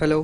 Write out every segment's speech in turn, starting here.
Hello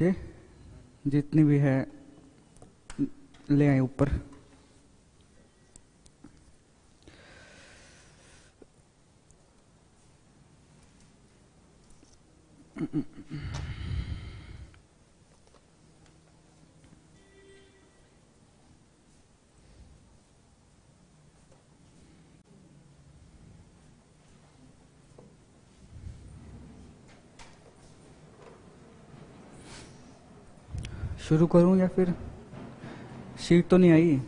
नीचे जितनी भी है ले आए ऊपर। शुरू करूँ या फिर? सीट तो नहीं आई।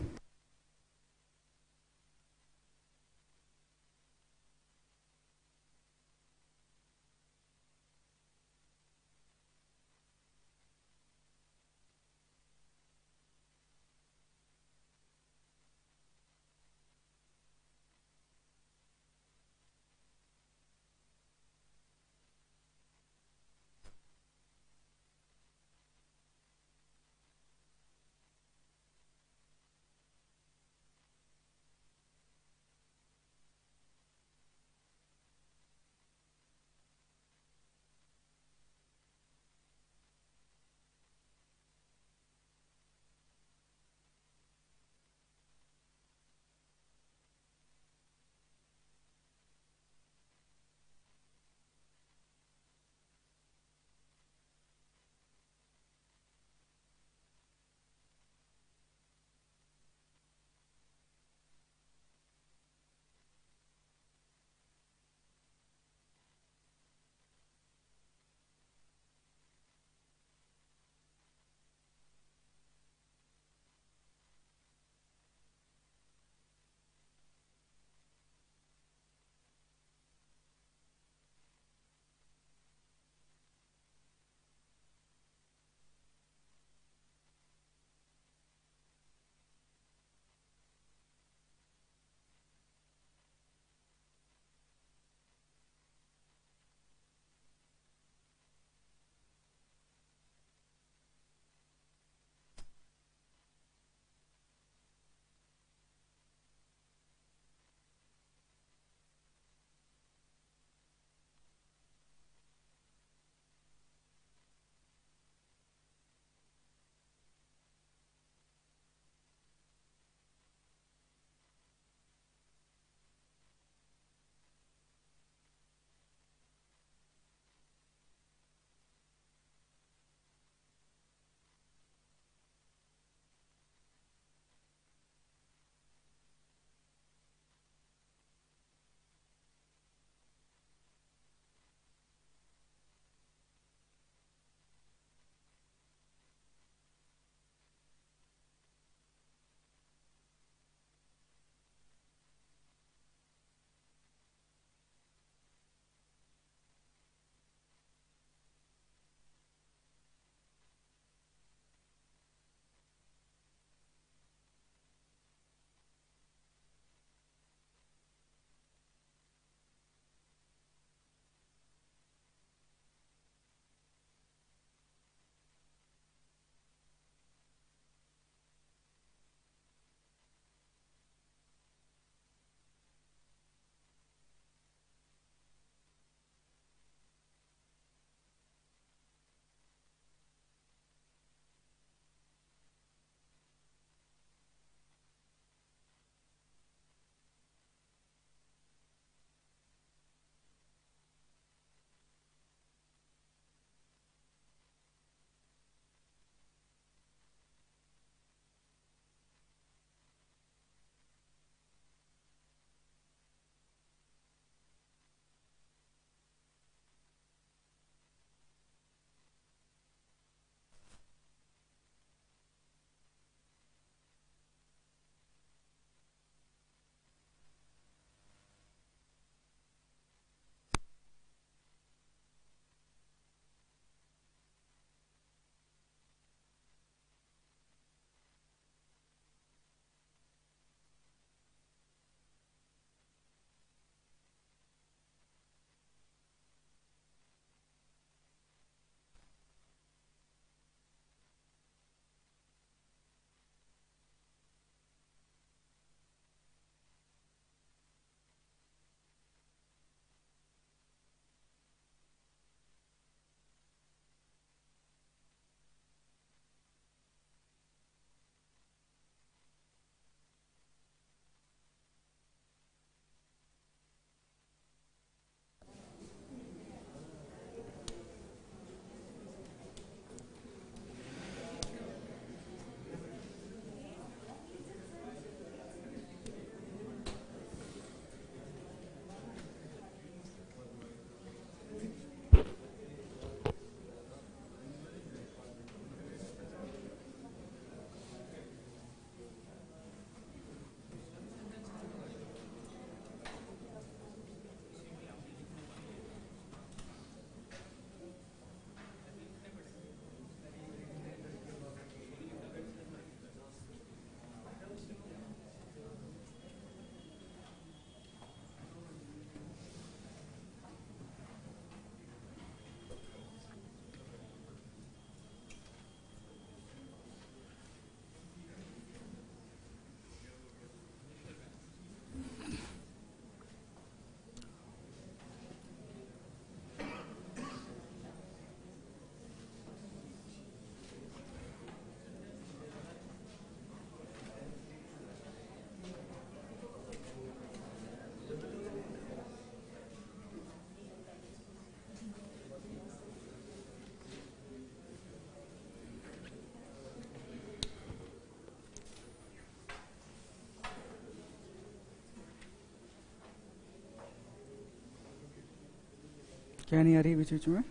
क्या नहीं आ रही बीच बीच में?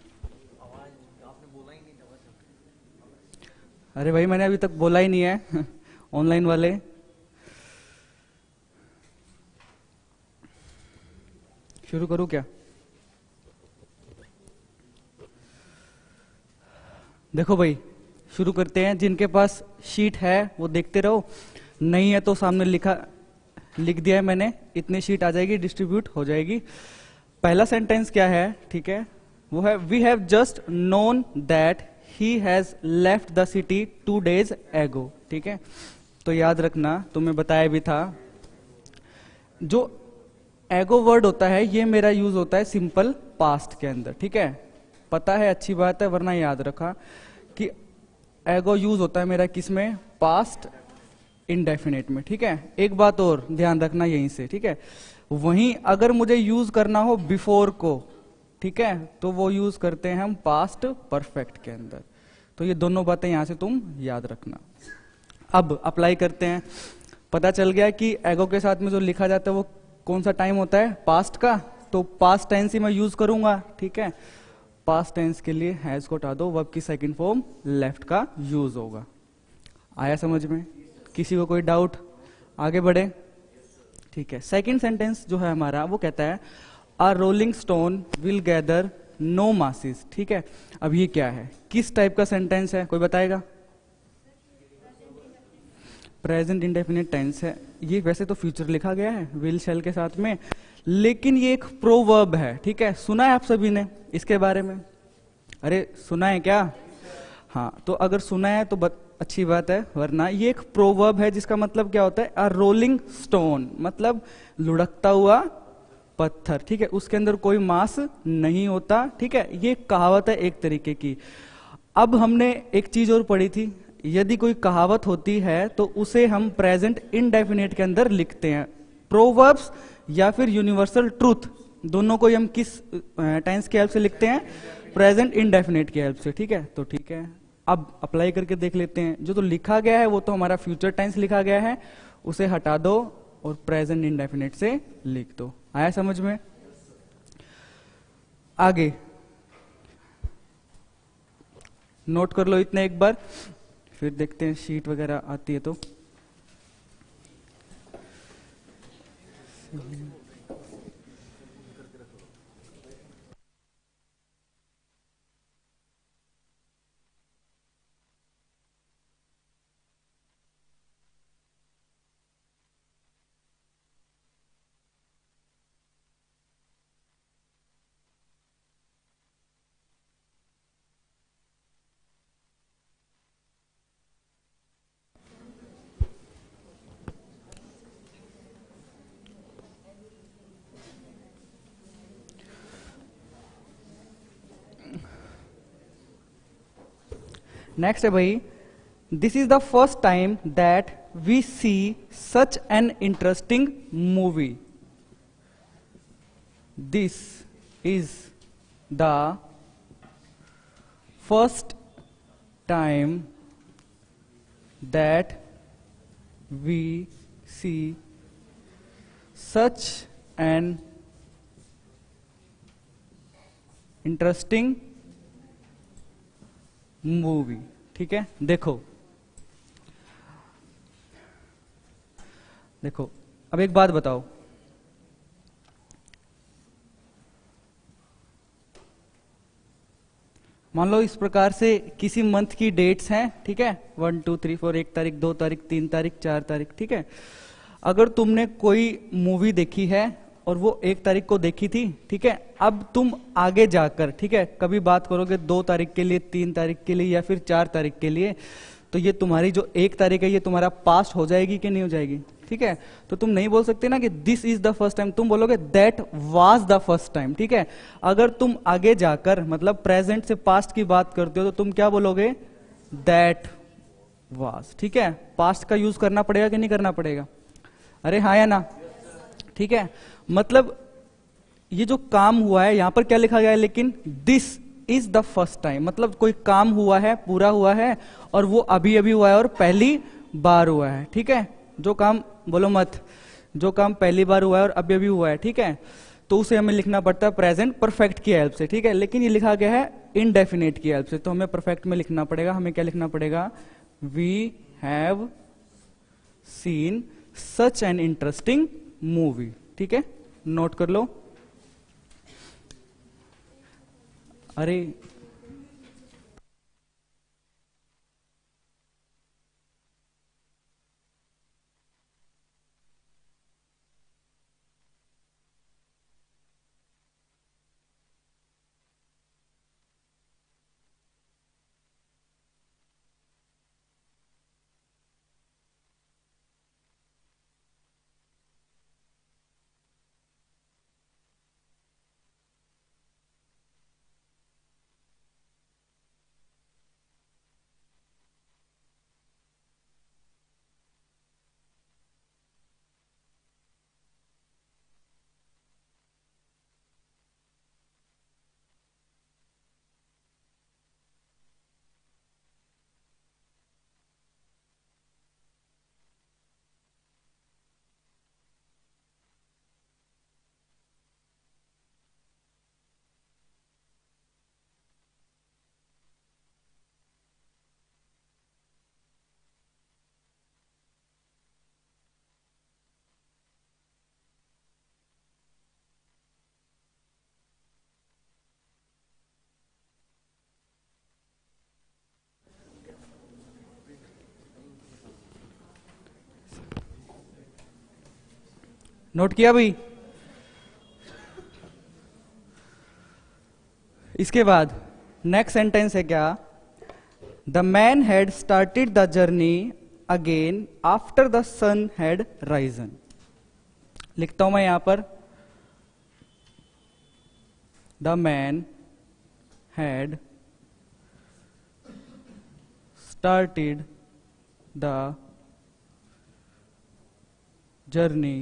अरे भाई, मैंने अभी तक बोला ही नहीं है। ऑनलाइन वाले। शुरू करूँ क्या? देखो भाई, शुरू करते हैं। जिनके पास शीट है, वो देखते रहो। नहीं है तो सामने लिखा, लिख दिया है मैंने। इतनी शीट आ जाएगी डिस्ट्रीब्यूट हो जाएगी। पहला सेंटेंस क्या है? ठीक है? वो है we have just known that he has left the city two days ago ठीक है? तो याद रखना, तुम्हें बताया भी था। जो एगो वर्ड होता है, ये मेरा यूज़ होता है सिंपल पास्ट के अंदर। ठीक है? पता है, अच्छी बात है, वरना याद रखा कि एगो यूज़ होता है मेरा किसमें पास्ट इनडेफिनेट में। ठीक है? एक बात और ध्यान रखना यहीं से। ठीक है? वहीं अगर मुझे यूज़ करना हो बिफोर को, ठीक है? तो वो यूज़ करते हैं हम पास्ट परफेक्ट के अंदर। तो ये दोनों बातें यहाँ से तुम याद रखना। अब अप्लाई करते हैं। पता चल गया कि एगो के साथ में जो लिखा जाता है वो कौन सा टाइम होता है? पास्ट का? तो पास्ट टेंस ही मैं यूज़ करूँगा, ठीक है? पास्ट टेंस के लिए हैज़ को हटा दो। वर्ब की सेकंड फॉर्म लेफ़्ट का यूज़ होगा। आया समझ में? किसी को कोई डाउट आगे बढ़े। ठीक है। सेकंड सेंटेंस जो है हमारा वो कहता है a rolling stone will gather no mosses ठीक है? अब ये क्या है? किस टाइप का सेंटेंस है? कोई बताएगा? प्रेजेंट इंडेफिनेट टेंस है। ये वैसे तो फ्यूचर लिखा गया है विल शेल के साथ में लेकिन ये एक प्रोवर्ब है। ठीक है? सुना है आप सभी ने इसके बारे में? अरे सुना है क्या? हाँ तो अगर सुना है तो बत, अच्छी बात है, वरना ये एक प्रोवर्ब है जिसका मतलब क्या होता है? अ रोलिंग स्टोन मतलब लुढ़कता हुआ पत्थर, ठीक है? उसके अंदर कोई मांस नहीं होता, ठीक है? ये कहावत है एक तरीके की। अब हमने एक चीज़ और पढ़ी थी, यदि कोई कहावत होती है तो उसे हम प्रेजेंट इनडेफिनेट के अंदर लिखते हैं। प्रोवर्ब्स या फिर यूनिवर्सल ट्रूथ दोनों को हम किस टेंस की हेल्प से लिखते हैं? प्रेजेंट इनडेफिनेट की हेल्प से, ठीक है? तो ठीक है। अब अप्लाई करके देख लेते हैं। जो तो लिखा गया है, वो तो हमारा फ्यूचर टेंस लिखा गया है। उसे हटा दो और प्रेजेंट इनडेफिनेट से लिख दो। आया समझ में? आगे। नोट कर लो इतने एक बार। फिर देखते हैं शीट वगैरह आती है तो। नेक्स्ट है भाई this is the first time that we see such an interesting movie this is the first time that we see such an interesting movie, ठीक है? देखो। देखो, अब एक बात बताओ। मान लो इस प्रकार से किसी मंथ की डेट्स हैं, ठीक है? वन, टू, थ्री, फोर, एक तारीख, दो तारीख, तीन तारीख, चार तारीख, ठीक है? अगर तुमने कोई मूवी देखी है और वो एक तारीख को देखी थी, ठीक है? अब तुम आगे जाकर, ठीक है? कभी बात करोगे दो तारीख के लिए, तीन तारीख के लिए या फिर चार तारीख के लिए तो ये तुम्हारी जो एक तारीख है, ये तुम्हारा पास्ट हो जाएगी कि नहीं हो जाएगी, ठीक है? तो तुम नहीं बोल सकते ना कि this is the first time तुम बोलोगे that was the first time ठीक है? अगर तुम आगे जाकर मतलब प्रेजेंट से पास्ट की बात करते हो तो तुम क्या बोलोगे? दैट वाज ठीक है? पास्ट का यूज़ करना पड़ेगा कि नहीं करना पड़ेगा? अरे हाँ या ना? ठीक है? मतलब ये जो काम हुआ है, यहाँ पर क्या लिखा गया है लेकिन this is the first time मतलब कोई काम हुआ है, पूरा हुआ है, और वो अभी अभी हुआ है और पहली बार हुआ है, ठीक है? जो काम, बोलो मत, जो काम पहली बार हुआ है और अभी अभी हुआ है, ठीक है? तो उसे हमें लिखना पड़ता है प्रेजेंट परफेक्ट की हेल्प से, ठीक है? लेकिन ये लिखा गया है इनडेफिनेट की हेल्प से तो हमें परफेक्ट में लिखना पड़ेगा। हमें क्या लिखना पड़ेगा? We have seen such an interesting movie ठीक है? नोट कर लो। अरे नोट किया भाई। इसके बाद नेक्स्ट सेंटेंस है क्या? The man had started the journey again after the sun had risen लिखता हूँ मैं यहाँ पर। The man had started the journey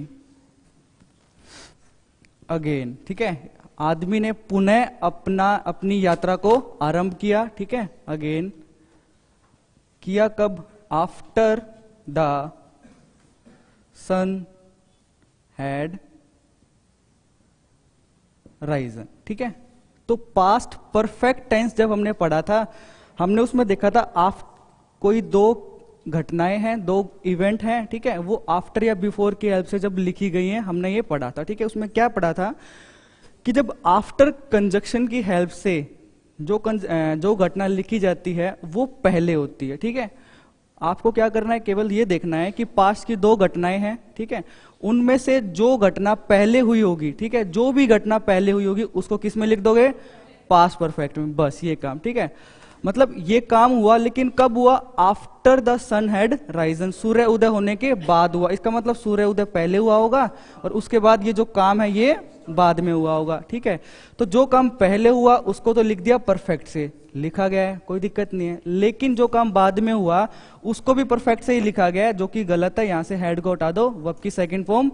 again ठीक है? आदमी ने पुनः अपना, अपनी यात्रा को आरंभ किया, ठीक है? अगेन किया कब? After the sun had risen ठीक है? तो पास्ट परफेक्ट टेंस जब हमने पढ़ा था, हमने उसमें देखा था आफ्ट कोई दो घटनाएँ हैं, दो इवेंट हैं, ठीक है? वो आफ्टर या बिफोर की हेल्प से जब लिखी गई हैं, हमने ये पढ़ा था, ठीक है? उसमें क्या पढ़ा था कि जब आफ्टर कंजक्शन की हेल्प से जो जो घटना लिखी जाती है, वो पहले होती है, ठीक है? आपको क्या करना है? केवल ये देखना है कि पास्ट की दो घटनाएँ हैं, ठीक है? उनमें से जो घटना पहले हुई होगी, ठीक है? जो भी घटना पहले हुई होगी, उसको किसमें लिख दोगे? पास्ट परफेक्ट में, बस ये काम, ठीक है? मतलब ये काम हुआ, लेकिन कब हुआ? After the sun had risen सूर्य उदय होने के बाद हुआ। इसका मतलब सूर्य उदय पहले हुआ होगा और उसके बाद ये जो काम है, ये बाद में हुआ होगा। ठीक है? तो जो काम पहले हुआ, उसको तो लिख दिया परफेक्ट से। लिखा गया है, कोई दिक्कत नहीं है। लेकिन जो काम बाद में हुआ, उसको भी परफेक्ट से ही लिखा गया है, जो कि गलत है। यहाँ से हेड को हटा दो। वब की second form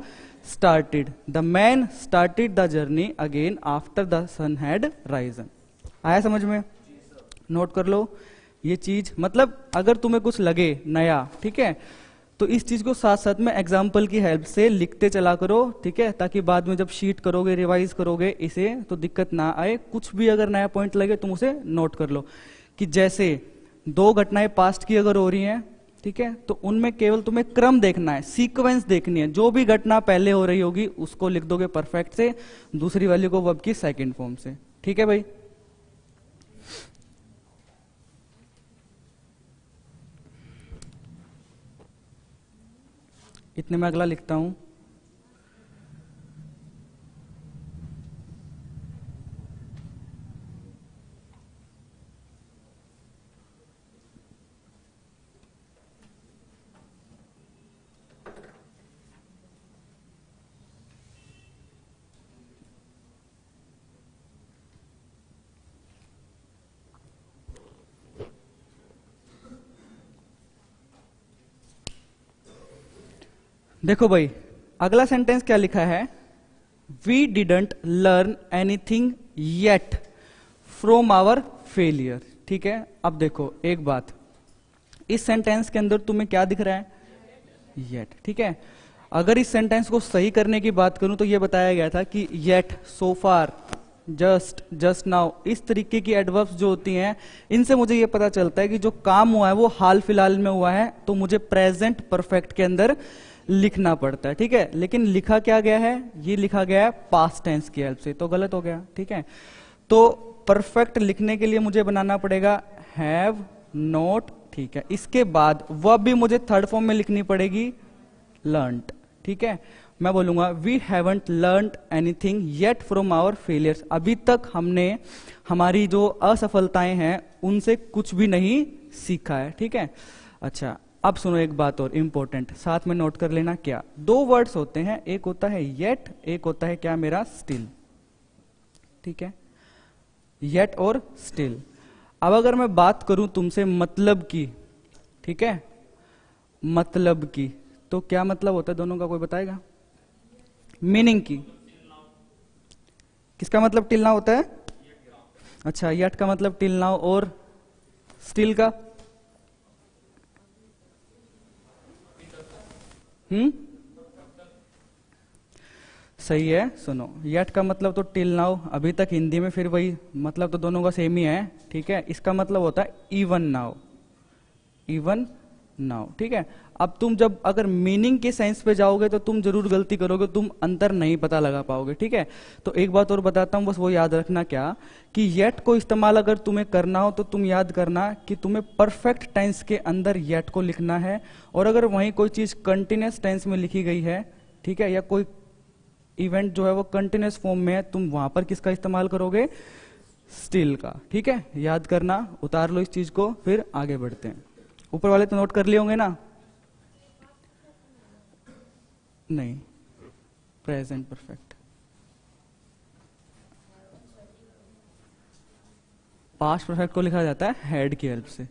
started the man started the journey again after the sun had risen आया समझ में? नोट कर लो, ये चीज़ मतलब अगर तुम्हें कुछ लगे नया, ठीक है तो इस चीज़ को साथ साथ में एग्ज़ाम्पल की हेल्प से लिखते चला करो, ठीक है, ताकि बाद में जब शीट करोगे रिवाइज करोगे इसे तो दिक्कत ना आए। कुछ भी अगर नया पॉइंट लगे, तुम उसे नोट कर लो कि जैसे दो घटनाएँ पास्ट की अगर हो रही हैं, ठीक है तो उनमें केवल तुम्हें क्रम देखना है सीक्वेंस देखनी है। जो भी घटना पहले हो रही होगी, उसको लिख दोगे परफेक्ट से, दूसरी वाली को वब की सेकेंड फॉर्म से। ठीक है भाई? इतने में अगला लिखता हूँ। देखो भाई, अगला सेंटेंस क्या लिखा है? We didn't learn anything yet from our failure ठीक है? अब देखो, एक बात। इस सेंटेंस के अंदर तुम्हें क्या दिख रहा है? येट ठीक है? अगर इस सेंटेंस को सही करने की बात करूँ तो यह बताया गया था कि yet so far just just now इस तरीके की एडवर्ब्स जो होती हैं, इनसे मुझे यह पता चलता है कि जो काम हुआ है, वो हाल फ़िलहाल में हुआ है तो मुझे प्रेजेंट परफेक्ट के अंदर लिखना पड़ता है, ठीक है? लेकिन लिखा क्या गया है? ये लिखा गया है पास्ट टेंस की हेल्प से। तो गलत हो गया, ठीक है? तो परफेक्ट लिखने के लिए मुझे बनाना पड़ेगा हैव नोट ठीक है? इसके बाद वह भी मुझे थर्ड फॉर्म में लिखनी पड़ेगी लर्न ठीक है? मैं बोलूँगा we haven't learn anything yet from our failures अभी तक हमने हमारी जो असफलताएँ हैं, उनसे कुछ भी नहीं सीखा है, ठीक है? अच्छा अब सुनो एक बात और इंपॉर्टेंट साथ में नोट कर लेना क्या? दो वर्ड्स होते हैं, एक होता है येट एक होता है क्या मेरा स्टिल ठीक है? येट और स्टिल अब अगर मैं बात करूँ तुमसे मतलब की, ठीक है? मतलब की तो क्या मतलब होता है? दोनों का कोई बताएगा? मीनिंग की। किसका मतलब टिल नाउ होता है? अच्छा यट का मतलब टिल नाउ और स्टिल का? हम्म? सही है, सुनो। यट का मतलब तो टिल नाउ, अभी तक हिंदी में फिर वही मतलब तो दोनों का सेम ही है, ठीक है? इसका मतलब होता है इवन नाउ इवन नाउ ठीक है? अब तुम जब, अगर मीनिंग के साइंस पे जाओगे तो तुम ज़रूर गलती करोगे, तुम अंतर नहीं पता लगा पाओगे, ठीक है? तो एक बात और बताता हूँ, बस वो याद रखना क्या? कि येट को इस्तेमाल अगर तुम्हें करना हो तो तुम याद करना कि तुम्हें परफेक्ट टेंस के अंदर येट को लिखना है और अगर वहीं कोई चीज़ कंटिन्यूस टेंस में लिखी गई है, ठीक है? या कोई इवेंट जो है वो कंटिन्यूस फॉर्म में है, तुम वहाँ पर किसका इस्तेमाल करोगे? स्टील का, ठीक है? याद करना, उतार लो इस चीज़ को, फिर आगे बढ़ते हैं। ऊपर वाले तो नोट कर लिए होंगे ना? नहीं। प्रेजेंट परफेक्ट पास्ट परफेक्ट को लिखा जाता है हेड की हेल्प से।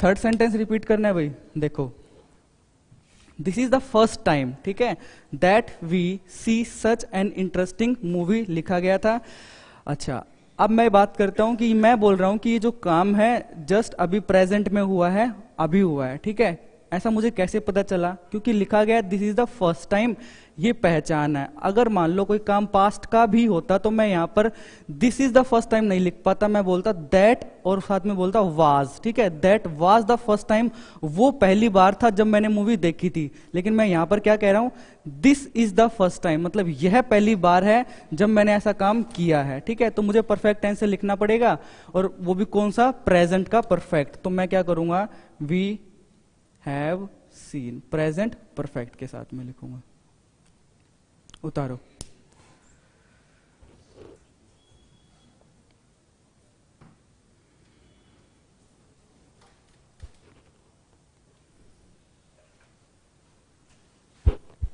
थर्ड सेंटेंस रिपीट करना है भाई, देखो। This is the first time ठीक है? That we see such an interesting movie लिखा गया था। अच्छा अब मैं बात करता हूँ कि मैं बोल रहा हूँ कि ये जो काम है जस्ट अभी प्रेजेंट में हुआ है, अभी हुआ है, ठीक है? ऐसा मुझे कैसे पता चला? क्योंकि लिखा गया this is the first time ये पहचान है। अगर मान लो कोई काम पास्ट का भी होता तो मैं यहाँ पर this is the first time नहीं लिख पाता। मैं बोलता दैट और साथ में बोलता वाज ठीक है? That was the first time वो पहली बार था जब मैंने मूवी देखी थी। लेकिन मैं यहाँ पर क्या कह रहा हूँ? This is the first time मतलब यह पहली बार है जब मैंने ऐसा काम किया है। ठीक है? तो मुझे परफेक्ट टेंस से लिखना पड़ेगा। और वो भी कौन सा? प्रेजेंट का परफेक्ट तो मैं क्या करूँगा? We have seen present perfect के साथ में लिखूँगा। उतारो।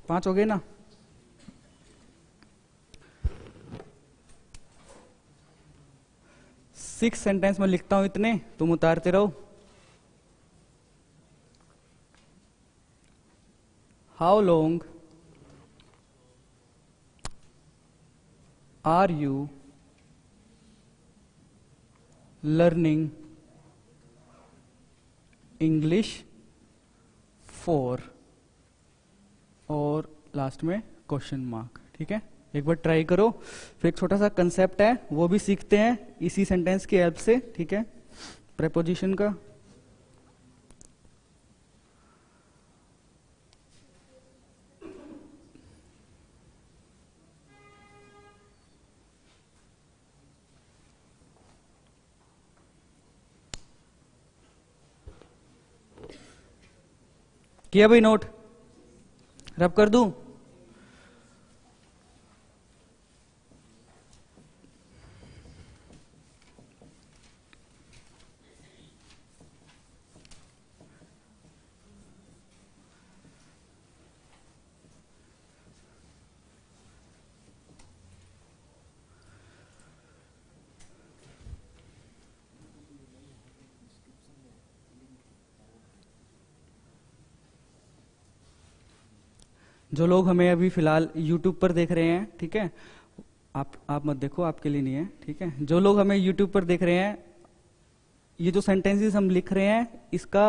पाँच हो गए ना? सिक्स सेंटेंस में लिखता हूँ इतने, तुम उतारते रहो। How long are you learning English for? और लास्ट में क्वेश्चन मार्क ठीक है? एक बार ट्राई करो। फिर एक छोटा सा कंसेप्ट है, वो भी सीखते हैं इसी सेंटेंस की हेल्प से, ठीक है? प्रेपोजिशन का। किया भाई नोट? रब कर दूँ? जो लोग हमें अभी फ़िलहाल यूट्यूब पर देख रहे हैं, ठीक है? आप आप मत देखो, आपके लिए नहीं है, ठीक है? जो लोग हमें यूट्यूब पर देख रहे हैं, ये जो सेंटेंसेस हम लिख रहे हैं, इसका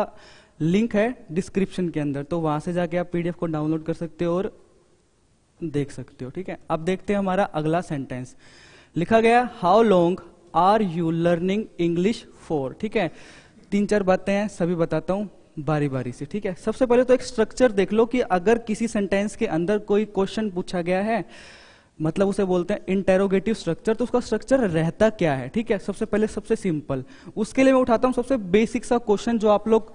लिंक है डिस्क्रिप्शन के अंदर। तो वहाँ से जाके आप पीडीएफ को डाउनलोड कर सकते हो और देख सकते हो, ठीक है? अब देखते हैं हमारा अगला सेंटेंस लिखा गया how long are you learning English for ठीक है? तीन चार बातें हैं, सभी बताता हूँ। बारी बारी से, ठीक है? सबसे पहले तो एक स्ट्रक्चर देख लो कि अगर किसी सेंटेंस के अंदर कोई क्वेश्चन पूछा गया है मतलब उसे बोलते हैं इंटेरोगेटिव स्ट्रक्चर तो उसका स्ट्रक्चर रहता क्या है, ठीक है? सबसे पहले सबसे सिंपल उसके लिए मैं उठाता हूँ सबसे बेसिक सा क्वेश्चन जो आप लोग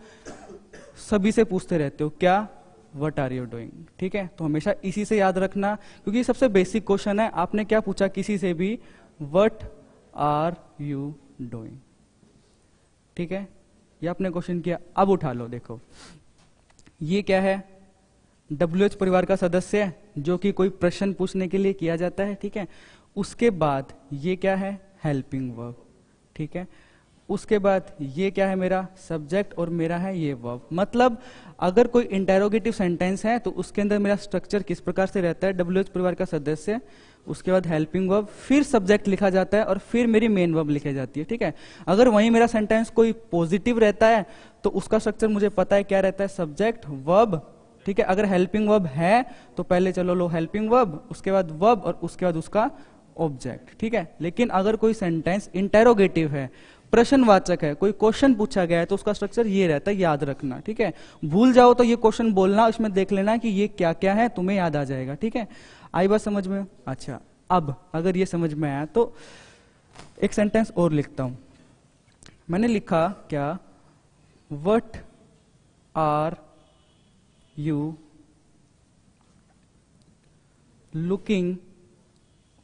सभी से पूछते रहते हो, क्या? वट आर यू डूइंग ठीक है? तो हमेशा इसी से याद रखना, क्योंकि सबसे बेसिक क्वेश्चन है। आपने क्या पूछा किसी से भी? वट आर यू डूइंग ठीक है? ये आपने क्वेश्चन किया, अब उठा लो, देखो। ये क्या है? डब्ल्यू एच परिवार का सदस्य है, जो कि कोई प्रश्न पूछने के लिए किया जाता है, ठीक है? उसके बाद ये क्या है? हेल्पिंग वर्ब ठीक है? उसके बाद ये क्या है मेरा सब्जेक्ट और मेरा है ये वर्ब मतलब अगर कोई इंटेरोगेटिव सेंटेंस है तो उसके अंदर मेरा स्ट्रक्चर किस प्रकार से रहता है? डब्ल्यूएच परिवार का सदस्य, उसके बाद हेल्पिंग वर्ब फिर सब्जेक्ट लिखा जाता है और फिर मेरी मेन वर्ब लिखी जाती है, ठीक है? अगर वहीं मेरा सेंटेंस कोई पॉजिटिव रहता है तो उसका स्ट्रक्चर मुझे पता है क्या रहता है? सब्जेक्ट वर्ब ठीक है? अगर हेल्पिंग वर्ब है तो पहले चलो लो हेल्पिंग वर्ब उसके बाद वर्ब और उसके बाद उसका ऑब्जेक्ट ठीक है? लेकिन अगर कोई सेंटेंस इंटेरोगेटिव है प्रश्नवाचक है। कोई क्वेश्चन पूछा गया है तो उसका स्ट्रक्चर ये रहता है, याद रखना, ठीक है? भूल जाओ तो ये क्वेश्चन बोलना, उसमें देख लेना कि ये क्या क्या है, तुम्हें याद आ जाएगा, ठीक है? आई बात समझ में? अच्छा अब अगर ये समझ में आया तो एक सेंटेंस और लिखता हूँ। मैंने लिखा क्या? What are you looking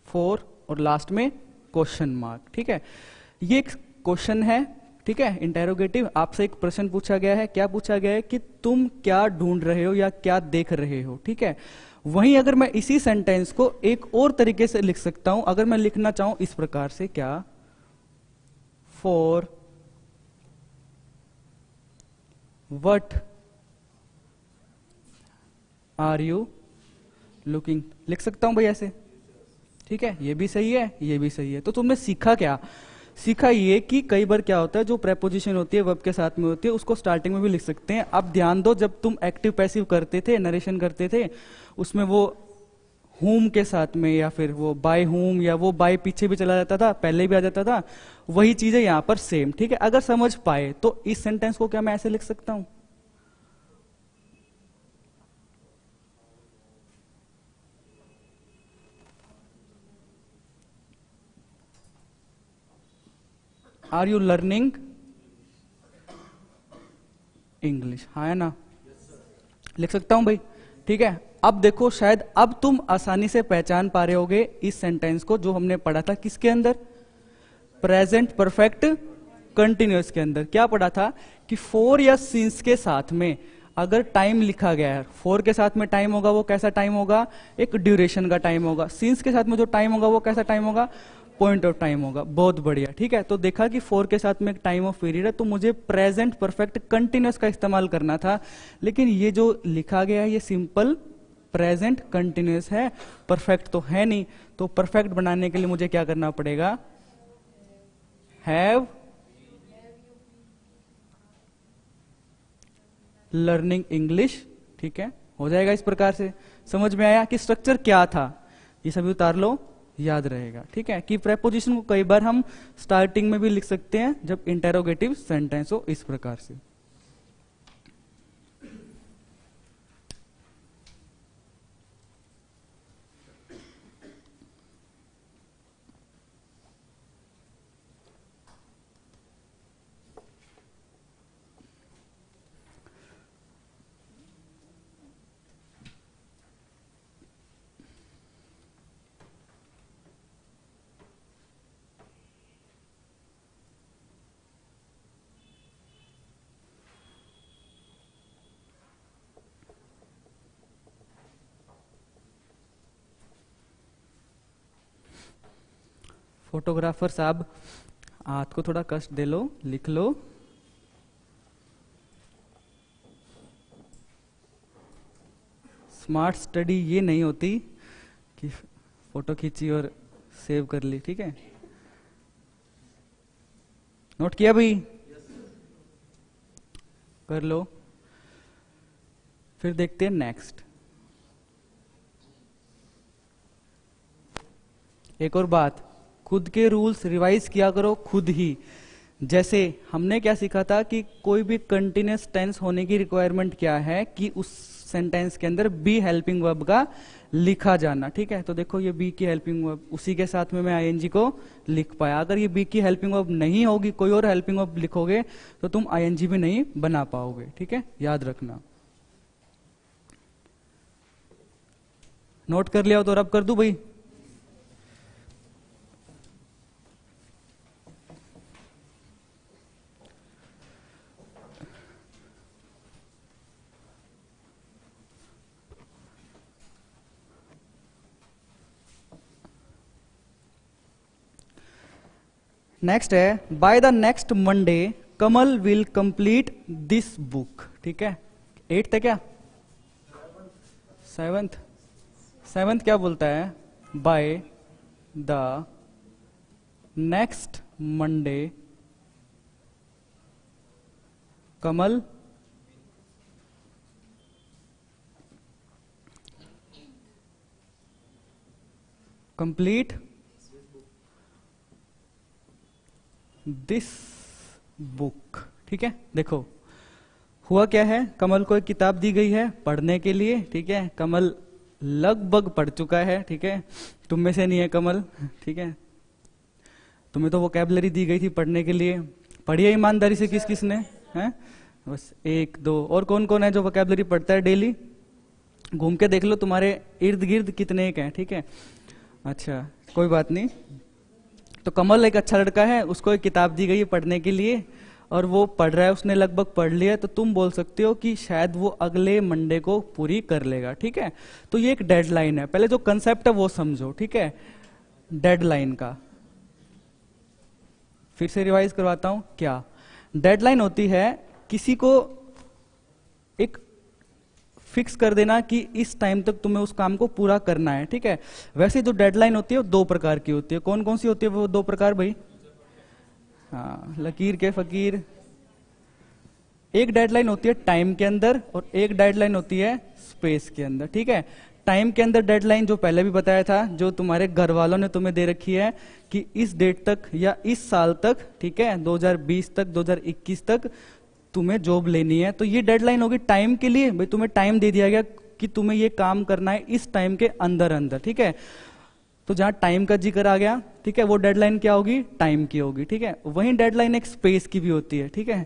for और लास्ट में क्वेश्चन मार्क ठीक है? ये एक क्वेश्चन है, ठीक है? इंटेरोगेटिव आपसे एक प्रश्न पूछा गया है। क्या पूछा गया है कि तुम क्या ढूंढ रहे हो या क्या देख रहे हो, ठीक है? वहीं अगर मैं इसी सेंटेंस को एक और तरीके से लिख सकता हूँ, अगर मैं लिखना चाहूँ इस प्रकार से, क्या? For what are you looking लिख सकता हूँ भाई ऐसे? ठीक है? ये भी सही है, ये भी सही है। तो तुमने सीखा क्या? सीखा ये कि कई बार क्या होता है, जो प्रेपोजिशन होती है वर्ब के साथ में होती है, उसको स्टार्टिंग में भी लिख सकते हैं। अब ध्यान दो, जब तुम एक्टिव पैसिव करते थे नरेशन करते थे, उसमें वो होम के साथ में या फिर वो बाय होम या वो बाय पीछे भी चला जाता था, पहले भी आ जाता था, वही चीज़ें यहाँ पर सेम ठीक है? अगर समझ पाए तो इस सेंटेंस को क्या मैं ऐसे लिख सकता हूँ? आर यू लर्निंग इंग्लिश हाँ है ना? लिख सकता हूँ भाई? ठीक है? अब देखो, शायद अब तुम आसानी से पहचान पा रहे होगे इस सेंटेंस को जो हमने पढ़ा था किसके अंदर? प्रेजेंट परफेक्ट कंटिन्यूस के अंदर। क्या पढ़ा था? कि फोर या सिंस के साथ में अगर टाइम लिखा गया है फोर के साथ में टाइम होगा, वो कैसा टाइम होगा? एक ड्यूरेशन का टाइम होगा। सिंस के साथ में जो टाइम होगा, वो कैसा टाइम होगा? पॉइंट ऑफ़ टाइम होगा। बहुत बढ़िया। ठीक है? तो देखा कि फोर के साथ में एक टाइम ऑफ़ पीरियड है तो मुझे प्रेजेंट परफेक्ट कंटिन्यूस का इस्तेमाल करना था। लेकिन ये जो लिखा गया है, ये सिंपल प्रेजेंट कंटिन्यूस है। परफेक्ट तो है नहीं। तो परफेक्ट बनाने के लिए मुझे क्या करना पड़ेगा? हैव लर्निंग इंग्लिश ठीक है? हो जाएगा इस प्रकार से। समझ में आया कि स्ट्रक्चर क्या था? ये सभी उतार लो। याद रहेगा। ठीक है? कि प्रेपोजिशन को कई बार हम स्टार्टिंग में भी लिख सकते हैं जब इंटेरोगेटिव सेंटेंस हो इस प्रकार से। फोटोग्राफर साहब, हाथ को थोड़ा कष्ट दे लो, लिख लो। स्मार्ट स्टडी ये नहीं होती कि फ़ोटो खींची और सेव कर ली, ठीक है? नोट किया भाई? कर लो। फिर देखते हैं नेक्स्ट एक और बात। खुद के रूल्स रिवाइज किया करो खुद ही। जैसे हमने क्या सीखा था कि कोई भी कंटिन्यूस टेंस होने की रिक्वायरमेंट क्या है कि उस सेंटेंस के अंदर बी हेल्पिंग वर्ब का लिखा जाना, ठीक है? तो देखो ये बी की हेल्पिंग वर्ब उसी के साथ में मैं आईएनजी को लिख पाया। अगर ये बी की हेल्पिंग वर्ब नहीं होगी, कोई और हेल्पिंग वर्ब लिखोगे तो तुम आईएनजी भी नहीं बना पाओगे, ठीक है? याद रखना। नोट कर लिया तो रब कर दू भाई? नेक्स्ट है by the next Monday Kamal will complete this book ठीक है? एट्थ है क्या? सेवेंथ सेवेंथ क्या बोलता है? By the next Monday Kamal complete this book, ठीक है? देखो, हुआ क्या है? कमल को एक किताब दी गई है पढ़ने के लिए, ठीक है? कमल लगभग पढ़ चुका है, ठीक है? तुम में से नहीं है कमल, ठीक है? तुम्हें तो वो कैबलरी दी गई थी पढ़ने के लिए। पढ़िए ईमानदारी से किस किस ने है? बस एक, दो। और कौन कौन है जो वोकेबलरी पढ़ता है डेली घूम के देख लो, तुम्हारे इर्द गिर्द कितने एक हैं, ठीक है? अच्छा कोई बात नहीं। तो कमल एक अच्छा लड़का है, उसको एक किताब दी गई है पढ़ने के लिए, और वो पढ़ रहा है, उसने लगभग पढ़ लिया तो तुम बोल सकते हो कि शायद वो अगले मंडे को पूरी कर लेगा, ठीक है? तो ये एक डेडलाइन है। पहले जो कंसेप्ट है, वो समझो, ठीक है? डेडलाइन का। फिर से रिवाइज करवाता हूँ, क्या? डेडलाइन होती है, किसी को फिक्स कर देना कि इस टाइम तक तुम्हें उस काम को पूरा करना है, ठीक है? वैसे जो डेडलाइन होती है वो दो प्रकार की होती है। कौन कौन सी होती है वो दो प्रकार भाई? हाँ लकीर के फकीर। एक डेडलाइन होती है टाइम के अंदर और एक डेडलाइन होती है स्पेस के अंदर, ठीक है? टाइम के अंदर डेडलाइन जो पहले भी बताया था, जो तुम्हारे घर वालों ने तुम्हें दे रखी है कि इस डेट तक या इस साल तक, ठीक है? 2020 तक 2021 तक तुम्हें जॉब लेनी है तो ये डेडलाइन होगी टाइम के लिए, भाई तुम्हें टाइम दे दिया गया कि तुम्हें ये काम करना है इस टाइम के अंदर अंदर ठीक है? तो जहाँ टाइम का ज़िक्र आ गया, ठीक है, वो डेडलाइन क्या होगी? टाइम की होगी, ठीक है? वही डेडलाइन एक स्पेस की भी होती है, ठीक है?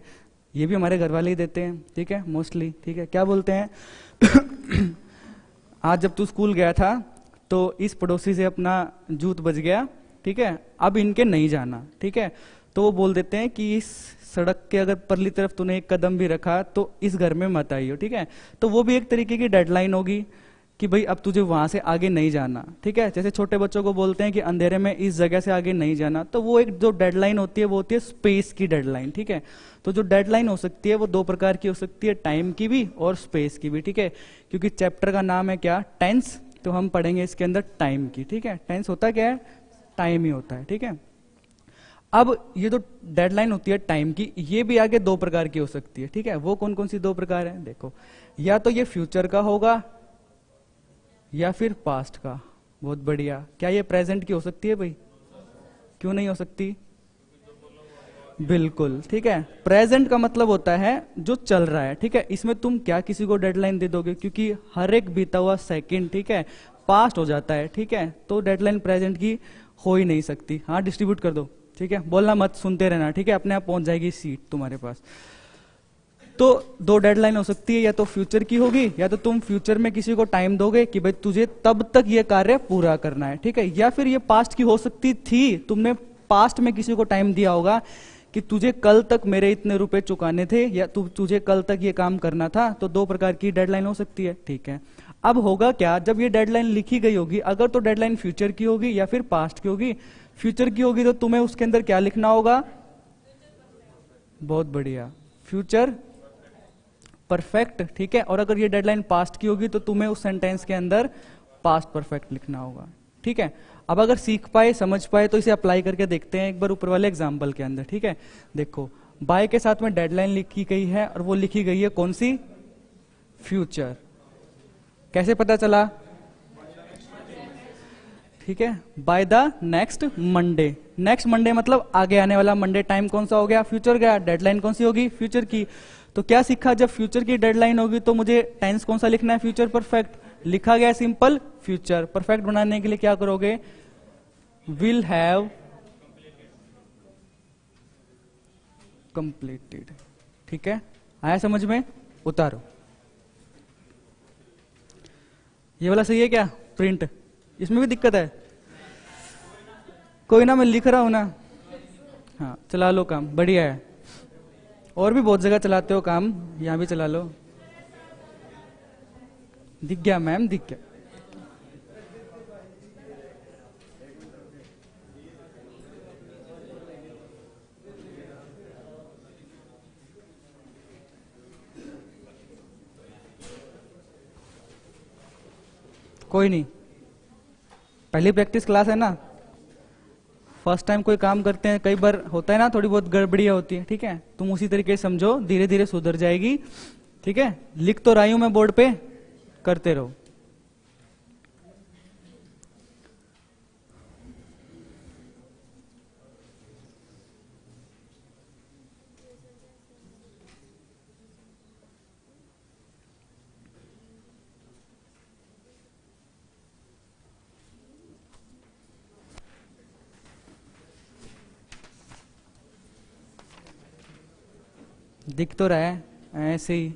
ये भी हमारे घर वाले ही देते हैं, ठीक है? मोस्टली ठीक है? क्या बोलते हैं? आज जब तू स्कूल गया था तो इस पड़ोसी से अपना जूत बज गया, ठीक है? अब इनके नहीं जाना, ठीक है? तो वो बोल देते हैं कि इस सड़क के अगर परली तरफ़ तूने एक कदम भी रखा तो इस घर में मत आइयो, ठीक है? तो वो भी एक तरीके की डेडलाइन होगी कि भाई, अब तुझे वहाँ से आगे नहीं जाना, ठीक है? जैसे छोटे बच्चों को बोलते हैं कि अंधेरे में इस जगह से आगे नहीं जाना तो वो एक जो डेडलाइन होती है, वो होती है स्पेस की डेडलाइन, ठीक है? तो जो डेडलाइन हो सकती है, वो दो प्रकार की हो सकती है, टाइम की भी और स्पेस की भी, ठीक है? क्योंकि चैप्टर का नाम है क्या? टेंस तो हम पढ़ेंगे इसके अंदर टाइम की, ठीक है? टेंस होता क्या है? टाइम ही होता है, ठीक है? अब ये जो डेडलाइन होती है टाइम की, ये भी आगे दो प्रकार की हो सकती है, ठीक है? वो कौन कौन सी दो प्रकार है? देखो, या तो ये फ्यूचर का होगा, या फिर पास्ट का। बहुत बढ़िया। क्या ये प्रेजेंट की हो सकती है भाई? क्यों नहीं हो सकती? बिल्कुल, ठीक है? प्रेजेंट का मतलब होता है जो चल रहा है, ठीक है? इसमें तुम क्या किसी को डेडलाइन दे दोगे? क्योंकि हर एक बीता हुआ सेकंड ठीक है? पास्ट हो जाता है, ठीक है? तो डेडलाइन प्रेजेंट की हो ही नहीं सकती। हाँ डिस्ट्रीब्यूट कर दो। ठीक है? बोलना मत सुनते रहना ठीक है? अपने आप पहुँच जाएगी सीट तुम्हारे पास। तो दो डेडलाइन हो सकती है या तो फ्यूचर की होगी या तो तुम फ्यूचर में किसी को टाइम दोगे कि भाई तुझे तब तक ये कार्य पूरा करना है ठीक है? या फिर ये पास्ट की हो सकती थी तुमने पास्ट में किसी को टाइम दिया होगा कि तुझे कल तक मेरे इतने रुपए चुकाने थे या तु, तुझे कल तक ये काम करना था तो दो प्रकार की डेडलाइन हो सकती है ठीक है? अब होगा क्या? जब ये डेडलाइन लिखी गई होगी अगर तो डेडलाइन फ्यूचर की होगी या फिर पास्ट की होगी फ्यूचर की होगी तो तुम्हें उसके अंदर क्या लिखना होगा? बहुत बढ़िया। फ्यूचर परफेक्ट, ठीक है? और अगर ये डेडलाइन पास्ट की होगी तो तुम्हें उस सेंटेंस के अंदर पास्ट परफेक्ट लिखना होगा, ठीक है? अब अगर सीख पाए, समझ पाए तो इसे अप्लाई करके देखते हैं एक बार ऊपर वाले एग्ज़ाम्पल के अंदर, ठीक है? देखो बाय के साथ में डेडलाइन लिखी गई है और वो लिखी गई है कौन सी? फ्यूचर कैसे पता चला? ठीक है? By the next Monday next Monday मतलब आगे आने वाला मंडे टाइम कौन सा हो गया? फ्यूचर गया डेडलाइन कौन सी होगी? फ्यूचर की। तो क्या सीखा? जब फ्यूचर की डेडलाइन होगी तो मुझे टेंस कौन सा लिखना है? फ्यूचर परफेक्ट लिखा गया सिंपल फ्यूचर परफेक्ट बनाने के लिए क्या करोगे? विल हैव कंप्लीटेड ठीक है? आया समझ में? उतारो। ये वाला सही है क्या? प्रिंट इसमें भी दिक्कत है। कोई ना, मैं लिख रहा हूँ ना। हाँ चला लो काम, बढ़िया है। और भी बहुत जगह चलाते हो काम, यहाँ भी चला लो। दिख गया मैम, दिख गया। कोई नहीं। पहली प्रैक्टिस क्लास है ना? फ़र्स्ट टाइम कोई काम करते हैं, कई बार होता है ना, थोड़ी बहुत गड़बड़िया होती है, ठीक है? तुम उसी तरीके से समझो धीरे धीरे सुधर जाएगी, ठीक है? लिख तो रही हूँ मैं बोर्ड पे, करते रहो। दिख तो रहा है, ऐसे ही।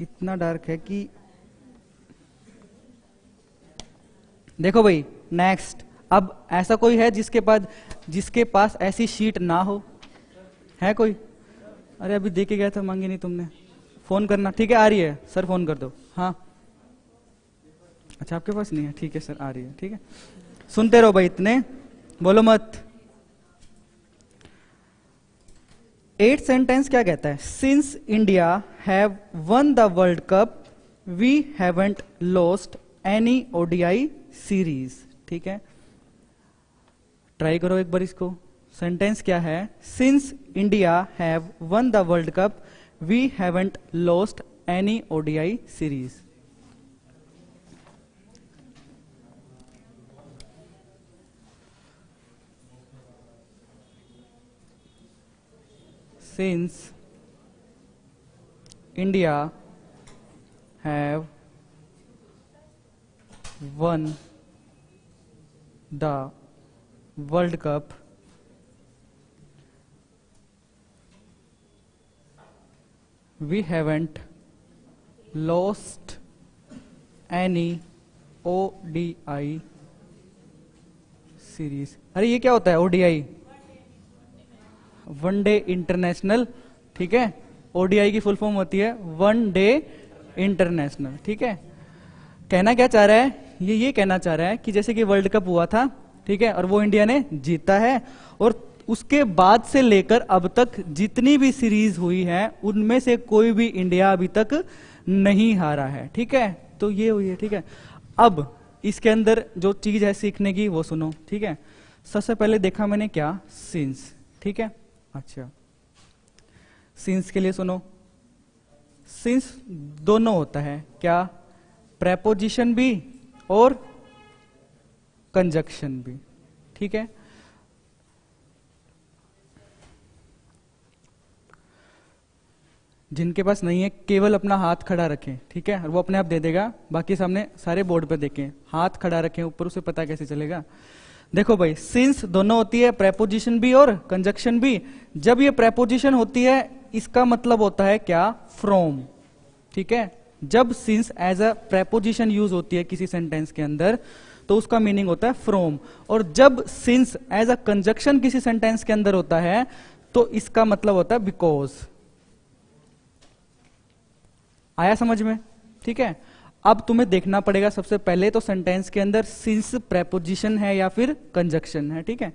इतना डार्क है कि देखो भाई नेक्स्ट अब ऐसा कोई है जिसके पास जिसके पास ऐसी शीट ना हो? है कोई? अरे अभी देखे गया था, मांगी नहीं तुमने। फ़ोन करना, ठीक है, आ रही है। सर, फ़ोन कर दो। हाँ। अच्छा आपके पास नहीं है। ठीक है सर, आ रही है। ठीक है। सुनते रहो भाई इतने। बोलो मत। एट सेंटेंस क्या कहता है? Since India have won the world cup we haven't lost any ODI series ठीक है? ट्राई करो एक बार इसको। सेंटेंस क्या है? Since India have won the world cup we haven't lost any ODI series since India have won the world cup we haven't lost any O D I series अरे ये क्या होता है? ओडीआई वनडे इंटरनेशनल, ठीक है? ODI की full form होती है, वन डे इंटरनेशनल, ठीक है? कहना क्या चाह रहा है? ये ये कहना चाह रहा है कि जैसे कि वर्ल्ड कप हुआ था, ठीक है? और वो इंडिया ने जीता है, और उसके बाद से लेकर अब तक जितनी भी सीरीज़ हुई है, उनमें से कोई भी इंडिया अभी तक नहीं हारा है, ठीक है? तो ये हुई है, ठीक है? अब इसके अंदर जो चीज़ है सीखने की, वो सुनो, ठीक है? सबसे पहले देखा मैंने क्या? सीन्स ठीक है? अच्छा। सिंस के लिए सुनो। सिंस दोनों होता है। क्या? प्रेपोजिशन भी और कंजक्शन भी। ठीक है? जिनके पास नहीं है, केवल अपना हाथ खड़ा रखें। ठीक है? वो अपने आप दे देगा। बाकी सामने सारे बोर्ड पे देखें। हाथ खड़ा रखें, ऊपर उसे पता कैसे चलेगा? देखो भाई सिंस दोनों होती है प्रेपोजिशन भी और कंजक्शन भी, जब ये प्रेपोजिशन होती है, इसका मतलब होता है क्या? फ्रोम ठीक है? जब since as a preposition use होती है किसी सेंटेंस के अंदर तो उसका मीनिंग होता है फ्रोम और जब सिंस एज अ कंजक्शन किसी सेंटेंस के अंदर होता है तो इसका मतलब होता है बिकॉज़ आया समझ में? ठीक है? अब तुम्हें देखना पड़ेगा सबसे पहले तो सेंटेंस के अंदर सिंस प्रेपोजिशन है या फिर कंजक्शन है ठीक है?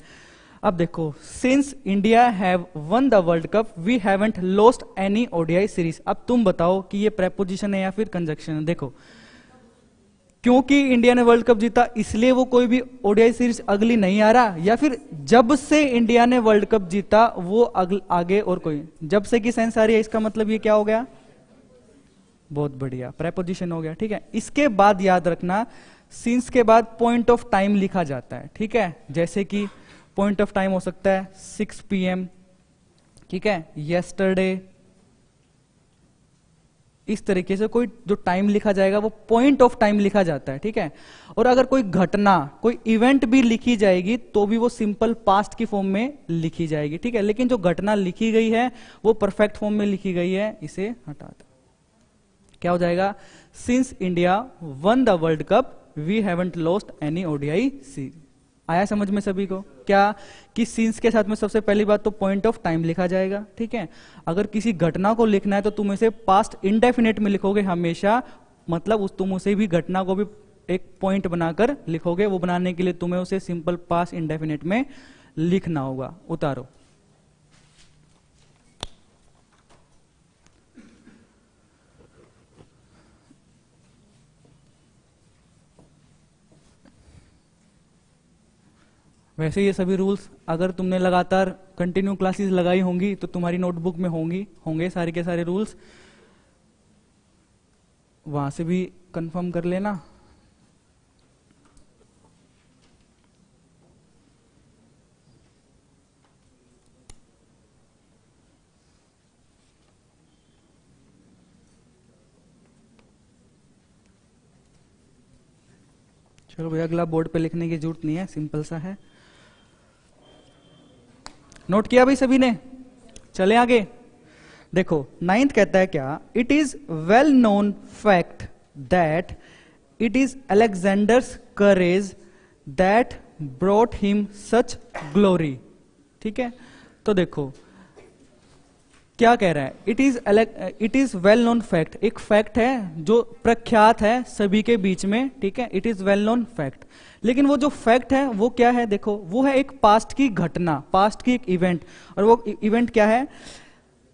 अब देखो since India have won the world cup we haven't lost any ODI series अब तुम बताओ कि ये प्रेपोजिशन है या फिर कंजक्शन है? देखो क्योंकि इंडिया ने वर्ल्ड कप जीता इसलिए वो कोई भी ओडीआई सीरीज़ अगली नहीं आ रहा या फिर जब से इंडिया ने वर्ल्ड कप जीता वो अगल, आगे और कोई जब से की सेंस आ रही है इसका मतलब ये क्या हो गया? बहुत बढ़िया। प्रेपोजिशन हो गया, ठीक है? इसके बाद याद रखना सीन्स के बाद पॉइंट ऑफ़ टाइम लिखा जाता है, ठीक है? जैसे कि पॉइंट ऑफ़ टाइम हो सकता है सिक्स पीएम ठीक है? यस्टरडे इस तरीके से कोई जो टाइम लिखा जाएगा, वो पॉइंट ऑफ़ टाइम लिखा जाता है, ठीक है? और अगर कोई घटना, कोई इवेंट भी लिखी जाएगी तो भी वो सिंपल पास्ट की फॉर्म में लिखी जाएगी, ठीक है? लेकिन जो घटना लिखी गई है, वो परफेक्ट फॉर्म में लिखी गई है, इसे हटा दो। क्या हो जाएगा? Since India won the world cup we haven't lost any ODI सी आया समझ में सभी को? क्या कि सीन्स के साथ में सबसे पहली बात तो पॉइंट ऑफ़ टाइम लिखा जाएगा, ठीक है? अगर किसी घटना को लिखना है तो तुम इसे पास्ट इंडेफिनेट में लिखोगे हमेशा। मतलब उस तुम उसे भी घटना को भी एक पॉइंट बनाकर लिखोगे, वो बनाने के लिए तुम्हें उसे सिंपल पास्ट इंडेफिनेट में लिखना होगा। उतारो। वैसे ये सभी रूल्स अगर तुमने लगातार कंटिन्यू क्लासेस लगाई होंगी तो तुम्हारी नोटबुक में होंगी, होंगे सारे के सारे रूल्स वहाँ से भी कंफर्म कर लेना। चलो भैया, अगला बोर्ड पे लिखने की ज़रूरत नहीं है सिंपल सा है। नोट किया भाई सभी ने? चले आगे। देखो नाइन्थ कहता है क्या? It is well known fact that it is Alexander's courage that brought him such glory ठीक है? तो देखो क्या कह रहा है? It is it is well known fact एक फैक्ट है जो प्रख्यात है सभी के बीच में, ठीक है? It is well known fact लेकिन वो जो फैक्ट है, वो क्या है? देखो, वो है एक पास्ट की घटना पास्ट की एक इवेंट और वो इवेंट क्या है?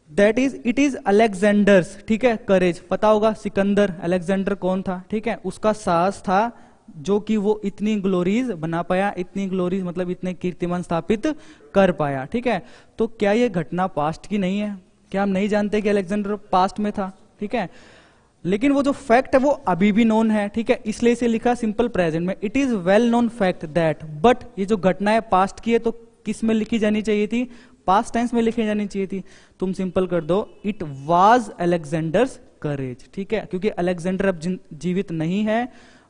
That is it is Alexander's ठीक है? करेज पता होगा सिकंदर अलेक्जेंडर कौन था? ठीक है? उसका साहस था जो कि वो इतनी ग्लोरीज बना पाया, इतनी ग्लोरीज मतलब इतने कीर्तिमान स्थापित कर पाया, ठीक है? तो क्या ये घटना पास्ट की नहीं है? क्या हम नहीं जानते कि अलेक्जेंडर पास्ट में था, ठीक है? लेकिन वो जो फैक्ट है, वो अभी भी नोन है, ठीक है? इसलिए इसे लिखा सिंपल प्रेजेंट में। It is well known fact that but ये जो घटना है पास्ट की है तो किसमें लिखी जानी चाहिए थी? पास्ट टेंस में लिखी जानी चाहिए थी। तुम सिंपल कर दो। इट वॉज़ अलेक्जेंडर्स करेज ठीक है? क्योंकि अलेक्जेंडर अब जीवित नहीं है,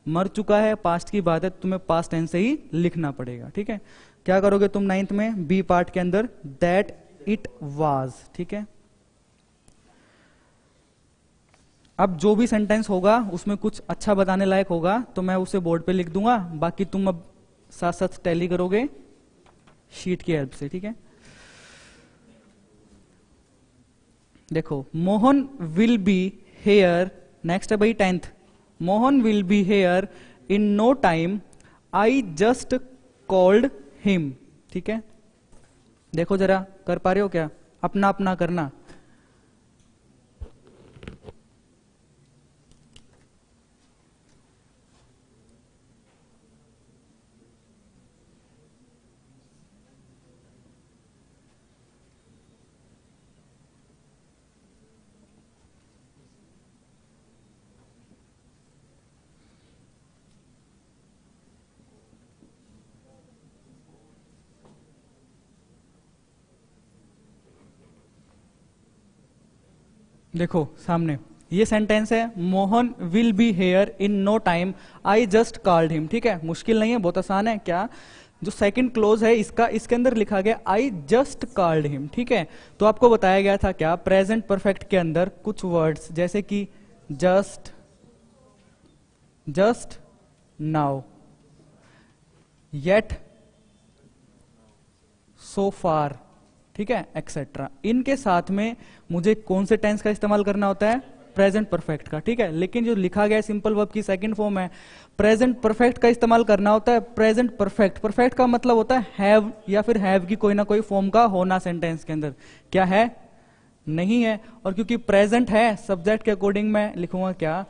मर चुका है पास्ट की बात है तुम्हें पास्ट टेंस से ही लिखना पड़ेगा, ठीक है? क्या करोगे तुम नाइन्थ में? बी पार्ट के अंदर दैट इट वाज ठीक है? अब जो भी सेंटेंस होगा, उसमें कुछ अच्छा बताने लायक होगा तो मैं उसे बोर्ड पे लिख दूँगा। बाकी तुम अब साथ साथ टैली करोगे शीट की हेल्प से, ठीक है? देखो, Mohan will be here next है भाई tenth Mohan will be here in no time I just called him ठीक है? देखो जरा, कर पा रहे हो क्या? अपना अपना करना। देखो, सामने। ये सेंटेंस है, Mohan will be here in no time I just called him ठीक है? मुश्किल नहीं है, बहुत आसान है। क्या? जो सेकंड क्लोज है, इसका, इसके अंदर लिखा गया आई जस्ट कॉल्ड हिम ठीक है? तो आपको बताया गया था क्या? प्रेजेंट परफेक्ट के अंदर कुछ वर्ड्स जैसे कि just just now yet so far ठीक है एक्सेट्रा इनके साथ में मुझे कौन से टेंस का इस्तेमाल करना होता है? प्रेजेंट परफेक्ट का, ठीक है? लेकिन जो लिखा गया सिंपल वर्ब की सेकंड फॉर्म है प्रेजेंट परफेक्ट का इस्तेमाल करना होता है प्रेजेंट परफेक्ट परफेक्ट का मतलब होता है हैव या फिर हैव की कोई ना कोई फॉर्म का होना सेंटेंस के अंदर। क्या है? नहीं है। और क्योंकि प्रेजेंट है सब्जेक्ट के अकॉर्डिंग मैं लिखूँगा क्या?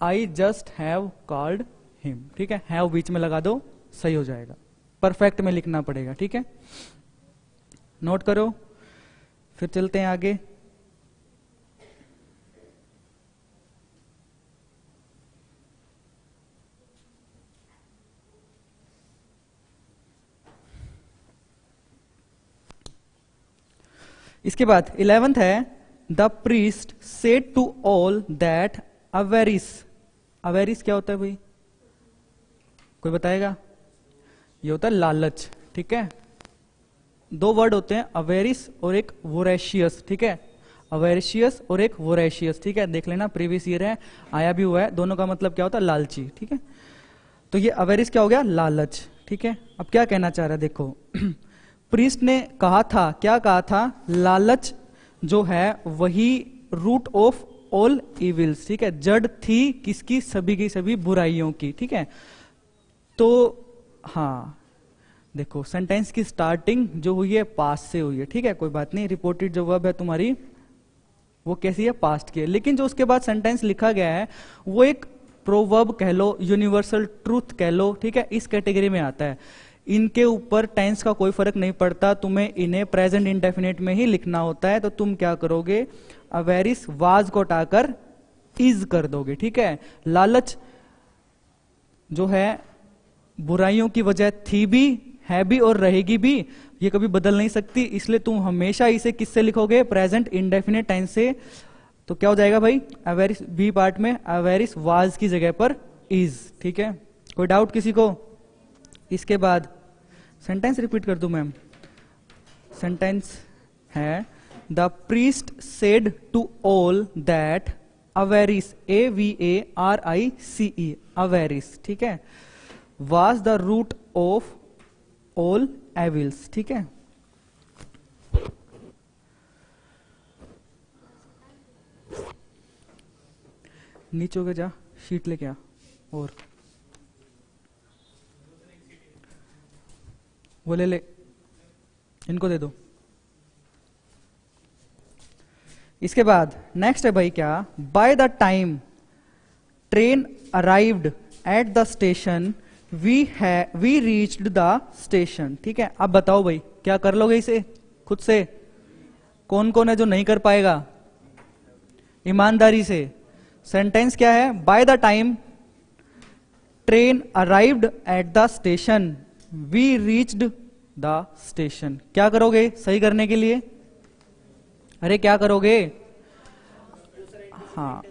I just have called him ठीक है? हैव बीच में लगा दो, सही हो जाएगा। परफेक्ट में लिखना पड़ेगा, ठीक है? नोट करो, फिर चलते हैं आगे। इसके बाद इलेवेंथ है, the priest said to all that avarice. Avarice क्या होता है भाई? कोई बताएगा? ये होता है लालच, ठीक है? दो वर्ड होते हैं, अवेरिस और एक वोरेशियस, ठीक है? अवेरिशियस और एक वोरेशियस, ठीक है? देख लेना, प्रीवियस ईयर है, आया भी हुआ है, दोनों का मतलब क्या होता है? लालची, ठीक है? तो ये अवेरिस क्या हो गया? लालच, ठीक है? अब क्या कहना चाह रहा है, देखो, प्रीस्ट ने कहा था, क्या कहा था? लालच जो है, वही रूट ऑफ़ ऑल इविल्स, ठीक है? जड़ थी किसकी? सभी की, सभी बुराइयों की, ठीक है? तो हाँ देखो सेंटेंस की स्टार्टिंग जो हुई है पास्ट से हुई है, ठीक है? कोई बात नहीं रिपोर्टेड जो वर्ब है तुम्हारी, वो कैसी है? पास्ट की है। लेकिन जो उसके बाद सेंटेंस लिखा गया है, वो एक प्रोवर्ब कह लो यूनिवर्सल ट्रूथ कह लो, ठीक है? इस कैटेगरी में आता है। इनके ऊपर टेंस का कोई फ़र्क नहीं पड़ता, तुम्हें इन्हें प्रेजेंट इंडेफिनेट में ही लिखना होता है तो तुम क्या करोगे? अवेरिस वाज को हटाकर इज़ कर दोगे, ठीक है? लालच जो है, बुराइयों की वजह थी भी है भी और रहेगी भी, ये कभी बदल नहीं सकती। इसलिए तुम हमेशा इसे किससे लिखोगे? प्रेजेंट इंडेफिनेट टेंस से। तो क्या हो जाएगा भाई? अवेरिस बी पार्ट में अवेरिस वाज की जगह पर इज़ ठीक है? कोई डाउट किसी को? इसके बाद सेंटेंस रिपीट कर दू मैम सेंटेंस है the priest said to all that avarice A V A R I C E avarice ठीक है? Was the root of all evils ठीक है? नीचे गया जा शीट लेके आ, और। वो ले ले, इनको दे दो। इसके बाद नेक्स्ट है भाई क्या? By the time train arrived at the station we है वी रीच्ड द स्टेशन ठीक है? अब बताओ भाई, क्या कर लोगे इसे? खुद से? कौन कौन है जो नहीं कर पाएगा? ईमानदारी से। सेंटेंस क्या है? By the time train arrived at the station we reached the station क्या करोगे? सही करने के लिए? अरे, क्या करोगे? हाँ।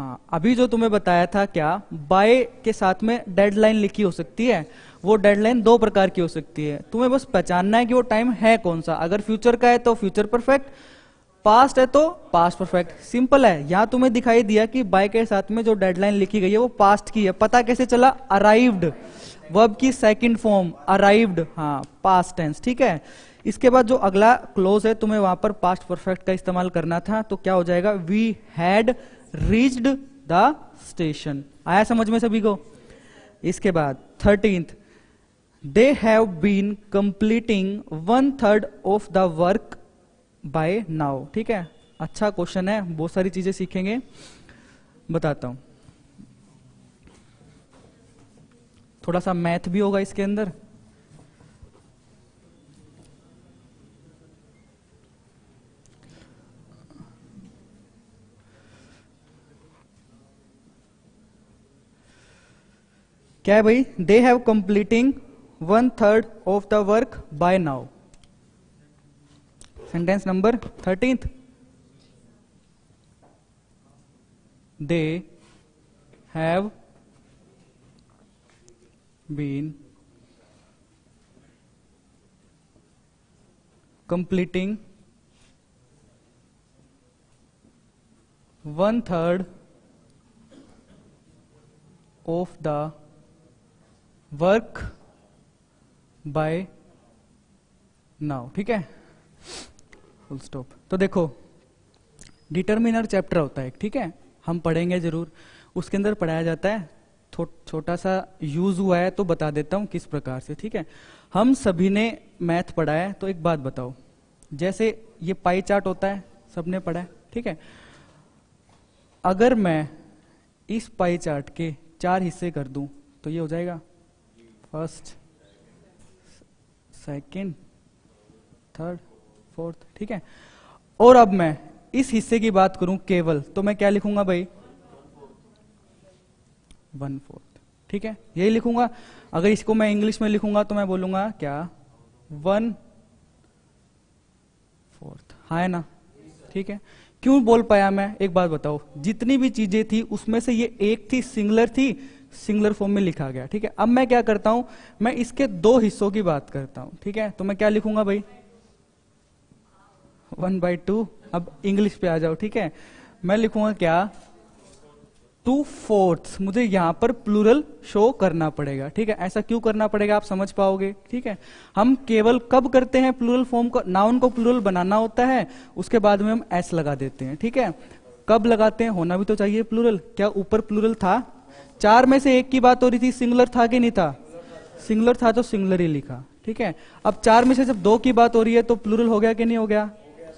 हाँ अभी जो तुम्हें बताया था क्या, बाय के साथ में डेडलाइन लिखी हो सकती है, वो डेडलाइन दो प्रकार की हो सकती है। तुम्हें बस पहचानना है कि वो टाइम है कौन सा। अगर फ्यूचर का है तो फ्यूचर परफेक्ट पास्ट है तो पास्ट परफेक्ट सिंपल है, यहाँ तुम्हें दिखाई दिया कि बाय के साथ में जो डेडलाइन लिखी गई है, वो पास्ट की है। पता कैसे चला? अराइव्ड वर्ब की सेकंड फॉर्म अराइव्ड हाँ पास्ट टेंस ठीक है? इसके बाद जो अगला क्लोज है, तुम्हें वहाँ पर पास्ट परफेक्ट का इस्तेमाल करना था तो क्या हो जाएगा? We had reached the station आया समझ में सभी को? इसके बाद thirteenth they have been completing one third of the work by now ठीक है? अच्छा क्वेश्चन है, बहुत सारी चीज़ें सीखेंगे। बताता हूँ। थोड़ा सा मैथ भी होगा इसके अंदर। क्या है भाई? They have completing one third of the work by now sentence number thirteenth they have been completing one third of the work by now ठीक है? फुल स्टॉप तो देखो डिटर्मिनर चैप्टर होता है, ठीक है? हम पढ़ेंगे ज़रूर। उसके अंदर पढ़ाया जाता है छोटा सा यूज़ हुआ है तो बता देता हूँ किस प्रकार से, ठीक है? हम सभी ने मैथ पढ़ा है तो एक बात बताओ। जैसे ये पाई चार्ट होता है, सबने पढ़ा है, ठीक है? अगर मैं इस पाई चार्ट के चार हिस्से कर दूँ तो ये हो जाएगा फ़र्स्ट सेकंड थर्ड फोर्थ ठीक है? और अब मैं इस हिस्से की बात करूँ केवल तो मैं क्या लिखूँगा भाई? वन फोर्थ ठीक है? यही लिखूँगा। अगर इसको मैं इंग्लिश में लिखूँगा तो मैं बोलूँगा क्या? वन फोर्थ हाँ है ना? ठीक है? क्यों बोल पाया मैं? एक बात बताओ, जितनी भी चीज़ें थी, उसमें से ये एक थी सिंगलर थी सिंगलर फॉर्म में लिखा गया, ठीक है? अब मैं क्या करता हूँ? मैं इसके दो हिस्सों की बात करता हूँ, ठीक है? तो मैं क्या लिखूँगा भाई? वन बाई टू अब इंग्लिश पे आ जाओ, ठीक है? मैं लिखूँगा क्या? टू फोर्थ मुझे यहाँ पर प्लूरल शो करना पड़ेगा, ठीक है? ऐसा क्यों करना पड़ेगा आप समझ पाओगे, ठीक है? हम केवल कब करते हैं प्लूरल फॉर्म को? नाउन को प्लूरल बनाना होता है, उसके बाद में हम एस लगा देते हैं, ठीक है? कब लगाते हैं? होना भी तो चाहिए प्लूरल क्या ऊपर प्लूरल था? चार में से एक की बात हो रही थी सिंगुलर था कि नहीं था? सिंगुलर था तो सिंगुलर ही लिखा, ठीक है? अब चार में से जब दो की बात हो रही है तो प्लूरल हो गया कि नहीं हो गया?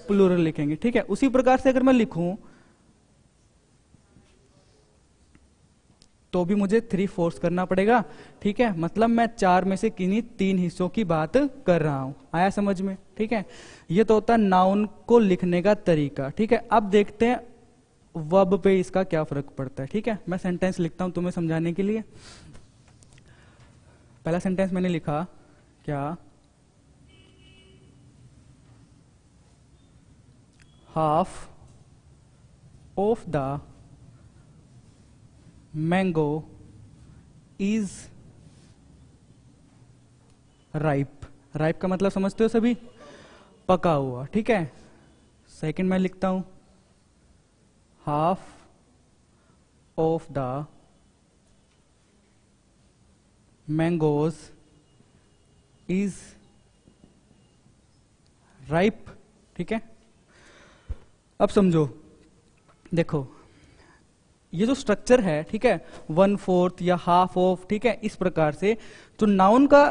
प्लूरल लिखेंगे, ठीक है? उसी प्रकार से अगर मैं लिखूं तो भी मुझे थ्री फोर्स करना पड़ेगा, ठीक है? मतलब मैं चार में से किन्हीं तीन हिस्सों की बात कर रहा हूँ। आया समझ में? ठीक है? ये तो होता है नाउन को लिखने का तरीका, ठीक है? अब देखते हैं वब पे इसका क्या फ़र्क पड़ता है? ठीक है, मैं सेंटेंस लिखता हूँ तुम्हें समझाने के लिए। पहला सेंटेंस मैंने लिखा, क्या? Half of the mango is ripe ripe का मतलब समझते हो सभी? पका हुआ, ठीक है? सेकंड मैं लिखता हूँ। Half of the mangoes is ripe ठीक है? अब समझो, देखो, ये जो स्ट्रक्चर है, ठीक है वन फोर्थ या हाफ़ ऑफ़ ठीक है, इस प्रकार से तो नाउन का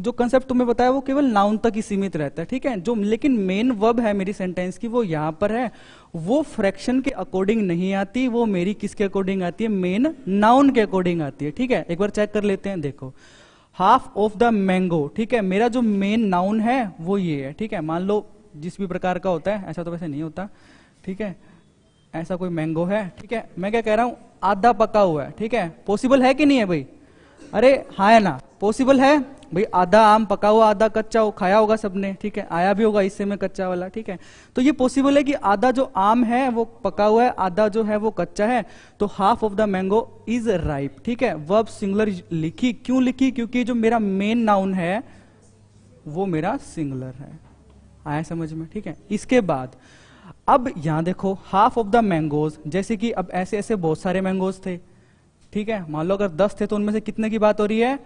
जो कंसेप्ट तुम्हें बताया, वो केवल नाउन तक ही सीमित रहता है, ठीक है? जो, लेकिन मेन वर्ब है मेरी सेंटेंस की, वो यहाँ पर है। वो फ्रैक्शन के अकॉर्डिंग नहीं आती, वो मेरी किसके अकॉर्डिंग आती है? मेन नाउन के अकॉर्डिंग आती है, ठीक है? एक बार चेक कर लेते हैं, देखो। हाफ़ ऑफ़ द मैंगो ठीक है? मेरा जो मेन नाउन है, वो ये है, ठीक है? मान लो, जिस भी प्रकार का होता है, ऐसा तो वैसे नहीं होता, ठीक है? ऐसा कोई मैंगो है, ठीक है? मैं क्या कह रहा हूँ? आधा पका हुआ है, ठीक है? पॉसिबल है कि नहीं है भाई? अरे हाँ है ना पॉसिबल है? भाई, आधा आम पका हुआ आधा कच्चा हो, खाया होगा सबने, ठीक है? आया भी होगा इससे में कच्चा वाला, ठीक है? तो ये पॉसिबल है कि आधा जो आम है, वो पका हुआ है, आधा जो है, वो कच्चा है तो half of the mango is ripe ठीक है? वर्ब सिंगुलर लिखी, क्यों लिखी? क्योंकि जो मेरा मेन नाउन है, वो मेरा सिंगुलर है। आया समझ में, ठीक है? इसके बाद, अब यहाँ देखो हाफ़ ऑफ़ द मैंगोज जैसे कि अब ऐसे ऐसे बहुत सारे मैंगोज थे ठीक है? मान लो अगर दस थे तो उनमें से कितने की बात हो रही है?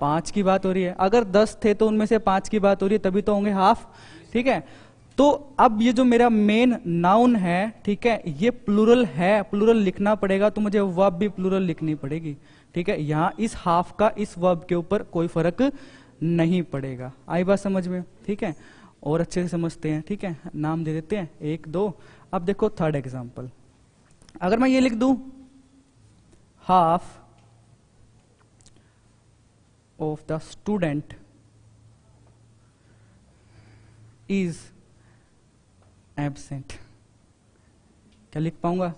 पाँच की बात हो रही है। अगर दस थे तो उनमें से पाँच की बात हो रही है, तभी तो होंगे हाफ़ ठीक है? तो अब ये जो मेरा मेन नाउन है, ठीक है, ये प्लूरल है प्लूरल लिखना पड़ेगा तो मुझे वर्ब भी प्लूरल लिखनी पड़ेगी, ठीक है? यहाँ इस हाफ़ का, इस वर्ब के ऊपर कोई फ़र्क नहीं पड़ेगा। आई बात समझ में? ठीक है? और अच्छे से समझते हैं, ठीक है? नाम दे देते हैं। एक, दो। अब देखो थर्ड एग्ज़ाम्पल अगर मैं ये लिख दू half of the student is absent क्या लिख पाऊँगा?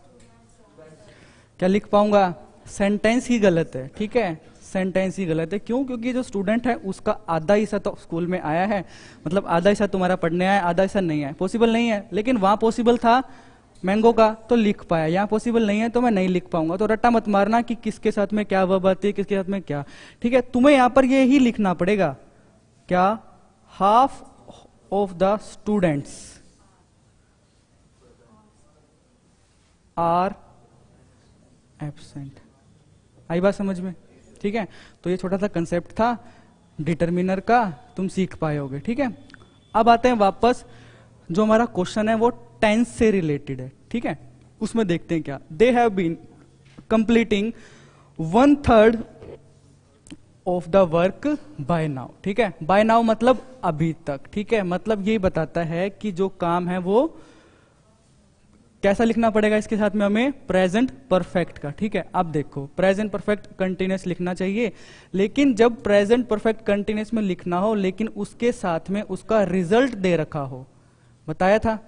क्या लिख पाऊँगा? सेंटेंस ही गलत है, ठीक है? सेंटेंस ही गलत है। क्यों? क्योंकि जो स्टूडेंट है, उसका आधा हिस्सा तो स्कूल में आया है। मतलब आधा हिस्सा तुम्हारा पढ़ने आया, आधा हिस्सा नहीं है पॉसिबल नहीं है, लेकिन वहाँ पॉसिबल था। मैंगो का तो लिख पाया। यहाँ पॉसिबल नहीं है तो मैं नहीं लिख पाऊँगा। तो रट्टा मत मारना कि किसके साथ में क्या वर्ब आती है किसके साथ में क्या। ठीक है, तुम्हें यहाँ पर ये ही लिखना पड़ेगा। क्या? Half of the students are absent आई बात समझ में? ठीक है? तो ये छोटा सा कंसेप्ट था डिटर्मिनर का, तुम सीख पाए ठीक है? अब आते हैं वापस। जो हमारा क्वेश्चन है, वो टेंस से रिलेटेड है, ठीक है? उसमें देखते हैं क्या। They have been completing one third of the work by now ठीक है? बाय नाउ मतलब अभी तक, ठीक है? मतलब यही बताता है कि जो काम है वो कैसा लिखना पड़ेगा इसके साथ में हमें? प्रेजेंट परफेक्ट का, ठीक है? अब देखो प्रेजेंट परफेक्ट कंटिन्यूस लिखना चाहिए, लेकिन जब प्रेजेंट परफेक्ट कंटिन्यूस में लिखना हो, लेकिन उसके साथ में उसका रिज़ल्ट दे रखा हो, बताया था?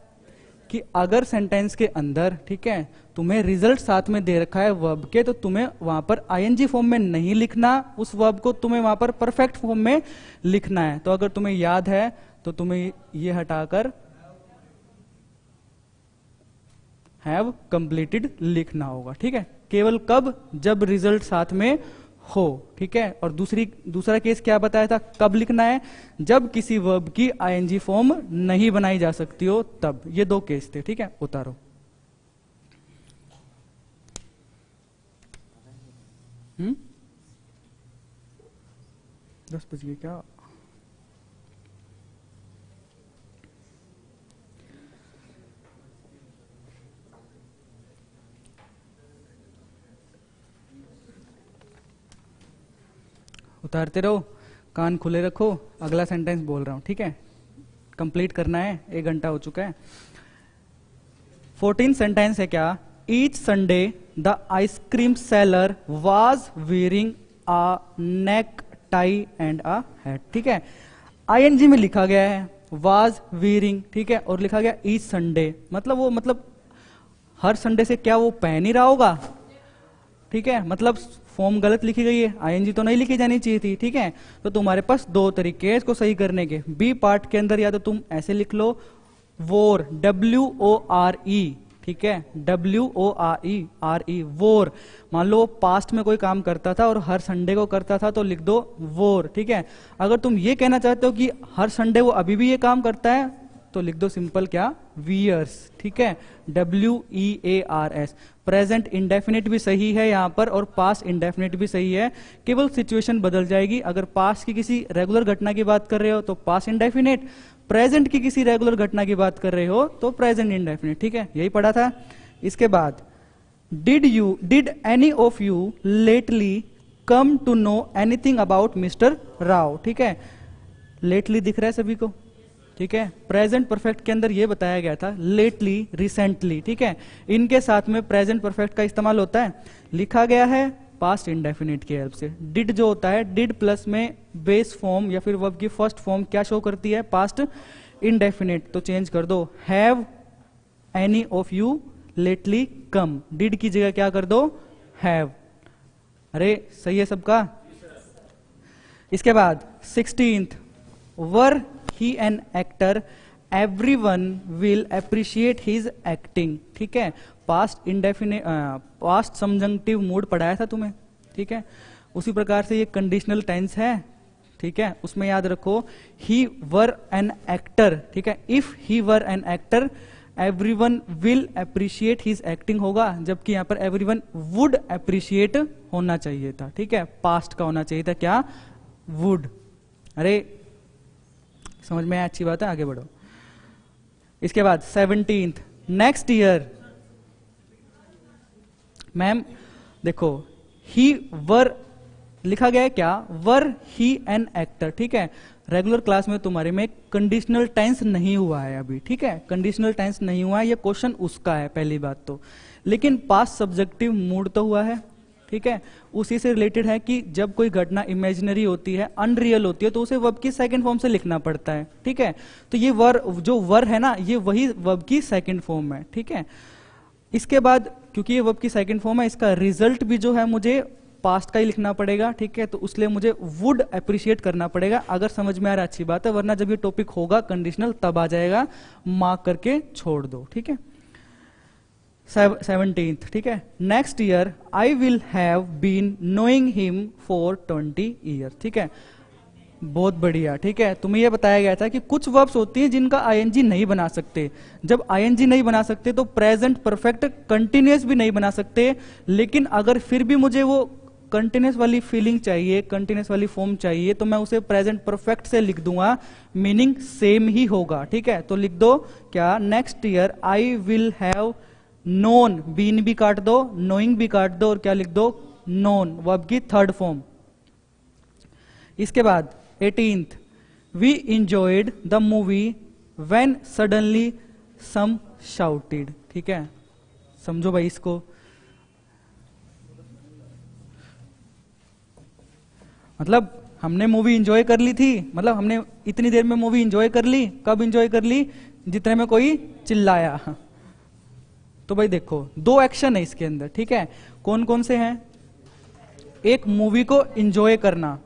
कि अगर सेंटेंस के अंदर, ठीक है, तुम्हें रिज़ल्ट साथ में दे रखा है वर्ब के तो तुम्हें वहाँ पर आईएनजी फॉर्म में नहीं लिखना, उस वर्ब को तुम्हें वहाँ पर परफेक्ट फॉर्म में लिखना है। तो अगर तुम्हें याद है तो तुम्हें ये हटाकर हैव कंप्लीटेड लिखना होगा, ठीक है? केवल कब? जब रिज़ल्ट साथ में हो, ठीक है? और दूसरी, दूसरा केस क्या बताया था? कब लिखना है? जब किसी वर्ब की आईएनजी फॉर्म नहीं बनाई जा सकती हो, तब। ये दो केस थे, ठीक है? उतारो। हम्म? दस बज गए क्या? उतारते रहो, कान खुले रखो, अगला सेंटेंस बोल रहा हूँ, ठीक है? कंप्लीट करना है, एक घंटा हो चुका है। फोर्टीन सेंटेंस है क्या? Each Sunday the ice cream seller was wearing a neck tie and a hat ठीक है? आईएनजी में लिखा गया है वाज वेयरिंग ठीक है? और लिखा गया ईच संडे मतलब वो मतलब हर संडे से क्या वो पहन ही रहा होगा? ठीक है? मतलब फॉर्म गलत लिखी गई है, आईएनजी तो नहीं लिखी जानी चाहिए थी, ठीक है? तो तुम्हारे पास दो तरीके हैं इसको सही करने के। बी पार्ट के अंदर या तो तुम ऐसे लिख लो, वोर डब्ल्यू ओ आर ई ठीक है? W O R E R E wore. मान लो पास्ट में कोई काम करता था और हर संडे को करता था तो लिख दो वोर, ठीक है? अगर तुम ये कहना चाहते हो कि हर संडे वो अभी भी ये काम करता है तो लिख दो सिंपल क्या? वीयर्स ठीक है? W E A R S present indefinite भी सही है यहाँ पर और पास इंडेफिनेट भी सही है। केवल सिचुएशन बदल जाएगी। अगर पास की किसी रेगुलर घटना की बात कर रहे हो तो पास इंडेफिनेट प्रेजेंट की किसी रेगुलर घटना की बात कर रहे हो तो प्रेजेंट इंडेफिनेट ठीक है? यही पढ़ा था। इसके बाद did you did any of you lately come to know anything about mister Rao ठीक है? लेटली दिख रहा है सभी को? ठीक है? प्रेजेंट परफेक्ट के अंदर ये बताया गया था लेटली रिसेंटली ठीक है? इनके साथ में प्रेजेंट परफेक्ट का इस्तेमाल होता है। लिखा गया है पास्ट इंडेफिनिट की हेल्प से। डिड जो होता है डिड प्लस में बेस फॉर्म या फिर वर्ब की फ़र्स्ट फॉर्म क्या शो करती है? पास्ट इंडेफिनिट तो चेंज कर दो। Have any of you lately come did की जगह क्या कर दो? हैव अरे, सही है सबका? इसके बाद sixteenth were he an actor every one will appreciate his acting ठीक है? Past indefinite past subjunctive mood पढ़ाया था तुम्हें? ठीक है? उसी प्रकार से ये कंडीशनल टेंस है। ठीक है? उसमें याद रखो ही वर एन एक्टर ठीक है? If he were an actor every one will appreciate his acting होगा, जबकि यहाँ पर एवरी वन वुड अप्रिशिएट होना चाहिए था। ठीक है? पास्ट का होना चाहिए था क्या? वुड अरे समझ में अच्छी बात है, आगे बढ़ो। इसके बाद सेवनटींथ नेक्स्ट ईयर मैम देखो ही वर लिखा गया है क्या? वर ही एन एक्टर ठीक है? रेगुलर क्लास में तुम्हारे में कंडीशनल टेंस नहीं हुआ है अभी, ठीक है? कंडीशनल टेंस नहीं हुआ है, ये क्वेश्चन उसका है, पहली बात तो। लेकिन पास सब्जेक्टिव मूड तो हुआ है। ठीक है? उसी से रिलेटेड है कि जब कोई घटना इमेजिनरी होती है अनरियल होती है तो उसे वर्ब की सेकंड फॉर्म से लिखना पड़ता है, ठीक है? तो ये वर जो वर है ना, ये वही वर्ब की सेकंड फॉर्म है, ठीक है? इसके बाद, क्योंकि ये वर्ब की सेकंड फॉर्म है, इसका रिज़ल्ट भी जो है मुझे पास्ट का ही लिखना पड़ेगा, ठीक है? तो उसलिए मुझे वुड अप्रिशिएट करना पड़ेगा। अगर समझ में आ रहा अच्छी बात है, वरना जब ये टॉपिक होगा कंडीशनल तब आ जाएगा मार्क करके छोड़ दो, ठीक है? सेवनटींथ ठीक है? Next year I will have been knowing him for twenty year ठीक है? बहुत बढ़िया, ठीक है? तुम्हें यह बताया गया था कि कुछ वर्ब्स होती हैं जिनका आईएनजी नहीं बना सकते। जब आईएनजी नहीं बना सकते तो प्रेजेंट परफेक्ट कंटिन्यूस भी नहीं बना सकते। लेकिन अगर फिर भी मुझे वो कंटिन्यूस वाली फीलिंग चाहिए कंटिन्यूस वाली फॉर्म चाहिए तो मैं उसे प्रेजेंट परफेक्ट से लिख दूँगा। मीनिंग सेम ही होगा, ठीक है? तो लिख दो, क्या? Next year I will have known, been भी काट दो, नोइंग भी काट दो और क्या लिख दो? नोन वर्ब की थर्ड फॉर्म इसके बाद eighteenth we enjoyed the movie when suddenly some shouted ठीक है? समझो भाई इसको। मतलब हमने मूवी इंजॉय कर ली थी मतलब हमने इतनी देर में मूवी इंजॉय कर ली, कब इंजॉय कर ली? जितने में कोई चिल्लाया। तो भाई देखो, दो एक्शन है इसके अंदर, ठीक है? कौन कौन से हैं? एक मूवी को इंजॉय करना,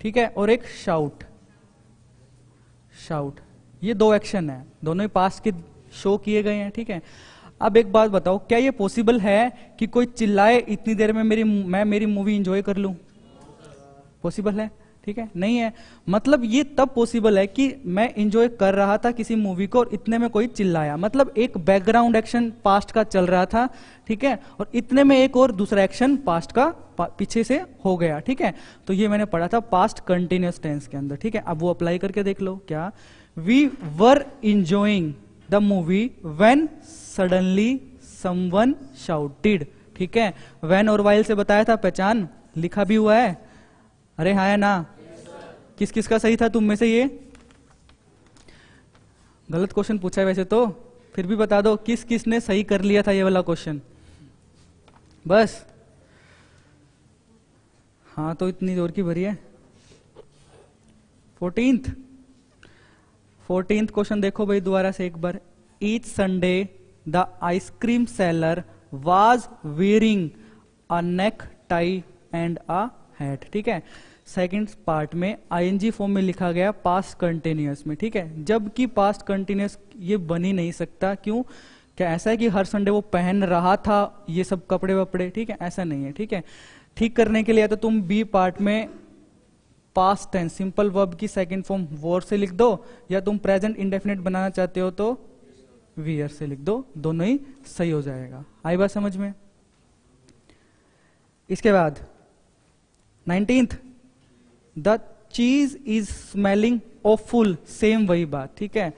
ठीक है? और एक शाउट शाउट ये दो एक्शन है। दोनों ही पास के शो किए गए हैं, ठीक है? अब एक बात बताओ, क्या ये पॉसिबल है कि कोई चिल्लाए, इतनी देर में मेरी, मैं मेरी मूवी इंजॉय कर लूँ? पॉसिबल है? ठीक है? नहीं है। मतलब ये तब पॉसिबल है कि मैं इंजॉय कर रहा था किसी मूवी को और इतने में कोई चिल्लाया। मतलब एक बैकग्राउंड एक्शन पास्ट का चल रहा था, ठीक है? और इतने में एक और दूसरा एक्शन पास्ट का पीछे से हो गया, ठीक है? तो ये मैंने पढ़ा था पास्ट कंटिन्यूस टेंस के अंदर, ठीक है? अब वो अप्लाई करके देख लो क्या? We were enjoying the movie when suddenly someone shouted ठीक है? वेन और वाइल से बताया था, पहचान? लिखा भी हुआ है। अरे हाँ ना। किस किस का सही था तुम में से ये? गलत क्वेश्चन पूछा है वैसे तो। फिर भी बता दो, किस किस ने सही कर लिया था ये वाला क्वेश्चन बस। हाँ तो इतनी ज़ोर की भरी है। फोर्टींथ फोर्टींथ क्वेश्चन देखो भाई दोबारा से एक बार। Each Sunday the ice cream seller was wearing a neck tie and a hat ठीक है? सेकेंड पार्ट में आईएनजी फॉर्म में लिखा गया पास्ट कंटिन्यूस में, ठीक है? जबकि पास्ट कंटिन्यूस ये बन ही नहीं सकता, क्यों? क्या ऐसा है कि हर संडे वो पहन रहा था ये सब कपड़े वपड़े, ठीक है? ऐसा नहीं है, ठीक है? ठीक करने के लिए तो तुम बी पार्ट में पास्ट टेंस सिंपल वर्ब की सेकंड फॉर्म वोर से लिख दो, या तुम प्रेजेंट इंडेफिनेट बनाना चाहते हो तो वीयर से लिख दो, दोनों ही सही हो जाएगा। आई बात समझ में? इसके बाद nineteenth the cheese is smelling awful same वही बात, ठीक है?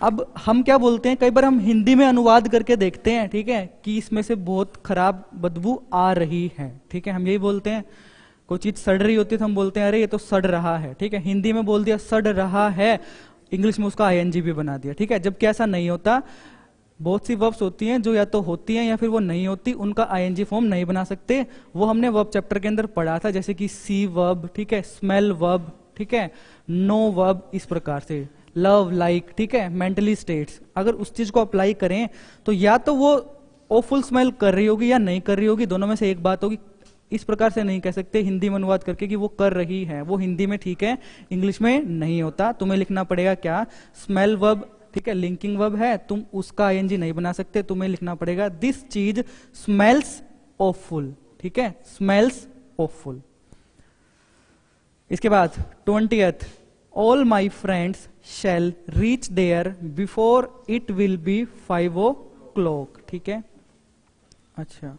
अब हम क्या बोलते हैं? कई बार हम हिंदी में अनुवाद करके देखते हैं, ठीक है, कि इसमें से बहुत खराब बदबू आ रही है, ठीक है? हम यही बोलते हैं, कोई चीज़ सड़ रही होती है तो हम बोलते हैं, अरे, ये तो सड़ रहा है। ठीक है? हिंदी में बोल दिया, सड़ रहा है। इंग्लिश में उसका आई भी बना दिया, ठीक है? जबकि ऐसा नहीं होता बहुत सी वर्ब्स होती हैं जो या तो होती हैं या फिर वो नहीं होती, उनका आईएनजी फॉर्म नहीं बना सकते। वो हमने वर्ब चैप्टर के अंदर पढ़ा था, जैसे कि सी वर्ब ठीक है स्मेल वर्ब ठीक है नो वर्ब इस प्रकार से। लव लाइक ठीक है मेंटली स्टेट्स अगर उस चीज़ को अप्लाई करें तो या तो वो ओफुल स्मेल कर रही होगी या नहीं कर रही होगी, दोनों में से एक बात होगी। इस प्रकार से नहीं कह सकते, हिंदी में अनुवाद करके कि वो कर रही है। वो हिंदी में ठीक है, इंग्लिश में नहीं होता। तुम्हें लिखना पड़ेगा क्या? स्मेल वर्ब ठीक है लिंकिंग वर्ब है, तुम उसका आई नहीं बना सकते, तुम्हें लिखना पड़ेगा दिस चीज़ स्मेल्स ऑफुल ठीक है स्मेल्स ऑफुल इसके बाद twenty all my friends shall reach there before it will be five o'clock ठीक है? अच्छा।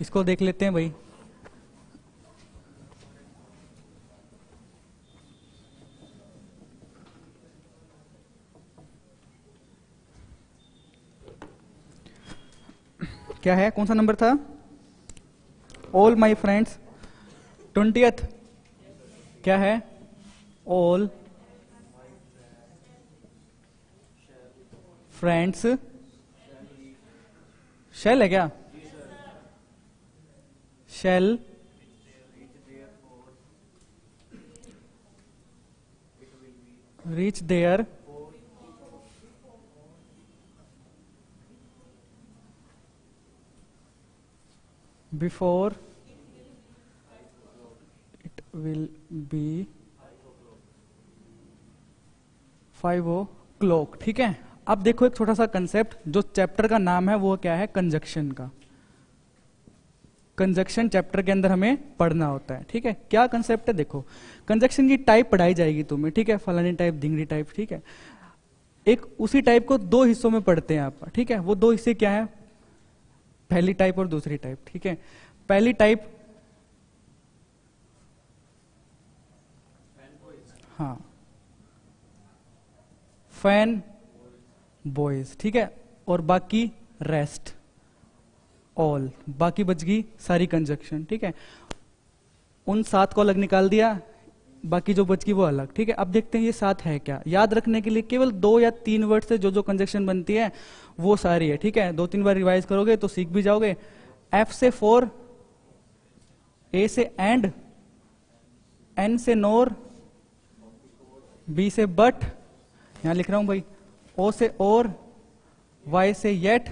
इसको देख लेते हैं भाई। क्या है? कौन सा नंबर था? ऑल माई फ्रेंड्स ट्वेंटी क्या है? ऑल फ्रेंड्स शेल है क्या? Shall reach there before it will be five o'clock ठीक है? अब देखो एक छोटा सा कंसेप्ट जो चैप्टर का नाम है वो क्या है? कंजक्शन का। कंजक्शन चैप्टर के अंदर हमें पढ़ना होता है, ठीक है? क्या कंसेप्ट है? देखो कंजक्शन की टाइप पढ़ाई जाएगी तुम्हें, ठीक है? फलानी टाइप धिंगड़ी टाइप ठीक है? एक उसी टाइप को दो हिस्सों में पढ़ते हैं आप, ठीक है? वो दो हिस्से क्या है? पहली टाइप और दूसरी टाइप ठीक है? पहली टाइप हाँ। फ़ैन बॉयज़ ठीक है? और बाकी रेस्ट ऑल बाकी बच गई सारी कंजक्शन ठीक है? उन सात को अलग निकाल दिया। बाकी जो बच गई वो अलग, ठीक है? अब देखते हैं ये साथ है क्या। याद रखने के लिए केवल दो या तीन वर्ड से जो जो कंजक्शन बनती है, वो सारी है, ठीक है? दो तीन बार रिवाइज करोगे तो सीख भी जाओगे। एफ़ से फोर ए से एंड एन से नोर बी से बट यहाँ लिख रहा हूँ भाई ओ से और वाई से येट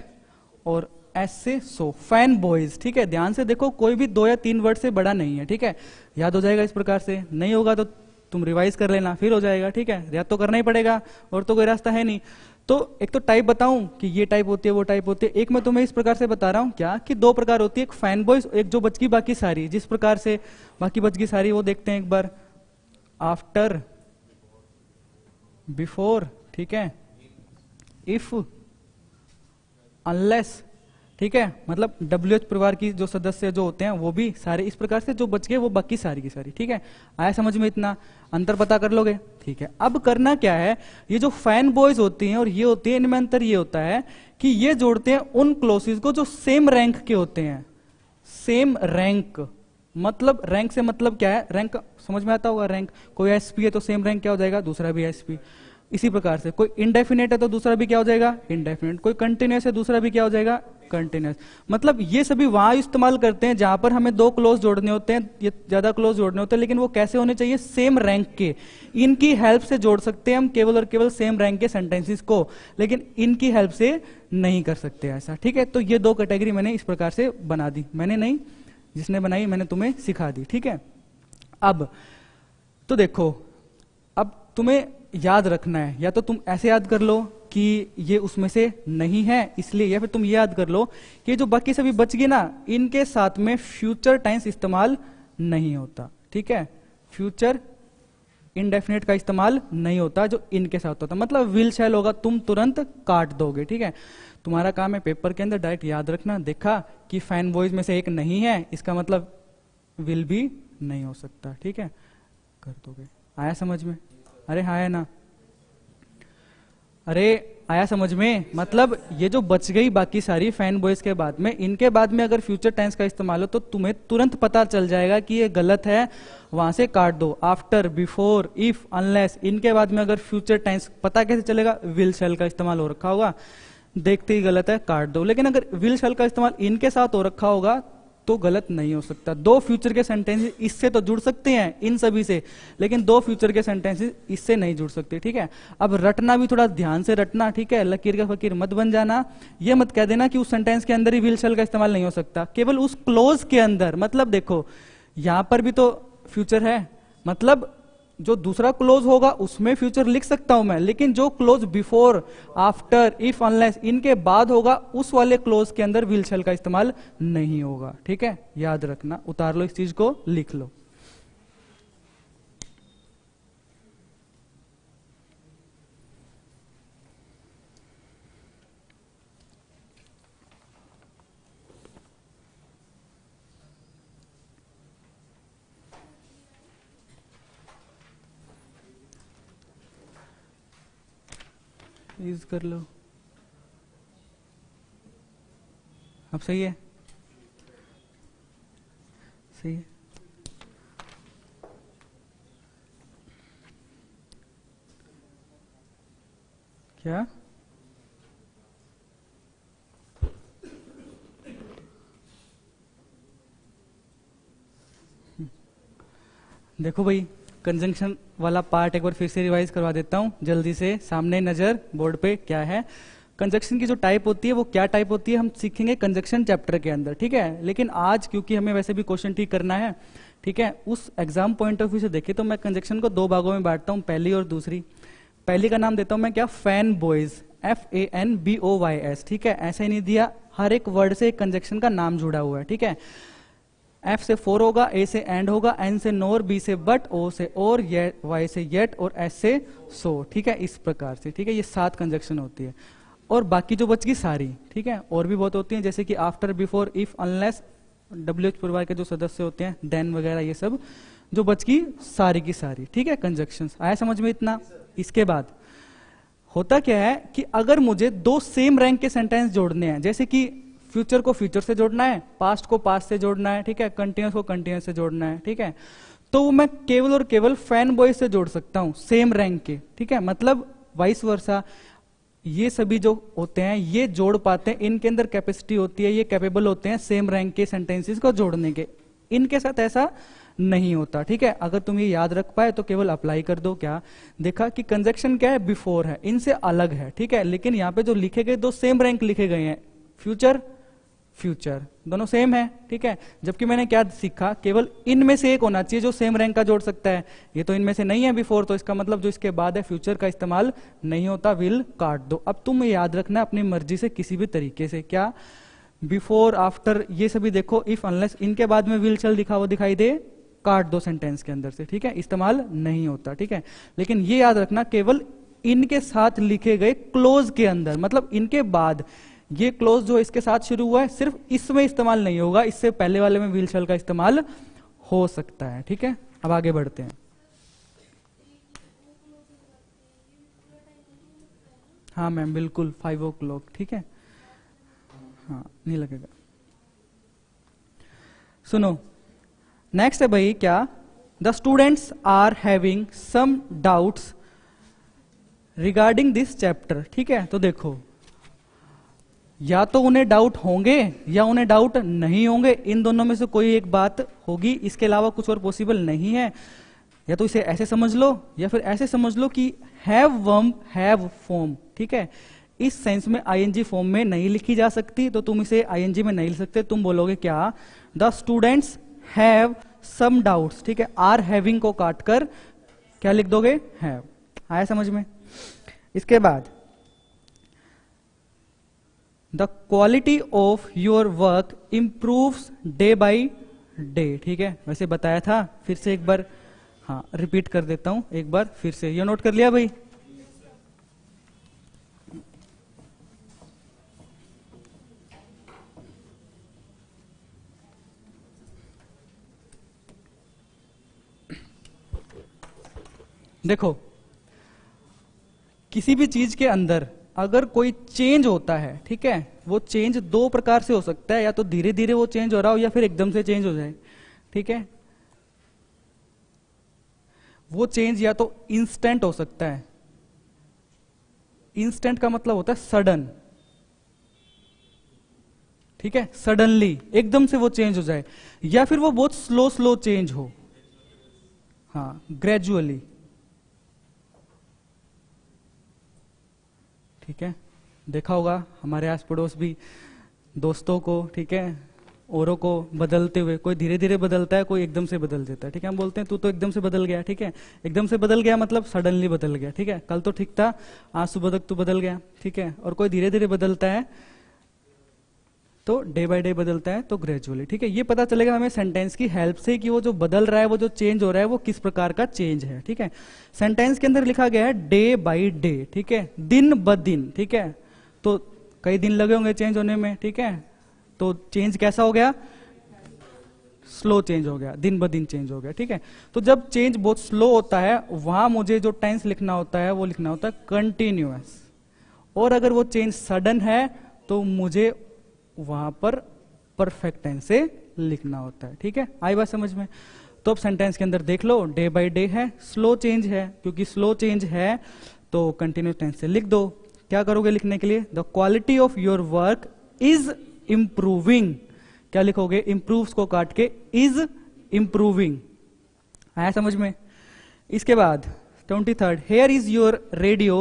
और एस से सो फ़ैन बॉयज़ ठीक है? ध्यान से देखो, कोई भी दो या तीन वर्ड से बड़ा नहीं है, ठीक है? याद हो जाएगा इस प्रकार से। नहीं होगा तो तुम रिवाइज कर लेना, फिर हो जाएगा, ठीक है? याद तो करना ही पड़ेगा, और तो कोई रास्ता है नहीं। तो एक तो टाइप बताऊँ कि ये टाइप होती है, वो टाइप होती है। एक मैं तुम्हें इस प्रकार से बता रहा हूँ क्या? कि दो प्रकार होती है, एक फ़ैन बॉयज़ एक जो बच गई बाकी सारी। जिस प्रकार से बाकी बच गई सारी, वो देखते हैं एक बार। आफ्टर बिफोर ठीक है? इफ़ अनलेस ठीक है? मतलब डब्ल्यू एच परिवार की जो सदस्य जो होते हैं, वो भी सारे इस प्रकार से जो बच गए, वो बाकी सारी की सारी, ठीक है? आया समझ में इतना? अंतर पता कर लोगे? ठीक है। अब करना क्या है? ये जो फ़ैन बॉयज़ होती हैं और ये होती है, इनमें अंतर ये होता है कि ये जोड़ते हैं उन क्लोसेज को जो सेम रैंक के होते हैं। सेम रैंक मतलब रैंक से मतलब क्या है? रैंक समझ में आता होगा रैंक कोई एसपी है तो सेम रैंक क्या हो जाएगा? दूसरा भी एसपी इसी प्रकार से। कोई इंडेफिनेट है तो दूसरा भी क्या हो जाएगा? इंडेफिनेट कोई कंटिन्यूस है, दूसरा भी क्या हो जाएगा? कंटिन्यूस मतलब ये सभी वहाँ इस्तेमाल करते हैं जहाँ पर हमें दो क्लोज जोड़ने होते हैं, ये ज़्यादा क्लोज जोड़ने होते हैं, लेकिन वो कैसे होने चाहिए? सेम रैंक के। इनकी हेल्प से जोड़ सकते हैं हम केवल और केवल सेम रैंक के सेंटेंसेस को, लेकिन इनकी हेल्प से नहीं कर सकते ऐसा। ठीक है? तो ये दो कैटेगरी मैंने इस प्रकार से बना दी। मैंने नहीं, जिसने बनाई, मैंने तुम्हें सिखा दी। ठीक है? अब तो देखो, अब तुम्हें याद रखना है। या तो तुम ऐसे याद कर लो कि ये उसमें से नहीं है, इसलिए या फिर तुम ये याद कर लो कि जो बाकी सभी बच गए ना, इनके साथ में फ्यूचर टाइम्स इस्तेमाल नहीं होता, ठीक है? फ्यूचर इनडेफिनेट का इस्तेमाल नहीं होता जो इनके साथ होता मतलब विल शैल होगा, तुम तुरंत काट दोगे, ठीक है? तुम्हारा काम है पेपर के अंदर डायरेक्ट याद रखना, देखा कि फ़ैन बॉयज़ में से एक नहीं है, इसका मतलब विल भी नहीं हो सकता, ठीक है? कर दोगे। आया समझ में? अरे हाँ है ना? अरे, आया समझ में? मतलब ये जो बच गई बाकी सारी फ़ैन बॉयज़ के बाद में, इनके बाद में अगर फ्यूचर टेंस का इस्तेमाल हो तो तुम्हें तुरंत पता चल जाएगा कि ये गलत है। वहाँ से काट दो। आफ्टर बिफोर इफ़ अनलेस इनके बाद में अगर फ्यूचर टेंस पता कैसे चलेगा? विल शेल का इस्तेमाल हो रखा होगा। देखते ही गलत है, काट दो। लेकिन अगर विल शेल का इस्तेमाल इनके साथ हो रखा होगा तो गलत नहीं हो सकता। दो फ्यूचर के सेंटेंसेस इससे तो जुड़ सकते हैं, इन सभी से। लेकिन दो फ्यूचर के सेंटेंसेस इससे नहीं जुड़ सकते, ठीक है? अब रटना भी थोड़ा ध्यान से रटना, ठीक है? लकीर का फकीर मत बन जाना। यह मत कह देना कि उस सेंटेंस के अंदर ही व्हील शेल का इस्तेमाल नहीं हो सकता। केवल उस क्लोज के अंदर मतलब देखो, यहाँ पर भी तो फ्यूचर है। मतलब जो दूसरा क्लोज होगा, उसमें फ्यूचर लिख सकता हूँ मैं। लेकिन जो close before after if unless इनके बाद होगा, उस वाले क्लोज के अंदर व्हील छल का इस्तेमाल नहीं होगा। ठीक है? याद रखना। उतार लो इस चीज़ को, लिख लो। यूज़ कर लो। अब सही है? सही है। क्या? देखो भाई कंजंक्शन वाला पार्ट एक बार फिर से रिवाइज करवा देता हूँ। जल्दी से सामने नज़र बोर्ड पे क्या है? कंजक्शन की जो टाइप होती है, वो क्या टाइप होती है, हम सीखेंगे कंजक्शन चैप्टर के अंदर, ठीक है? लेकिन आज, क्योंकि हमें वैसे भी क्वेश्चन ठीक करना है, ठीक है? उस एग्ज़ाम पॉइंट ऑफ़ व्यू से देखे तो मैं कंजक्शन को दो भागों में बांटता हूँ, पहली और दूसरी। पहली का नाम देता हूँ मैं क्या? Fan boys F A N B O Y S ठीक है? ऐसे नहीं दिया, हर एक वर्ड से एक कंजक्शन का नाम जुड़ा हुआ है, ठीक है? एफ़ से फोर होगा ए से एंड होगा एन से नोर बी से बट ओ से और वाई से येट और एस से सो ठीक है? इस प्रकार से, ठीक है? ये सात कंजक्शन होती है। और बाकी जो बच गई सारी, ठीक है? और भी बहुत होती है, जैसे कि after before if unless W H परिवार के जो सदस्य होते हैं देन वगैरह ये सब, जो बच गई सारी की सारी, ठीक है? कंजक्शन आया समझ में इतना? इसके बाद होता क्या है कि अगर मुझे दो सेम रैंक के सेंटेंस जोड़ने हैं, जैसे कि फ्यूचर को फ्यूचर से जोड़ना है, पास्ट को पास्ट से जोड़ना है, ठीक है? कंटिन्यूस को कंटिन्यूस से जोड़ना है, ठीक है? तो मैं केवल और केवल फ़ैन बॉय से जोड़ सकता हूँ सेम रैंक के, ठीक है? मतलब वाइस वर्षा ये सभी जो होते हैं, ये जोड़ पाते हैं, इनके अंदर कैपेसिटी होती है, ये कैपेबल होते हैं सेम रैंक के सेंटेंसेस को जोड़ने के। इनके साथ ऐसा नहीं होता, ठीक है? अगर तुम ये याद रख पाए तो केवल अप्लाई कर दो क्या? देखा कि कंजक्शन क्या है? बिफोर है, इनसे अलग है, ठीक है? लेकिन यहाँ पे जो लिखे गए दो सेम रैंक लिखे गए हैं फ्यूचर फ्यूचर दोनों सेम है, ठीक है? जबकि मैंने क्या सीखा? केवल इनमें से एक होना चाहिए जो सेम रैंक का जोड़ सकता है। ये तो इनमें से नहीं है बिफोर तो इसका मतलब जो इसके बाद है फ्यूचर का इस्तेमाल नहीं होता विल काट दो। अब तुम याद रखना अपनी मर्ज़ी से किसी भी तरीके से। क्या? बिफोर आफ्टर ये सभी देखो इफ़ अनलेस इनके बाद में विल चल दिखा, वो दिखाई दे, काट दो सेंटेंस के अंदर से, ठीक है? इस्तेमाल नहीं होता, ठीक है? लेकिन ये याद रखना, केवल इनके साथ लिखे गए क्लोज के अंदर मतलब इनके बाद ये क्लोज जो इसके साथ शुरू हुआ है, सिर्फ़ इसमें इस्तेमाल नहीं होगा, इससे पहले वाले में व्हील शल का इस्तेमाल हो सकता है, ठीक है? अब आगे बढ़ते हैं। हाँ मैम, बिल्कुल फाइव ओ क्लॉक ठीक है? हाँ नहीं लगेगा। सुनो नेक्स्ट है भाई, क्या? The students are having some doubts regarding this chapter ठीक है? तो देखो या तो उन्हें डाउट होंगे या उन्हें डाउट नहीं होंगे, इन दोनों में से कोई एक बात होगी, इसके अलावा कुछ और पॉसिबल नहीं है। या तो इसे ऐसे समझ लो, या फिर ऐसे समझ लो कि हैव वम हैव फॉर्म ठीक है? इस सेंस में आईएनजी फॉर्म में नहीं लिखी जा सकती तो तुम इसे आईएनजी में नहीं लिख सकते। तुम बोलोगे क्या? The students have some doubts ठीक है? आर हैविंग को काटकर क्या लिख दोगे? हैव आया समझ में? इसके बाद the quality of your work improve day by day, ठीक है? वैसे बताया था, फिर से एक बार हाँ रिपीट कर देता हूँ, एक बार फिर से। ये नोट कर लिया भाई? देखो, किसी भी चीज़ के अंदर अगर कोई चेंज होता है, ठीक है, वो चेंज दो प्रकार से हो सकता है, या तो धीरे धीरे वो चेंज हो रहा हो या फिर एकदम से चेंज हो जाए, ठीक है? वो चेंज या तो इंस्टेंट हो सकता है। इंस्टेंट का मतलब होता है सडन, ठीक है, सडनली, एकदम से वो चेंज हो जाए, या फिर वो बहुत स्लो स्लो चेंज हो। हाँ ग्रेजुअली। ठीक है? देखा होगा, हमारे आस पड़ोस भी दोस्तों को, ठीक है? औरों को बदलते हुए, कोई धीरे धीरे बदलता है, कोई एकदम से बदल देता है, ठीक है? हम बोलते हैं, तू तो एकदम से बदल गया, ठीक है? एकदम से बदल गया मतलब सडनली बदल गया, ठीक है? कल तो ठीक था, आज सुबह तक तू बदल गया, ठीक है? और कोई धीरे धीरे बदलता है तो डे बाय डे बदलता है तो ग्रेजुअली ठीक है? ये पता चलेगा हमें सेंटेंस की हेल्प से कि वो जो बदल रहा है, वो जो चेंज हो रहा है, वो किस प्रकार का चेंज है, ठीक है? सेंटेंस के अंदर लिखा गया है डे बाय डे ठीक है? दिन ब दिन, ठीक है? तो कई दिन लगे होंगे चेंज होने में, ठीक है? तो चेंज कैसा हो गया? स्लो चेंज हो गया, दिन ब दिन चेंज हो गया, ठीक है? तो जब चेंज बहुत स्लो होता है, वहाँ मुझे जो टेंस लिखना होता है, वो लिखना होता है कंटिन्यूस और अगर वो चेंज सडन है तो मुझे वहाँ पर परफेक्ट टेंस से लिखना होता है, ठीक है? आई बात समझ में? तो अब सेंटेंस के अंदर देख लो डे बाय डे है स्लो चेंज है, क्योंकि स्लो चेंज है तो कंटिन्यूस टेंस से लिख दो। क्या करोगे लिखने के लिए? The quality of your work is improving क्या लिखोगे? इंप्रूव को काट के इज़ इंप्रूविंग आया समझ में? इसके बाद twenty third here is your radio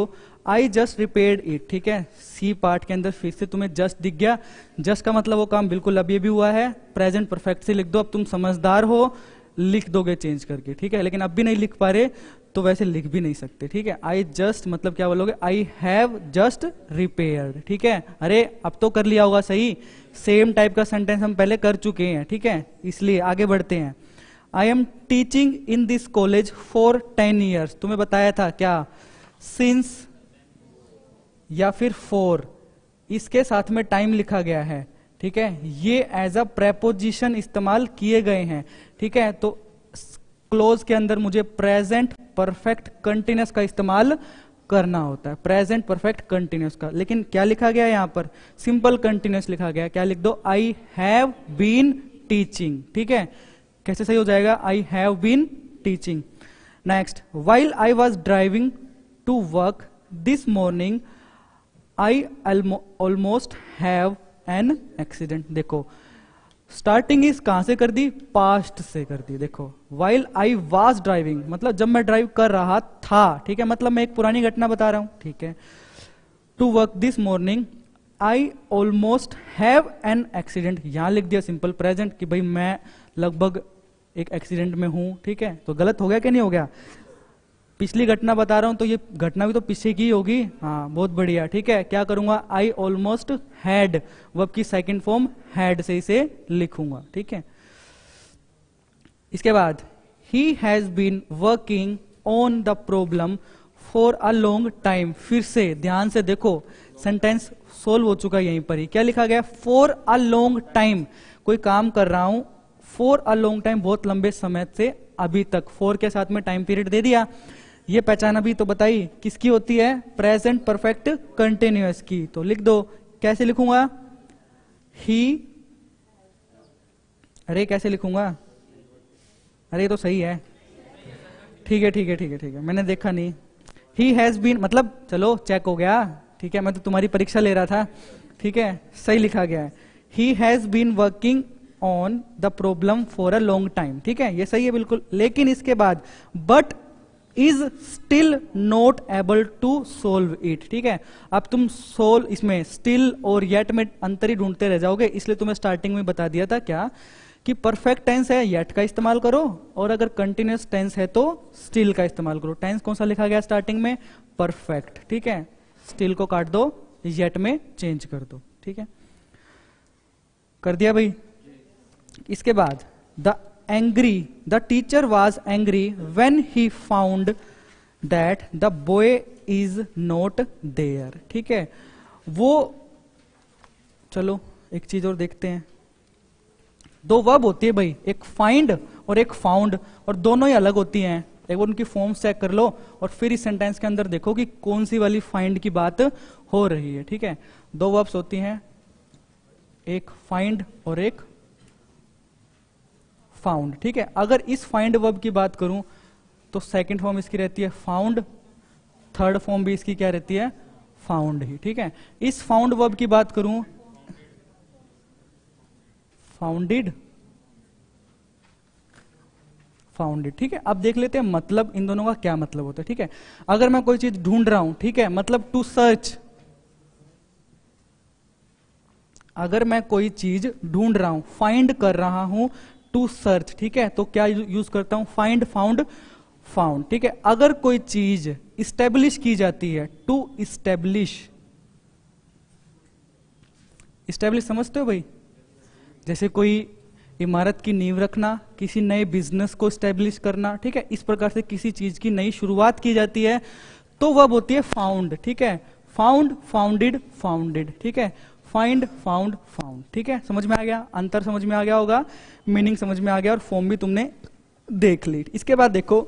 I just repaired it ठीक है? सी पार्ट के अंदर फिर से तुम्हें जस्ट दिख गया। जस्ट का मतलब वो काम बिल्कुल अभी भी हुआ है। प्रेजेंट परफेक्ट से लिख दो। अब तुम समझदार हो। लिख दोगे चेंज करके, ठीक है? लेकिन अब भी नहीं लिख पा रहे तो वैसे लिख भी नहीं सकते, ठीक है? आई जस्ट मतलब क्या बोलोगे? आई हैव जस्ट रिपेयर्ड ठीक है? अरे, अब तो कर लिया होगा सही। सेम टाइप का सेंटेंस हम पहले कर चुके हैं, ठीक है? इसलिए आगे बढ़ते हैं। I am teaching in this college for ten years तुम्हें बताया था क्या? सिंस या फिर फोर इसके साथ में टाइम लिखा गया है, ठीक है? ये एज अ प्रेपोजिशन इस्तेमाल किए गए हैं, ठीक है? तो क्लोज के अंदर मुझे प्रेजेंट परफेक्ट कंटिन्यूस का इस्तेमाल करना होता है। प्रेजेंट परफेक्ट कंटिन्यूस का। लेकिन क्या लिखा गया यहाँ पर? सिंपल कंटिन्यूस लिखा गया क्या लिख दो? आई हैव बीन टीचिंग ठीक है? कैसे सही हो जाएगा? I have been teaching next while I was driving to work this morning I almost have an accident देखो स्टार्टिंग इस कहाँ से कर दी? पास्ट से कर दी। देखो वाइल आई वॉज़ ड्राइविंग मतलब जब मैं ड्राइव कर रहा था, ठीक है? मतलब मैं एक पुरानी घटना बता रहा हूँ, ठीक है? To work this morning I almost have an accident यहाँ लिख दिया सिंपल प्रेजेंट कि भाई मैं लगभग एक एक्सीडेंट में हूँ, ठीक है? तो गलत हो गया कि नहीं हो गया? पिछली घटना बता रहा हूँ तो ये घटना भी तो पीछे की होगी। हाँ बहुत बढ़िया, ठीक है। क्या करूँगा? आई ऑलमोस्ट हैड वर्ब की सेकंड फॉर्म हैड से इसे लिखूँगा, ठीक है। इसके बाद he has been working on the problem for a long time फिर से, ध्यान से देखो सेंटेंस सोल्व हो चुका है यहीं पर ही। क्या लिखा गया? फॉर अ लॉन्ग टाइम कोई काम कर रहा हूँ फॉर अ लॉन्ग टाइम बहुत लंबे समय से अभी तक। फोर के साथ में टाइम पीरियड दे दिया। ये पहचान अभी तो बताई, किसकी होती है? प्रेजेंट परफेक्ट कंटिन्यूस की। तो लिख दो, कैसे लिखूँगा? ही अरे कैसे लिखूँगा? अरे तो सही है। ठीक है ठीक है ठीक है ठीक है। मैंने देखा नहीं। ही हैज़ बीन मतलब चलो चेक हो गया। ठीक है, मैं तो तुम्हारी परीक्षा ले रहा था। ठीक है, सही लिखा गया है। He has been working on the problem for a long time ठीक है, ये सही है, बिल्कुल। लेकिन इसके बाद but is still not able to solve it ठीक है? अब तुम सोल्व इसमें स्टिल और येट में अंतर ही ढूंढते रह जाओगे, इसलिए तुम्हें स्टार्टिंग में बता दिया था क्या? कि परफेक्ट टेंस है येट का इस्तेमाल करो, और अगर कंटिन्यूस टेंस है तो स्टिल का इस्तेमाल करो। टेंस कौन सा लिखा गया स्टार्टिंग में? परफेक्ट ठीक है? स्टिल को काट दो येट में चेंज कर दो। ठीक है? कर दिया भाई? इसके बाद the angry the teacher was angry when he found that the boy is not there ठीक है? वो, चलो, एक चीज़ और देखते हैं। दो वर्ब होती है भाई, एक फाइंड और एक फाउंड और दोनों ही अलग होती हैं। एक बार उनकी फॉर्म चेक कर लो, और फिर इस सेंटेंस के अंदर देखो कि कौन सी वाली फाइंड की बात हो रही है। ठीक है? दो वर्ब्स होती हैं, एक फाइंड और एक फाउंड ठीक है? अगर इस फाइंड वर्ब की बात करूँ तो सेकंड फॉर्म इसकी रहती है फाउंड थर्ड फॉर्म भी इसकी क्या रहती है? फाउंड ही, ठीक है? इस फाउंड वर्ब की बात करूँ फाउंडेड फाउंडेड ठीक है? अब देख लेते हैं मतलब इन दोनों का क्या मतलब होता है, ठीक है? अगर मैं कोई चीज़ ढूंढ रहा हूँ, ठीक है? मतलब टू सर्च अगर मैं कोई चीज़ ढूंढ रहा हूँ फाइंड कर रहा हूँ टू सर्च ठीक है? तो क्या यूज़ करता हूँ? फाइंड फाउंड फाउंड ठीक है? अगर कोई चीज़ स्टेब्लिश की जाती है टू स्टेब्लिश स्टेब्लिश समझते हो भाई? जैसे कोई इमारत की नींव रखना, किसी नए बिज़नेस को स्टेब्लिश करना, ठीक है? इस प्रकार से किसी चीज़ की नई शुरुआत की जाती है तो वह होती है फाउंड ठीक है? फाउंड फाउंडेड फाउंडेड ठीक है? फाइंड फाउंड फाउंड ठीक है? समझ में आ गया? अंतर समझ में आ गया होगा? मीनिंग समझ में आ गया और फॉर्म भी तुमने देख ली। इसके बाद देखो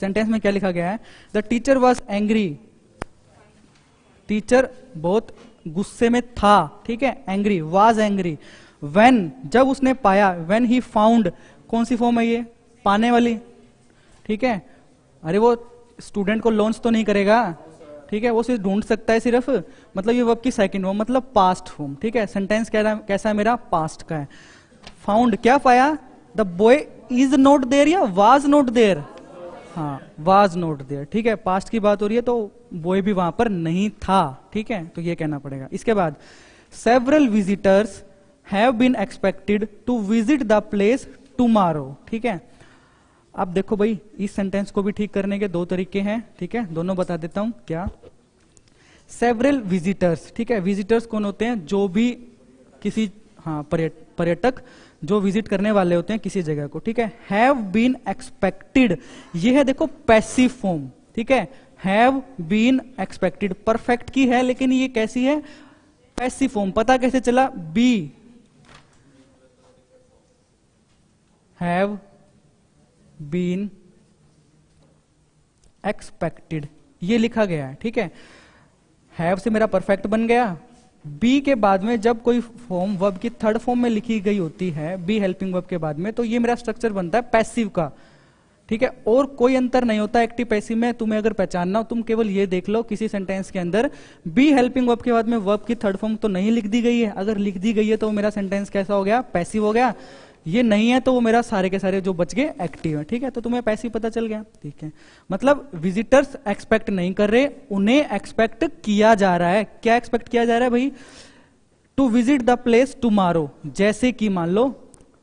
सेंटेंस में क्या लिखा गया है? The teacher was angry teacher बहुत गुस्से में था, ठीक है? एंग्री वाज एंग्री वेन जब उसने पाया वेन ही फाउंड कौन सी फॉर्म है ये? पाने वाली। ठीक है? अरे वो स्टूडेंट को लॉन्च तो नहीं करेगा। ठीक है, वो सिर्फ़ ढूंढ सकता है सिर्फ़ मतलब ये वर्ब की सेकंड फॉर्म मतलब पास्ट फॉर्म ठीक है? सेंटेंस कैसा है मेरा? पास्ट का है। फाउंड क्या पाया? The boy is not there या वाज नॉट देयर हाँ वाज नोट देयर ठीक है? पास्ट की बात हो रही है तो बॉय भी वहाँ पर नहीं था, ठीक है? तो ये कहना पड़ेगा। इसके बाद several visitors have been expected to visit the place tomorrow ठीक है? अब देखो भाई, इस सेंटेंस को भी ठीक करने के दो तरीके हैं, ठीक है? दोनों बता देता हूँ, क्या? सेवरल विजिटर्स ठीक है? विजिटर्स कौन होते हैं? जो भी किसी हाँ पर्यटक जो विज़िट करने वाले होते हैं किसी जगह को, ठीक है? हैव बीन एक्सपेक्टेड ये है देखो पैसिव फॉर्म ठीक है? हैव बीन एक्सपेक्टेड परफेक्ट की है, लेकिन ये कैसी है? पैसिव फॉर्म पता कैसे चला? बी हैव बीन एक्सपेक्टेड ये लिखा गया है, ठीक है? हैव से मेरा परफेक्ट बन गया। बी के बाद में जब कोई फॉर्म वर्ब की थर्ड फॉर्म में लिखी गई होती है बी हेल्पिंग वर्ब के बाद में तो ये मेरा स्ट्रक्चर बनता है पैसिव का। ठीक है? और कोई अंतर नहीं होता एक्टिव पैसिव में, तुम्हें अगर पहचानना हो, तुम केवल ये देख लो किसी सेंटेंस के अंदर बी हेल्पिंग वर्ब के बाद में वर्ब की थर्ड फॉर्म तो नहीं लिख दी गई है। अगर लिख दी गई है तो मेरा सेंटेंस कैसा हो गया? पैसिव हो गया। ये नहीं है तो वो मेरा सारे के सारे जो बच गए एक्टिव है। ठीक है? तो तुम्हें पैसिव पता चल गया। ठीक है? मतलब विजिटर्स एक्सपेक्ट नहीं कर रहे, उन्हें एक्सपेक्ट किया जा रहा है। क्या एक्सपेक्ट किया जा रहा है भाई? To visit the place tomorrow जैसे कि मान लो,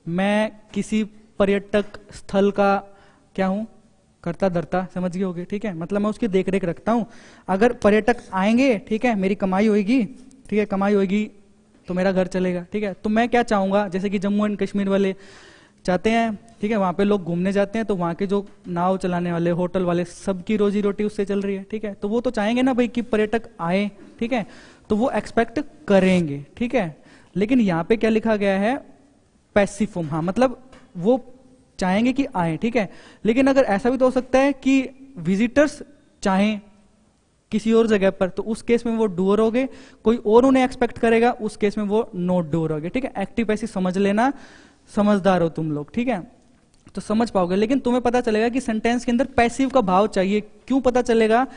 मैं किसी पर्यटक स्थल का क्या हूँ? करता धरता, समझ गए होगे। ठीक है? मतलब मैं उसकी देख रेख रखता हूँ। अगर पर्यटक आएँगे, ठीक है, मेरी कमाई होगी ठीक है, कमाई होगी तो मेरा घर चलेगा, ठीक है? तो मैं क्या चाहूँगा? जैसे कि जम्मू एंड कश्मीर वाले चाहते हैं, ठीक है? वहाँ पे लोग घूमने जाते हैं तो वहाँ के जो नाव चलाने वाले, होटल वाले, सबकी रोजी रोटी उससे चल रही है, ठीक है? तो वो तो चाहेंगे ना भाई कि पर्यटक आए, ठीक है? तो वो एक्सपेक्ट करेंगे, ठीक है? लेकिन यहाँ पे क्या लिखा गया है? पैसिफोम हाँ मतलब वो चाहेंगे कि आए, ठीक है? लेकिन अगर ऐसा भी तो हो सकता है कि विजिटर्स चाहें किसी और जगह पर तो उस केस में वो डूअर हो गए। कोई और उन्हें एक्सपेक्ट करेगा, उस केस में वो नोट डूअर हो गए। ठीक है? एक्टिव पैसी समझ लेना, समझदार हो तुम लोग। ठीक है? तो समझ पाओगे। लेकिन तुम्हें पता चलेगा कि सेंटेंस के अंदर पैसिव का भाव चाहिए। क्यों पता चलेगा?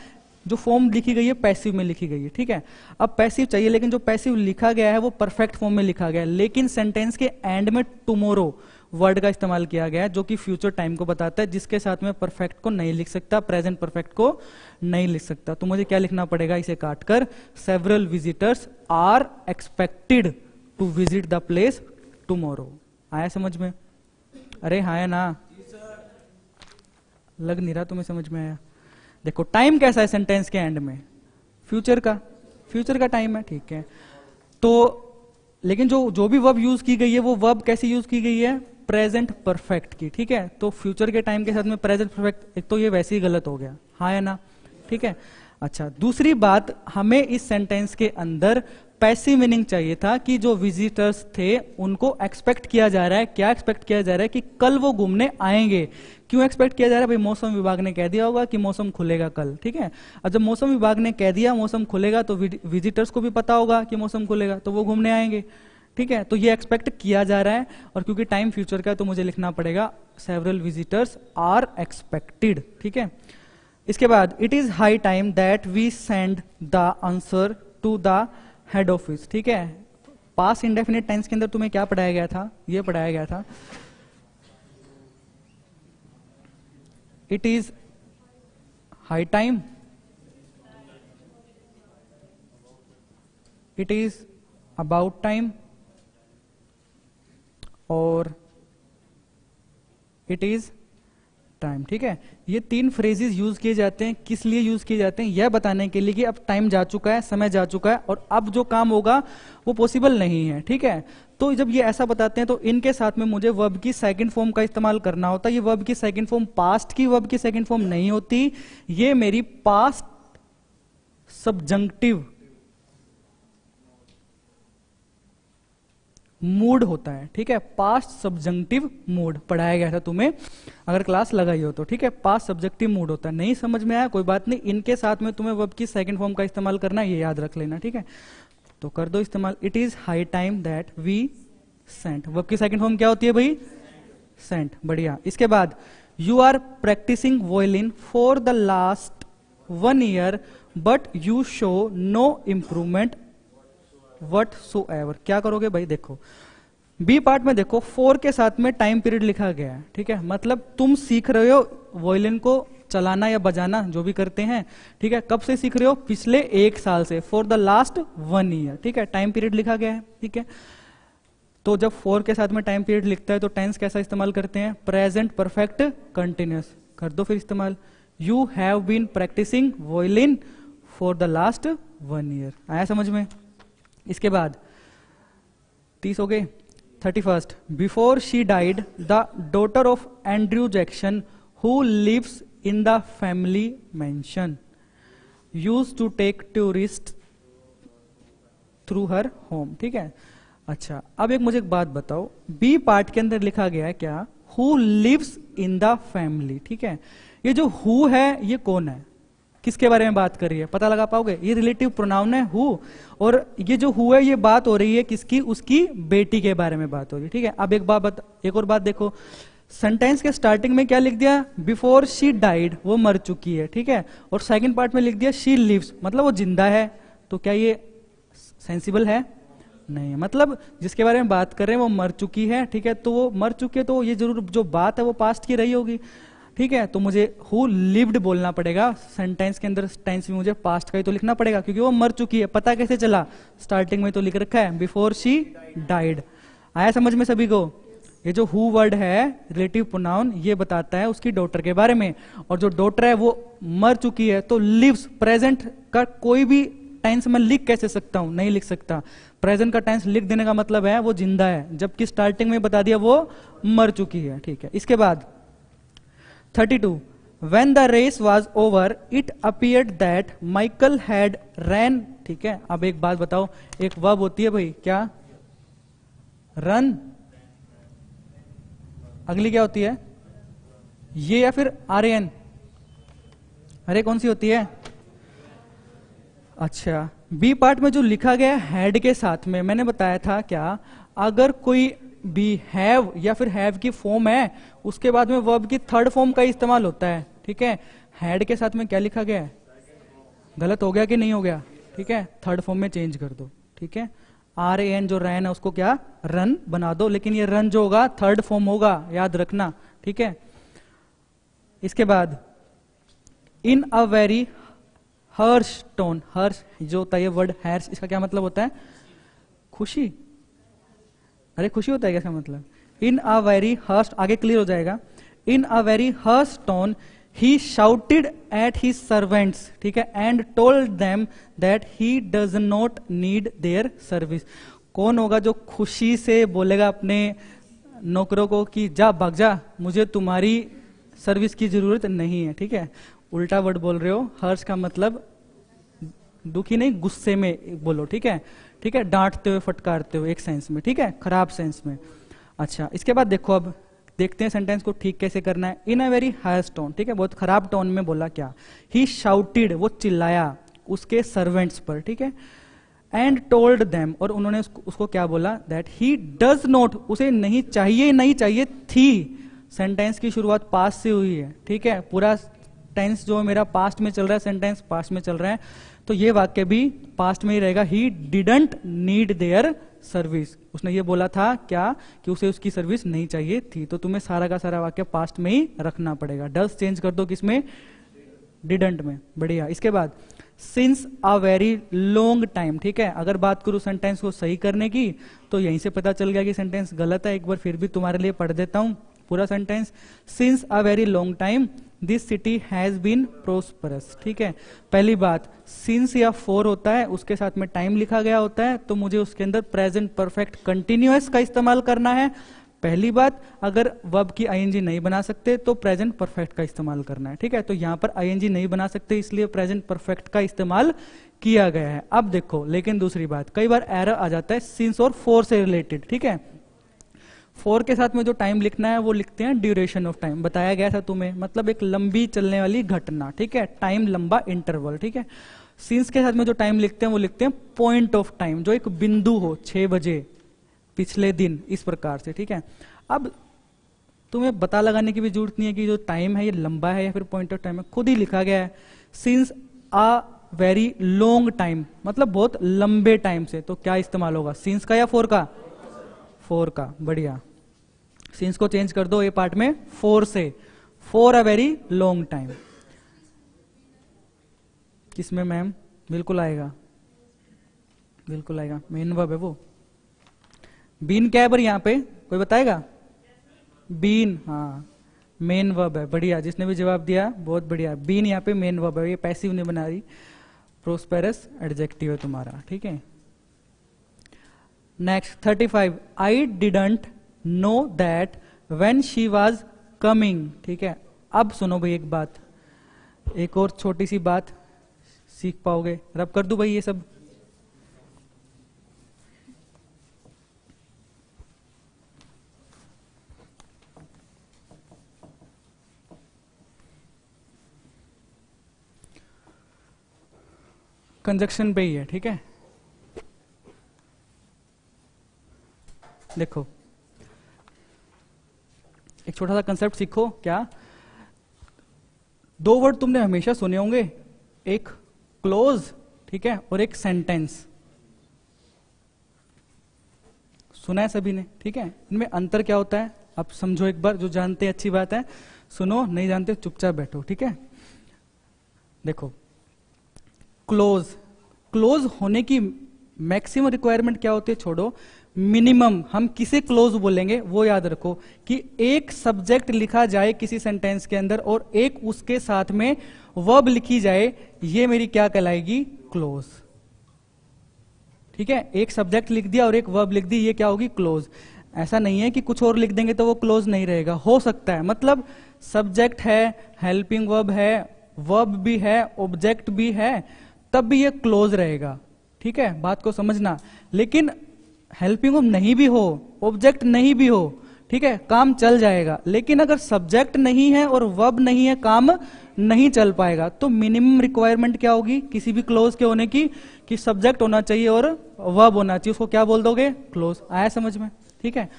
जो फॉर्म लिखी गई है पैसिव में लिखी गई है। ठीक है? अब पैसिव चाहिए, लेकिन जो पैसिव लिखा गया है, वो परफेक्ट फॉर्म में लिखा गया है। लेकिन सेंटेंस के एंड में टुमोरो वर्ड का इस्तेमाल किया गया है, जो कि फ्यूचर टाइम को बताता है, जिसके साथ में परफेक्ट को नहीं लिख सकता, प्रेजेंट परफेक्ट को नहीं लिख सकता। तो मुझे क्या लिखना पड़ेगा? इसे काटकर several visitors are expected to visit the place tomorrow आया समझ में? अरे हाँ ना। लग नहीं रहा तुम्हें समझ में आया। देखो टाइम कैसा है सेंटेंस के एंड में? फ्यूचर का। फ्यूचर का टाइम है, ठीक है। तो लेकिन जो जो भी वर्ब यूज़ की गई है, वो वर्ब कैसे यूज़ की गई है? प्रेजेंट परफेक्ट की, ठीक है? तो फ्यूचर के टाइम के साथ में प्रेजेंट परफेक्ट एक तो ये वैसे ही गलत हो गया। हाँ है ना? ठीक है? अच्छा दूसरी बात, हमें इस सेंटेंस के अंदर पैसिव मीनिंग चाहिए था कि जो विजिटर्स थे, उनको एक्सपेक्ट किया जा रहा है। क्या एक्सपेक्ट किया जा रहा है कि कल वो घूमने आएँगे? क्यों एक्सपेक्ट किया जा रहा है? भाई, मौसम विभाग ने कह दिया होगा कि मौसम खुलेगा कल, ठीक है? और जब मौसम विभाग ने कह दिया मौसम खुलेगा तो विजिटर्स को भी पता होगा कि मौसम खुलेगा तो वो घूमने आएँगे। ठीक है? तो ये एक्सपेक्ट किया जा रहा है और क्योंकि टाइम फ्यूचर का है तो मुझे लिखना पड़ेगा सेवरल विजिटर्स आर एक्सपेक्टेड ठीक है? इसके बाद it is high time that we send the answer to the head office ठीक है? पास इंडेफिनेट टेंस के अंदर तुम्हें क्या पढ़ाया गया था? ये पढ़ाया गया था। It is high time it is about time और इट इज़ टाइम ठीक है? ये तीन फ्रेजेस यूज़ किए जाते हैं, किस लिए यूज़ किए जाते हैं, यह बताने के लिए कि अब टाइम जा चुका है, समय जा चुका है, और अब जो काम होगा, वो पॉसिबल नहीं है, ठीक है? तो जब ये ऐसा बताते हैं तो इनके साथ में मुझे वर्ब की सेकंड फॉर्म का इस्तेमाल करना होता है। ये वर्ब की सेकंड फॉर्म पास्ट की वर्ब की सेकंड फॉर्म नहीं होती। ये मेरी पास्ट सब्जंक्टिव मूड होता है, ठीक है? पास्ट सब्जेक्टिव मूड पढ़ाया गया था तुम्हें। अगर क्लास लगाई हो तो ठीक है? पास्ट सब्जेक्टिव मूड होता है। नहीं समझ में आया, कोई बात नहीं। इनके साथ में तुम्हें वर्ब की सेकंड फॉर्म का इस्तेमाल करना ये याद रख लेना, ठीक है? तो कर दो इस्तेमाल। It is high time that we sent verb की सेकंड फॉर्म क्या होती है भाई? सेंट बढ़िया। इसके बाद you are practising violin for the last one year but you show no improvement whatsoever क्या करोगे भाई? देखो। बी पार्ट में देखो फोर के साथ में टाइम पीरियड लिखा गया है, ठीक है? मतलब तुम सीख रहे हो वॉयलिन को चलाना या बजाना, जो भी करते हैं, ठीक है? कब से सीख रहे हो? पिछले एक साल से for the last one year ठीक है? टाइम पीरियड लिखा गया है, ठीक है? तो जब फोर के साथ में टाइम पीरियड लिखता है तो टेंस कैसा इस्तेमाल करते हैं? प्रेजेंट परफेक्ट कंटिन्यूस कर दो फिर इस्तेमाल। You have been practising violin for the last one year आया समझ में? इसके बाद तीस हो गए। Thirty first before she died the daughter of Andrew Jackson who lives in the family mansion use to take tourist through her home ठीक है? अच्छा अब एक मुझे एक बात बताओ। बी पार्ट के अंदर लिखा गया है क्या? Who lives in the family ठीक है? ये जो हु है, ये कौन है? किसके बारे में बात कर रही है? पता लगा पाओगे? ये रिलेटिव प्रोनाउन है हु और ये जो हु है ये बात हो रही है किसकी? उसकी बेटी के बारे में बात हो रही है ठीक है? अब एक बात बता, एक और बात देखो। सेंटेंस के स्टार्टिंग में क्या लिख दिया? बिफोर शी डाइड वो मर चुकी है ठीक है? और सेकंड पार्ट में लिख दिया शी लिव्स मतलब वो ज़िंदा है। तो क्या ये सेंसिबल है? नहीं मतलब जिसके बारे में बात कर रहे हैं वो मर चुकी है ठीक है? तो वो मर चुकी है तो ये ज़रूर जो बात है वो पास्ट की रही होगी। ठीक है तो मुझे हु लिव्ड बोलना पड़ेगा। सेंटेंस के अंदर टेंस में मुझे पास्ट का ही तो लिखना पड़ेगा, क्योंकि वो मर चुकी है, पता कैसे चला? स्टार्टिंग में तो लिख रखा है बिफोर शी डाइड आया समझ में सभी को? ये जो हु वर्ड है रिलेटिव प्रोनाउन ये बताता है उसकी डॉटर के बारे में। और जो डॉटर है, वो मर चुकी है तो लिव्स प्रेजेंट का कोई भी टेंस में लिख कैसे सकता हूँ? नहीं लिख सकता। प्रेजेंट का टेंस लिख देने का मतलब है, वो ज़िंदा है, जबकि स्टार्टिंग में बता दिया वो मर चुकी है, ठीक है। इसके बाद 32 when the race was over, it appeared that michael had ran, ठीक है? अब एक बात बताओ, एक वर्ब होती है भाई, क्या? रन अगली क्या होती है? ये या फिर आर एन अरे, कौन सी होती है? अच्छा बी पार्ट में जो लिखा गया हैड के साथ में, मैंने बताया था क्या? अगर कोई बी हैव या फिर हैव की फॉर्म है, उसके बाद में वर्ब की थर्ड फॉर्म का इस्तेमाल होता है, ठीक है? हैड के साथ में क्या लिखा गया है? गलत हो गया कि नहीं हो गया? ठीक है? थर्ड फॉर्म में चेंज कर दो, ठीक है? आर एन जो रैन है, उसको क्या? रन बना दो, लेकिन ये रन जो होगा थर्ड फॉर्म होगा, याद रखना, ठीक है? इसके बाद इन अ वेरी हर्ष टोन हर्ष जो होता है वर्ड हर्ष इसका क्या मतलब होता है? खुशी। अरे, खुशी होता है क्या मतलब? इन अ वेरी हर्ष आगे क्लियर हो जाएगा। In a very harsh tone he shouted at he servants ठीक है? And told them that he does not need their service कौन होगा जो खुशी से बोलेगा अपने नौकरों को कि, जा, भाग जा, मुझे तुम्हारी सर्विस की ज़रूरत नहीं है। ठीक है? उल्टा वर्ड बोल रहे हो। हर्ष का मतलब दुखी नहीं, गुस्से में बोलो, ठीक है? ठीक है? डांटते हुए फटकारते हुए एक सेंस में ठीक है? खराब सेंस में। अच्छा इसके बाद देखो अब देखते हैं सेंटेंस को ठीक कैसे करना है। In a very higher tone ठीक है? बहुत खराब टोन में बोला क्या? ही शाउटेड वो चिल्लाया उसके सर्वेंट्स पर ठीक है? एंड टोल्ड देम और उन्होंने उसको, उसको क्या बोला? दैट ही डज नॉट उसे नहीं चाहिए नहीं चाहिए थी। सेंटेंस की शुरुआत पास से हुई है ठीक है? पूरा टेंस जो मेरा पास्ट में चल रहा है सेंटेंस पास्ट में चल रहा है। तो ये वाक्य भी पास्ट में ही रहेगा। He didn't need their service उसने ये बोला था क्या? कि उसे उसकी सर्विस नहीं चाहिए थी। तो तुम्हें सारा का सारा वाक्य पास्ट में ही रखना पड़ेगा। डस चेंज कर दो किसमें? डिडंट में। बढ़िया। इसके बाद since a very long time ठीक है? अगर बात करूँ सेंटेंस को सही करने की तो यहीं से पता चल गया कि सेंटेंस गलत है। एक बार फिर भी तुम्हारे लिए पढ़ देता हूँ पूरा sentence since a very long time this city has been prosperous ठीक है? पहली बात सिंस या फोर होता है, उसके साथ में टाइम लिखा गया होता है तो मुझे उसके अंदर प्रेजेंट परफेक्ट कंटिन्यूस का इस्तेमाल करना है। पहली बात, अगर वब की आईएनजी नहीं बना सकते तो प्रेजेंट परफेक्ट का इस्तेमाल करना है। ठीक है? तो यहाँ पर आईएनजी नहीं बना सकते, इसलिए प्रेजेंट परफेक्ट का इस्तेमाल किया गया है। अब देखो, लेकिन दूसरी बात, कई बार एरर आ जाता है सिंस और फोर से रिलेटेड ठीक है? फोर के साथ में जो टाइम लिखना है, वो लिखते हैं ड्यूरेशन ऑफ़ टाइम बताया गया था तुम्हें। मतलब एक लंबी चलने वाली घटना, ठीक है? टाइम लंबा इंटरवल ठीक है? सीन्स के साथ में जो टाइम लिखते हैं, वो लिखते हैं पॉइंट ऑफ़ टाइम जो एक बिंदु हो, छह बजे, पिछले दिन, इस प्रकार से, ठीक है? अब तुम्हें बता लगाने की भी ज़रूरत नहीं है कि जो टाइम है, ये लंबा है या फिर पॉइंट ऑफ़ टाइम है, खुद ही लिखा गया है। Since a very long time मतलब बहुत लंबे टाइम से। तो क्या इस्तेमाल होगा? सिंस का या फोर का? फोर का, बढ़िया। सीन्स को चेंज कर दो ए पार्ट में फोर से। Four a very long time किसमें मैम बिल्कुल आएगा। बिल्कुल आएगा। मेन वर्ब है वो। बीन क्या है पर यहाँ पे? कोई बताएगा? बीन हाँ। मेन वर्ब है। बढ़िया। जिसने भी जवाब दिया, बहुत बढ़िया। बीन यहाँ पे मेन वर्ब है। ये पैसिव नहीं बना रही। प्रोस्पेरस एडजेक्टिव है तुम्हारा। ठीक है? Next thirty five I didn't know that when she was coming ठीक है? अब सुनो भाई एक बात। एक और छोटी सी बात। सीख पाओगे? रब कर दू भाई ये सब। कंजक्शन पे ही है, ठीक है? देखो छोटा सा कंसेप्ट सीखो, क्या? दो वर्ड तुमने हमेशा सुने होंगे। एक क्लोज ठीक है? और एक सेंटेंस सुना है सभी ने, ठीक है? इनमें अंतर क्या होता है? आप समझो एक बार, जो जानते हैं, अच्छी बात है। सुनो, नहीं जानते, चुपचाप बैठो, ठीक है? देखो क्लोज क्लोज होने की मैक्सिमम रिक्वायरमेंट क्या होती है? छोड़ो। मिनिमम, हम किसे क्लोज बोलेंगे, वो याद रखो कि एक सब्जेक्ट लिखा जाए किसी सेंटेंस के अंदर और एक उसके साथ में वर्ब लिखी जाए, ये मेरी क्या कहलाएगी? क्लोज ठीक है? एक सब्जेक्ट लिख दिया और एक वर्ब लिख दी, ये क्या होगी? क्लोज ऐसा नहीं है कि कुछ और लिख देंगे तो वो क्लोज नहीं रहेगा। हो सकता है। मतलब सब्जेक्ट है हेल्पिंग वर्ब है वर्ब भी है ऑब्जेक्ट भी है, तब भी ये क्लोज रहेगा। ठीक है? बात को समझना। लेकिन हेल्पिंग वर्ब नहीं भी हो ऑब्जेक्ट नहीं भी हो ठीक है, काम चल जाएगा। लेकिन अगर सब्जेक्ट नहीं है और वर्ब नहीं है, काम नहीं चल पाएगा तो मिनिमम रिक्वायरमेंट क्या होगी? किसी भी क्लोज के होने की, कि सब्जेक्ट होना चाहिए और वर्ब होना चाहिए, उसको क्या बोल दोगे? क्लोज आया समझ में? ठीक है?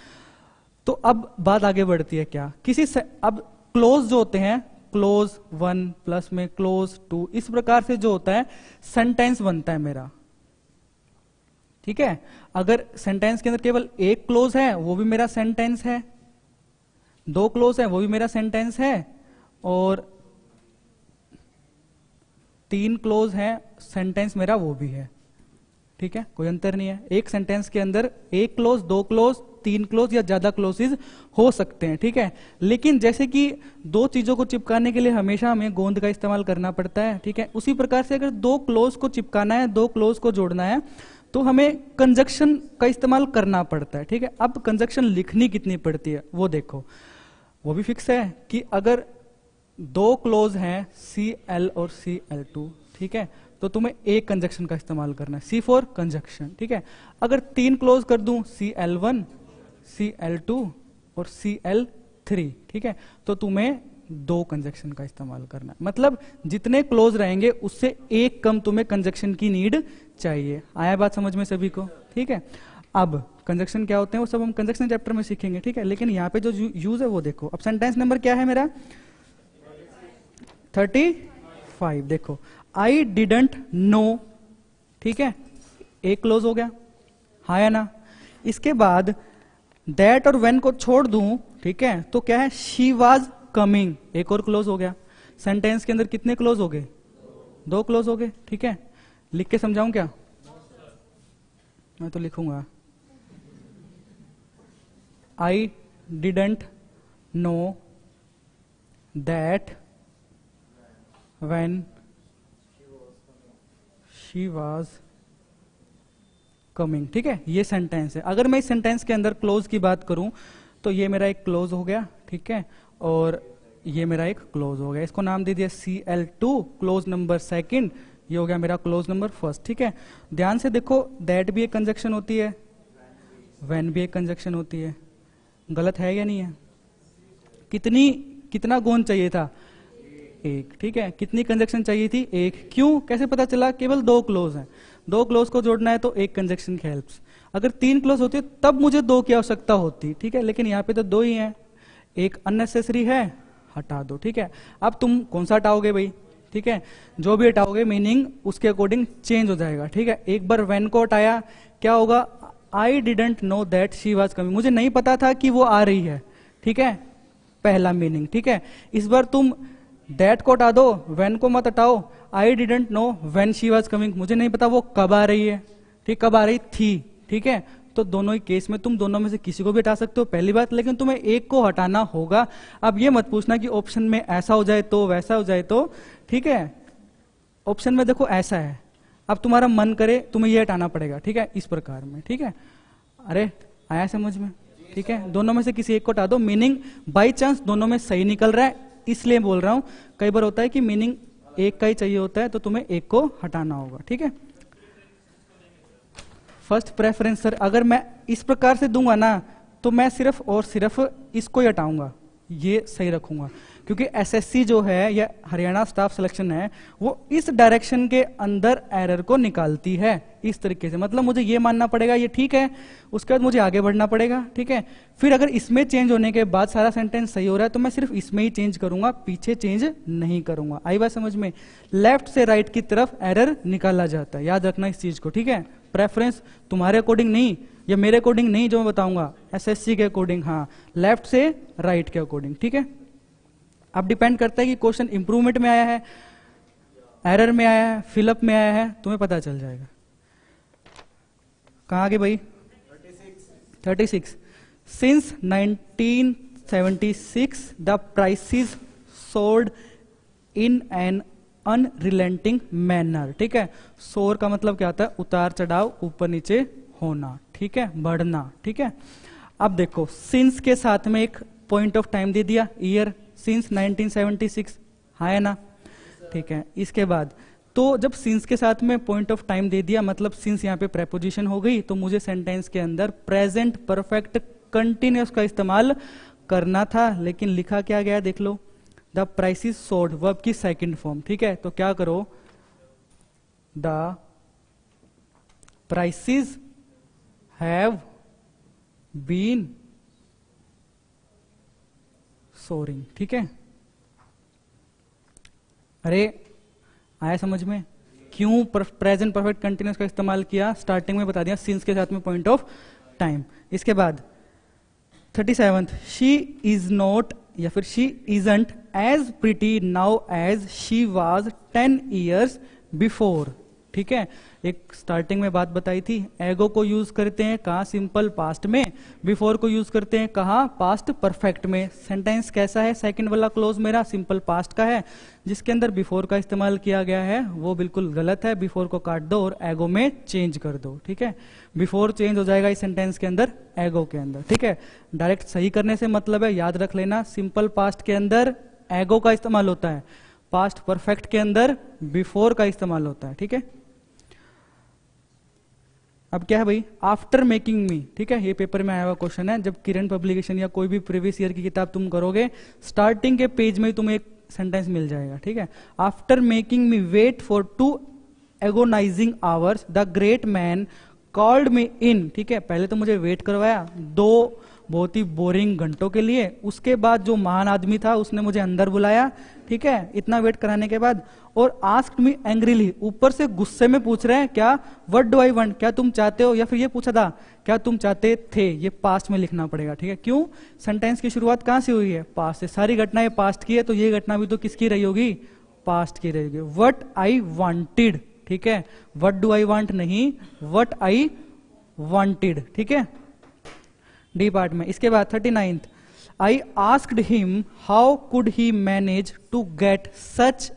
तो अब बात आगे बढ़ती है क्या? किसी से, अब क्लोज जो होते हैं क्लोज वन प्लस में क्लोज टू इस प्रकार से जो होता है सेंटेंस बनता है मेरा। ठीक है? अगर सेंटेंस के अंदर केवल एक क्लोज है, वो भी मेरा सेंटेंस है। दो क्लोज है, वो भी मेरा सेंटेंस है। और तीन क्लोज है सेंटेंस मेरा वो भी है। ठीक है? कोई अंतर नहीं है। एक सेंटेंस के अंदर एक क्लोज दो क्लोज तीन क्लोज या ज़्यादा क्लोजेज हो सकते हैं, ठीक है? लेकिन जैसे कि दो चीज़ों को चिपकाने के लिए हमेशा हमें गोंद का इस्तेमाल करना पड़ता है, ठीक है? उसी प्रकार से अगर दो क्लोज को चिपकाना है, दो क्लोज को जोड़ना है तो हमें कंजक्शन का इस्तेमाल करना पड़ता है, ठीक है? अब कंजक्शन लिखनी कितनी पड़ती है, वो देखो। वो भी फिक्स है कि अगर दो क्लोज हैं सी एल और सी एल टू ठीक है? तो तुम्हें एक कंजक्शन का इस्तेमाल करना है सी फोर कंजक्शन ठीक है? अगर तीन क्लोज कर दूँ C L one C L two और सी एल थ्री ठीक है? तो तुम्हें दो कंजक्शन का इस्तेमाल करना मतलब जितने क्लोज रहेंगे, उससे एक कम तुम्हें कंजक्शन की नीड चाहिए। आया बात समझ में सभी को? ठीक है? अब कंजक्शन क्या होते हैं? वो सब हम कंजक्शन चैप्टर में सीखेंगे, ठीक है? लेकिन यहाँ पे जो यूज़ है वो देखो। अब सेंटेंस नंबर क्या है मेरा? थर्टी फाइव देखो। आई डिडंट नो ठीक है? एक क्लोज हो गया। हा या ना? इसके बाद दैट और वेन को छोड़ दू, ठीक है? तो क्या है? शी वॉज़ कमिंग एक और क्लोज हो गया। सेंटेंस के अंदर कितने क्लोज हो गए? दो क्लोज हो गए। ठीक है? लिख के समझाऊं क्या? मैं तो लिखूँगा। I didn't know that when she was coming ठीक है? ये सेंटेंस है। अगर मैं इस सेंटेंस के अंदर क्लोज की बात करूँ तो ये मेरा एक क्लोज हो गया, ठीक है? और ये मेरा एक क्लोज हो गया। इसको नाम दे दिया C L two clause number second ये हो गया मेरा क्लोज नंबर फ़र्स्ट ठीक है? ध्यान से देखो दैट भी एक कंजक्शन होती है वैन भी एक कंजक्शन होती है। गलत है या नहीं है? कितनी, कितना गोंद चाहिए था? एक, ठीक है? कितनी कंजक्शन चाहिए थी? एक। क्यों? कैसे पता चला? केवल दो क्लोज हैं। दो क्लोज को जोड़ना है तो एक कंजक्शन हेल्प अगर तीन क्लोज होती, तब मुझे दो की आवश्यकता होती, ठीक है? लेकिन यहाँ पे तो दो ही हैं। एक अननेसेसरी है, हटा दो, ठीक है? अब तुम कौन सा हटाओगे भाई? ठीक है? जो भी हटाओगे मीनिंग उसके अकॉर्डिंग चेंज हो जाएगा, ठीक है? एक बार वेन को हटाया क्या होगा? I didn't know that she was coming मुझे नहीं पता था कि वो आ रही है, ठीक है? पहला मीनिंग ठीक है? इस बार तुम दैट को हटा दो वेन को मत हटाओ। I didn't know when she was coming मुझे नहीं पता वो कब आ रही है, ठीक? कब आ रही थी, ठीक है? तो दोनों ही केस में तुम दोनों में से किसी को भी हटा सकते हो, पहली बात। लेकिन तुम्हें एक को हटाना होगा। अब ये मत पूछना कि ऑप्शन में ऐसा हो जाए तो वैसा हो जाए तो ठीक है? ऑप्शन में देखो ऐसा है। अब तुम्हारा मन करे, तुम्हें ये हटाना पड़ेगा, ठीक है? इस प्रकार में, ठीक है? अरे, आया समझ में? ठीक है? दोनों में से किसी एक को हटा दो। मीनिंग बाई चांस दोनों में सही निकल रहा है, इसलिए बोल रहा हूँ। कई बार होता है कि मीनिंग एक का ही चाहिए होता है तो तुम्हें एक को हटाना होगा, ठीक है? फ़र्स्ट प्रेफरेंस सर अगर मैं इस प्रकार से दूँगा ना तो मैं सिर्फ़ और सिर्फ़ इसको ही हटाऊँगा। ये सही रखूँगा। क्योंकि एसएससी जो है या हरियाणा स्टाफ सिलेक्शन है, वो इस डायरेक्शन के अंदर एरर को निकालती है, इस तरीके से। मतलब मुझे ये मानना पड़ेगा, ये ठीक है, उसके बाद मुझे आगे बढ़ना पड़ेगा, ठीक है? फिर अगर इसमें चेंज होने के बाद सारा सेंटेंस सही हो रहा है तो मैं सिर्फ़ इसमें ही चेंज करूँगा, पीछे चेंज नहीं करूँगा। आई बात समझ में? लेफ़्ट से राइट की तरफ़ एरर निकाला जाता है। याद रखना इस चीज़ को, ठीक है? प्रेफरेंस तुम्हारे अकॉर्डिंग नहीं, या मेरे अकॉर्डिंग नहीं जो मैं बताऊँगा। एसएससी के अकॉर्डिंग हाँ। लेफ़्ट से राइट के अकॉर्डिंग ठीक है? अब डिपेंड करता है कि क्वेश्चन इंप्रूवमेंट में आया है एरर में आया है फिलअप में आया है, तुम्हें पता चल जाएगा। कहा आगे भाई? 36 since 1976 the prices soared in an unrelenting manner ठीक है? सोर का मतलब क्या होता है? उतार चढ़ाव, ऊपर नीचे होना, ठीक है? बढ़ना, ठीक है? अब देखो सिंस के साथ में एक पॉइंट ऑफ़ टाइम दे दिया ईयर सिंस 1976 हाँ ना? ठीक है, इसके बाद तो जब सिंस के साथ में पॉइंट ऑफ़ टाइम दे दिया मतलब सिंस यहाँ पे प्रेपोजिशन हो गई तो मुझे सेंटेंस के अंदर प्रेजेंट परफेक्ट कंटिन्यूस का इस्तेमाल करना था, लेकिन लिखा क्या गया, देख लो? The price is soared verb की सेकंड फॉर्म, ठीक है? तो क्या करो? The prices have been soaring, ठीक है? अरे, आया समझ में? क्यों प्रेजेंट परफेक्ट कंटिन्यूस का इस्तेमाल किया? स्टार्टिंग में बता दिया सिंस के साथ में पॉइंट ऑफ़ टाइम इसके बाद thirty seventh she is not या फिर she isn't as pretty now as she was ten years before ठीक है? एक स्टार्टिंग में बात बताई थी। एगो को यूज़ करते हैं, कहा सिंपल पास्ट में। बिफोर को यूज़ करते हैं, कहा पास्ट परफेक्ट में। सेंटेंस कैसा है? सेकंड वाला क्लोज मेरा सिंपल पास्ट का है। जिसके अंदर बिफोर का इस्तेमाल किया गया है, वो बिल्कुल गलत है। बिफोर को काट दो और एगो में चेंज कर दो, ठीक है? बिफोर चेंज हो जाएगा इस सेंटेंस के अंदर एगो के अंदर, ठीक है? डायरेक्ट सही करने से मतलब है, याद रख लेना सिंपल पास्ट के अंदर एगो का इस्तेमाल होता है। पास्ट परफेक्ट के अंदर बिफोर का इस्तेमाल होता है, ठीक है? अब क्या है भाई? आफ्टर मेकिंग मी ठीक है? ये पेपर में आया हुआ क्वेश्चन है। जब किरण पब्लिकेशन या कोई भी प्रीवियस ईयर की किताब तुम करोगे स्टार्टिंग के पेज में तुम्हें एक सेंटेंस मिल जाएगा, ठीक है? After making me wait for two agonising hours the great man called me in ठीक है? पहले तो मुझे वेट करवाया दो बहुत ही बोरिंग घंटों के लिए। उसके बाद जो महान आदमी था, उसने मुझे अंदर बुलाया, ठीक है? इतना वेट कराने के बाद और आस्क मी एंग्रीली ऊपर से गुस्से में पूछ रहे हैं, क्या वट डू आई वंट क्या तुम चाहते हो? या फिर ये पूछा था, क्या तुम चाहते थे? ये पास्ट में लिखना पड़ेगा, ठीक है? क्यों? सेंटेंस की शुरुआत कहाँ से हुई है? पास्ट से। सारी घटनाएँ पास्ट की है तो ये घटना भी तो किसकी रही होगी? पास्ट की रहेगी वट आई वॉन्टेड ठीक है? वट डू आई वॉन्ट नहीं वट आई वॉन्टेड ठीक है? डी पार्ट में। इसके बाद thirty ninth I asked him how could he manage to get such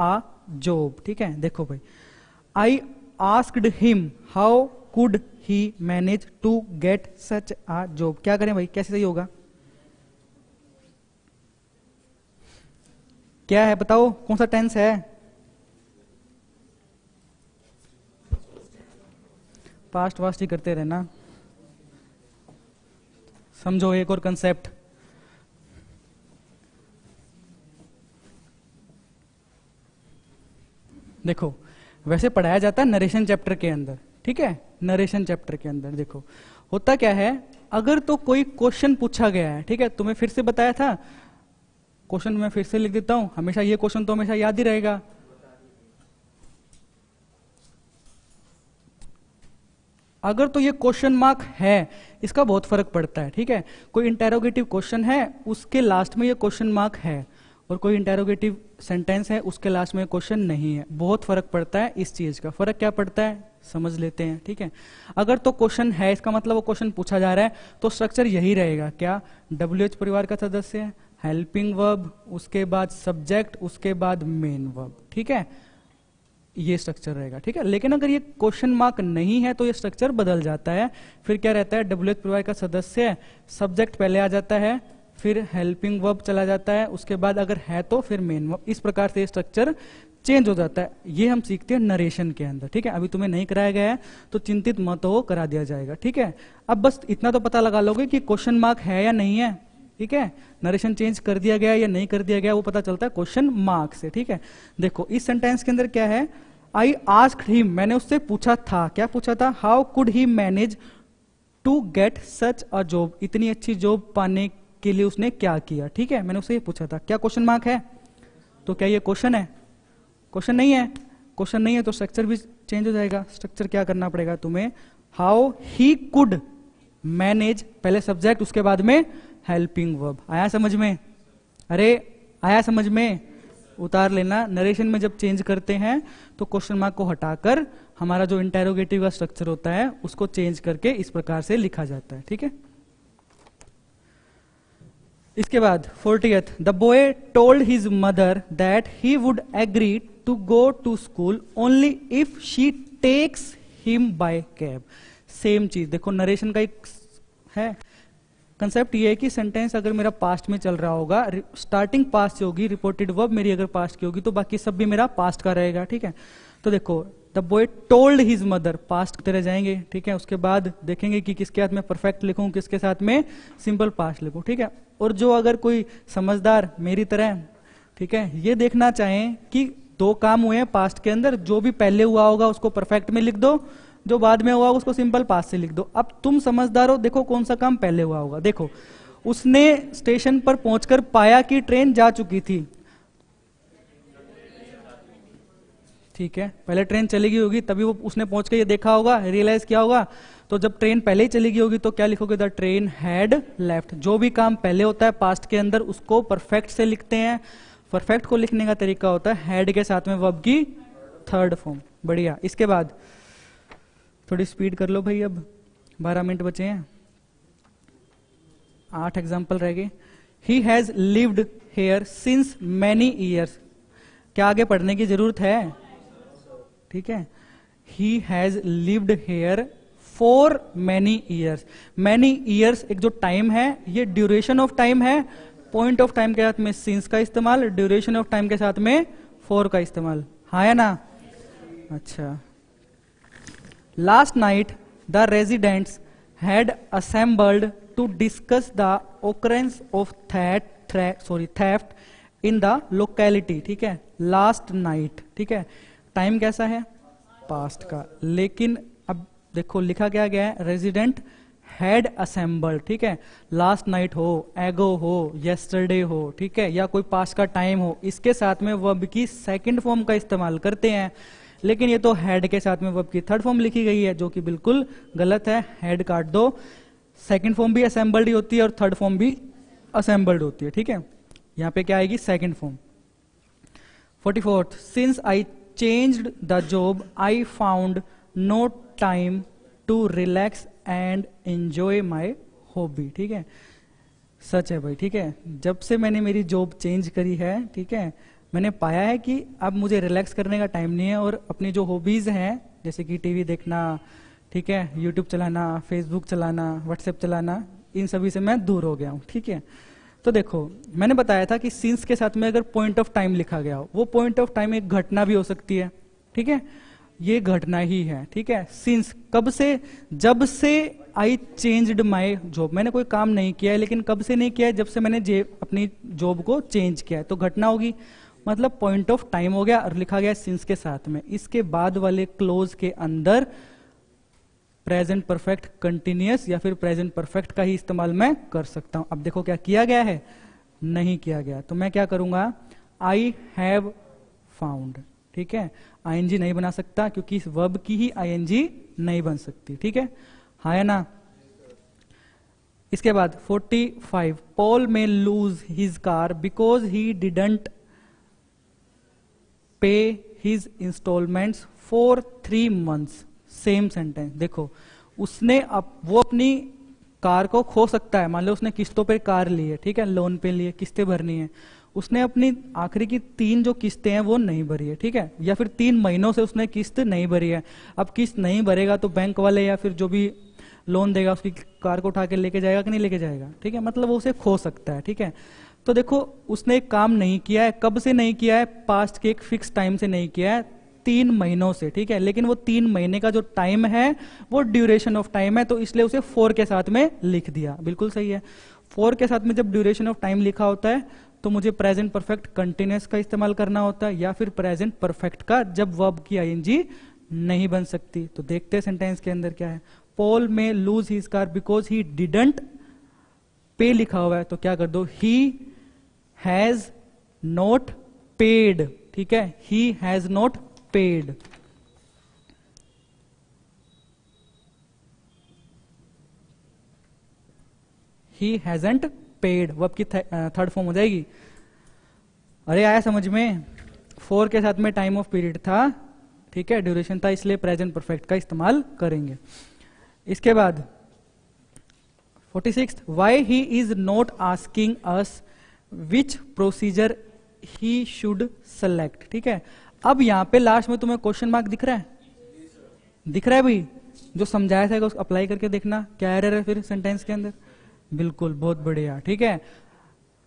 a job, ठीक है? देखो भाई। I asked him how could he manage to get such a job क्या करें भाई? कैसे सही होगा? क्या है बताओ? कौन सा टेंस है? पास्ट वास्ट ही करते रहना। समझो एक और कंसेप्ट देखो, वैसे पढ़ाया जाता है नरेशन चैप्टर के अंदर, ठीक है? नरेशन चैप्टर के अंदर, देखो। होता क्या है, अगर तो कोई क्वेश्चन पूछा गया है, ठीक है? तुम्हें फिर से बताया था? क्वेश्चन मैं फिर से लिख देता हूँ, हमेशा ये क्वेश्चन तो हमेशा याद ही रहेगा। अगर तो ये क्वेश्चन मार्क है, इसका बहुत फ़र्क पड़ता है, ठीक है? कोई इंटेरोगेटिव क्वेश्चन है, उसके लास्ट में ये क्वेश्चन मार्क है। और कोई इंटेरोगेटिव सेंटेंस है, उसके लास्ट में क्वेश्चन नहीं है। बहुत फ़र्क पड़ता है इस चीज़ का। फ़र्क क्या पड़ता है? समझ लेते हैं, ठीक है? अगर तो क्वेश्चन है, इसका मतलब वो क्वेश्चन पूछा जा रहा है तो स्ट्रक्चर यही रहेगा। क्या? डब्ल्यू एच परिवार का सदस्य है। हेल्पिंग वर्ब उसके बाद सब्जेक्ट उसके बाद मेन वर्ब ठीक है? ये स्ट्रक्चर रहेगा, ठीक है? लेकिन अगर ये क्वेश्चन मार्क नहीं है तो ये स्ट्रक्चर बदल जाता है। फिर क्या रहता है? डब्ल्यू एच परिवार का सदस्य सब्जेक्ट पहले आ जाता है। फिर हेल्पिंग वर्ब चला जाता है, उसके बाद अगर है तो फिर मेन वर्ब इस प्रकार से स्ट्रक्चर चेंज हो जाता है। ये हम सीखते हैं नरेशन के अंदर, ठीक है? अभी तुम्हें नहीं कराया गया है तो चिंतित मत हो, करा दिया जाएगा, ठीक है? अब बस इतना तो पता लगा लोगे कि क्वेश्चन मार्क है या नहीं है, ठीक है? नरेशन चेंज कर दिया गया या नहीं कर दिया गया वो पता चलता है क्वेश्चन मार्क से, ठीक है? देखो, इस सेंटेंस के अंदर क्या है? आई आस्क हिम मैंने उससे पूछा था। क्या पूछा था? How could he manage to get such a job इतनी अच्छी जॉब पाने के लिए उसने क्या किया? ठीक है, मैंने उससे ये पूछा था, क्या क्वेश्चन मार्क है? तो क्या ये क्वेश्चन है? क्वेश्चन नहीं है। क्वेश्चन नहीं है तो स्ट्रक्चर भी चेंज हो जाएगा। स्ट्रक्चर क्या करना पड़ेगा तुम्हें? हाउ ही कुड मैनेज पहले सब्जेक्ट उसके बाद में हेल्पिंग वर्ब आया समझ में? अरे, आया समझ में? उतार लेना। नरेशन में जब चेंज करते हैं तो क्वेश्चन मार्क को हटाकर हमारा जो इंटेरोगेटिव का स्ट्रक्चर होता है, उसको चेंज करके इस प्रकार से लिखा जाता है। ठीक है? इसके बाद fortieth the boy told his mother that he would agree to go to school only if she takes him by cab same चीज़, देखो नरेशन का एक है। कंसेप्ट ये है कि सेंटेंस अगर मेरा पास्ट में चल रहा होगा स्टार्टिंग पास्ट से होगी रिपोर्टेड वर्ब मेरी अगर पास्ट की होगी तो बाकी सब भी मेरा पास्ट का रहेगा, ठीक है? तो देखो the boy told his mother past तरह जाएँगे, ठीक है? उसके बाद देखेंगे कि किसके हाथ में परफेक्ट लिखूं, किसके साथ में सिंपल पास्ट लिखूं, ठीक है? और जो अगर कोई समझदार मेरी तरह, ठीक है, ये देखना चाहें कि दो काम हुए हैं पास्ट के अंदर, जो भी पहले हुआ होगा उसको परफेक्ट में लिख दो, जो बाद में हुआ उसको सिंपल पास से लिख दो। अब तुम समझदार हो, देखो कौन सा काम पहले हुआ होगा। देखो, उसने स्टेशन पर पहुंचकर पाया कि ट्रेन जा चुकी थी। ठीक है, पहले ट्रेन चली गई होगी, तभी वो उसने पहुँच के ये देखा होगा रियलाइज़ किया होगा तो जब ट्रेन पहले ही चली गई होगी तो क्या लिखोगे द ट्रेन हैड लेफ़्ट जो भी काम पहले होता है पास्ट के अंदर, उसको परफेक्ट से लिखते हैं। परफेक्ट को लिखने का तरीका होता है हैड के साथ में वर्ब की थर्ड फॉर्म बढ़िया। इसके बाद, थोड़ी स्पीड कर लो भाई अब। बारह मिनट बचे हैं। आठ एग्ज़ाम्पल रह गए। He has lived here since many years क्या आगे पढ़ने की ज़रूरत है? ठीक है। He has lived here for many years. Many years एक जो टाइम है, ये ड्यूरेशन ऑफ़ टाइम है, पॉइंट ऑफ़ टाइम के साथ में सिंस का इस्तेमाल, ड्यूरेशन ऑफ़ टाइम के साथ में फोर का इस्तेमाल। हाँ है ना? अच्छा। Last night the residents had assembled to discuss the occurrence of that sorry theft in the locality ठीक है? लास्ट नाइट ठीक है? टाइम कैसा है? पास्ट का। लेकिन देखो, लिखा क्या गया है? रेजिडेंट हैड असेंबल ठीक है? लास्ट नाइट हो एगो हो येस्टरडे हो, ठीक है? या कोई पास का टाइम हो, इसके साथ में वर्ब की सेकंड फॉर्म का इस्तेमाल करते हैं। लेकिन ये तो हेड के साथ में वर्ब की थर्ड फॉर्म लिखी गई है, जो कि बिल्कुल गलत है। हेड काट दो। सेकंड फॉर्म भी असेंबल्ड ही होती है और थर्ड फॉर्म भी असेंबल्ड होती है, ठीक है? यहाँ पे क्या आएगी? Second form forty fourth since I changed the job I found no time to relax and enjoy my hobby ठीक है? सच है भाई, ठीक है? जब से मैंने मेरी जॉब चेंज करी है, ठीक है, मैंने पाया है कि अब मुझे रिलैक्स करने का टाइम नहीं है और अपनी जो हॉबीज हैं, जैसे कि टीवी देखना, ठीक है यूट्यूब चलाना फेसबुक चलाना व्हाट्सएप चलाना, इन सभी से मैं दूर हो गया हूँ, ठीक है? तो देखो, मैंने बताया था कि सीन्स के साथ में अगर पॉइंट ऑफ़ टाइम लिखा गया हो, वो पॉइंट ऑफ़ टाइम एक घटना भी हो सकती है, ठीक है? ये घटना ही है, ठीक है? सिंस कब से, जब से आई चेंज्ड माई जॉब मैंने कोई काम नहीं किया है, लेकिन कब से नहीं किया है? जब से मैंने जे, अपनी जॉब को चेंज किया है। तो घटना होगी। मतलब पॉइंट ऑफ़ टाइम हो गया और लिखा गया सिंस के साथ में। इसके बाद वाले क्लोज के अंदर प्रेजेंट परफेक्ट कंटिन्यूस या फिर प्रेजेंट परफेक्ट का ही इस्तेमाल मैं कर सकता हूँ। अब देखो क्या किया गया है? नहीं किया गया। तो मैं क्या करूँगा? आई हैव फाउंड ठीक है? आईएनजी नहीं बना सकता क्योंकि इस वर्ब की ही आईएनजी नहीं बन सकती, ठीक है? हा है ना? इसके बाद 45 Paul may lose his car because he didn't pay his instalments for three months same sentence देखो, उसने अब वो अपनी कार को खो सकता है। मान लो उसने किस्तों पे कार ली है, ठीक है? लोन पे लिए किस्तें भरनी है। उसने अपनी आखिरी की तीन जो किस्तें हैं वो नहीं भरी है, ठीक है? या फिर तीन महीनों से उसने किस्त नहीं भरी है। अब किस्त नहीं भरेगा तो बैंक वाले या फिर जो भी लोन देगा, उसकी कार को उठा के लेके जाएगा कि नहीं लेके जाएगा? ठीक है? मतलब वो उसे खो सकता है, ठीक है? तो देखो, उसने एक काम नहीं किया है। कब से नहीं किया है? पास्ट के एक फिक्स टाइम से नहीं किया है। तीन महीनों से, ठीक है? लेकिन वो तीन महीने का जो टाइम है, वो ड्यूरेशन ऑफ़ टाइम है तो इसलिए उसे फोर के साथ में लिख दिया। बिल्कुल सही है। फोर के साथ में जब ड्यूरेशन ऑफ़ टाइम लिखा होता है तो मुझे प्रेजेंट परफेक्ट कंटिन्यूस का इस्तेमाल करना होता है या फिर प्रेजेंट परफेक्ट का जब वर्ब की आईएनजी नहीं बन सकती। तो देखते हैं सेंटेंस के अंदर क्या है। Paul may lose he car because he didn't pay लिखा हुआ है। तो क्या कर दो? ही हैज़ नॉट पेड ठीक है? He has not paid he hasn't paid verb की थर्ड फॉर्म हो जाएगी। अरे आया समझ में? फोर के साथ में टाइम ऑफ़ पीरियड था, ठीक है? ड्यूरेशन था, इसलिए प्रेजेंट परफेक्ट का इस्तेमाल करेंगे। इसके बाद forty six why he is not asking us which procedure he should select ठीक है? अब यहाँ पे लास्ट में तुम्हें क्वेश्चन मार्क दिख रहा है? दिख रहा है भाई। जो समझाया था उसको अप्लाई करके देखना। क्या एरर है फिर सेंटेंस के अंदर? बिल्कुल, बहुत बढ़िया, ठीक है।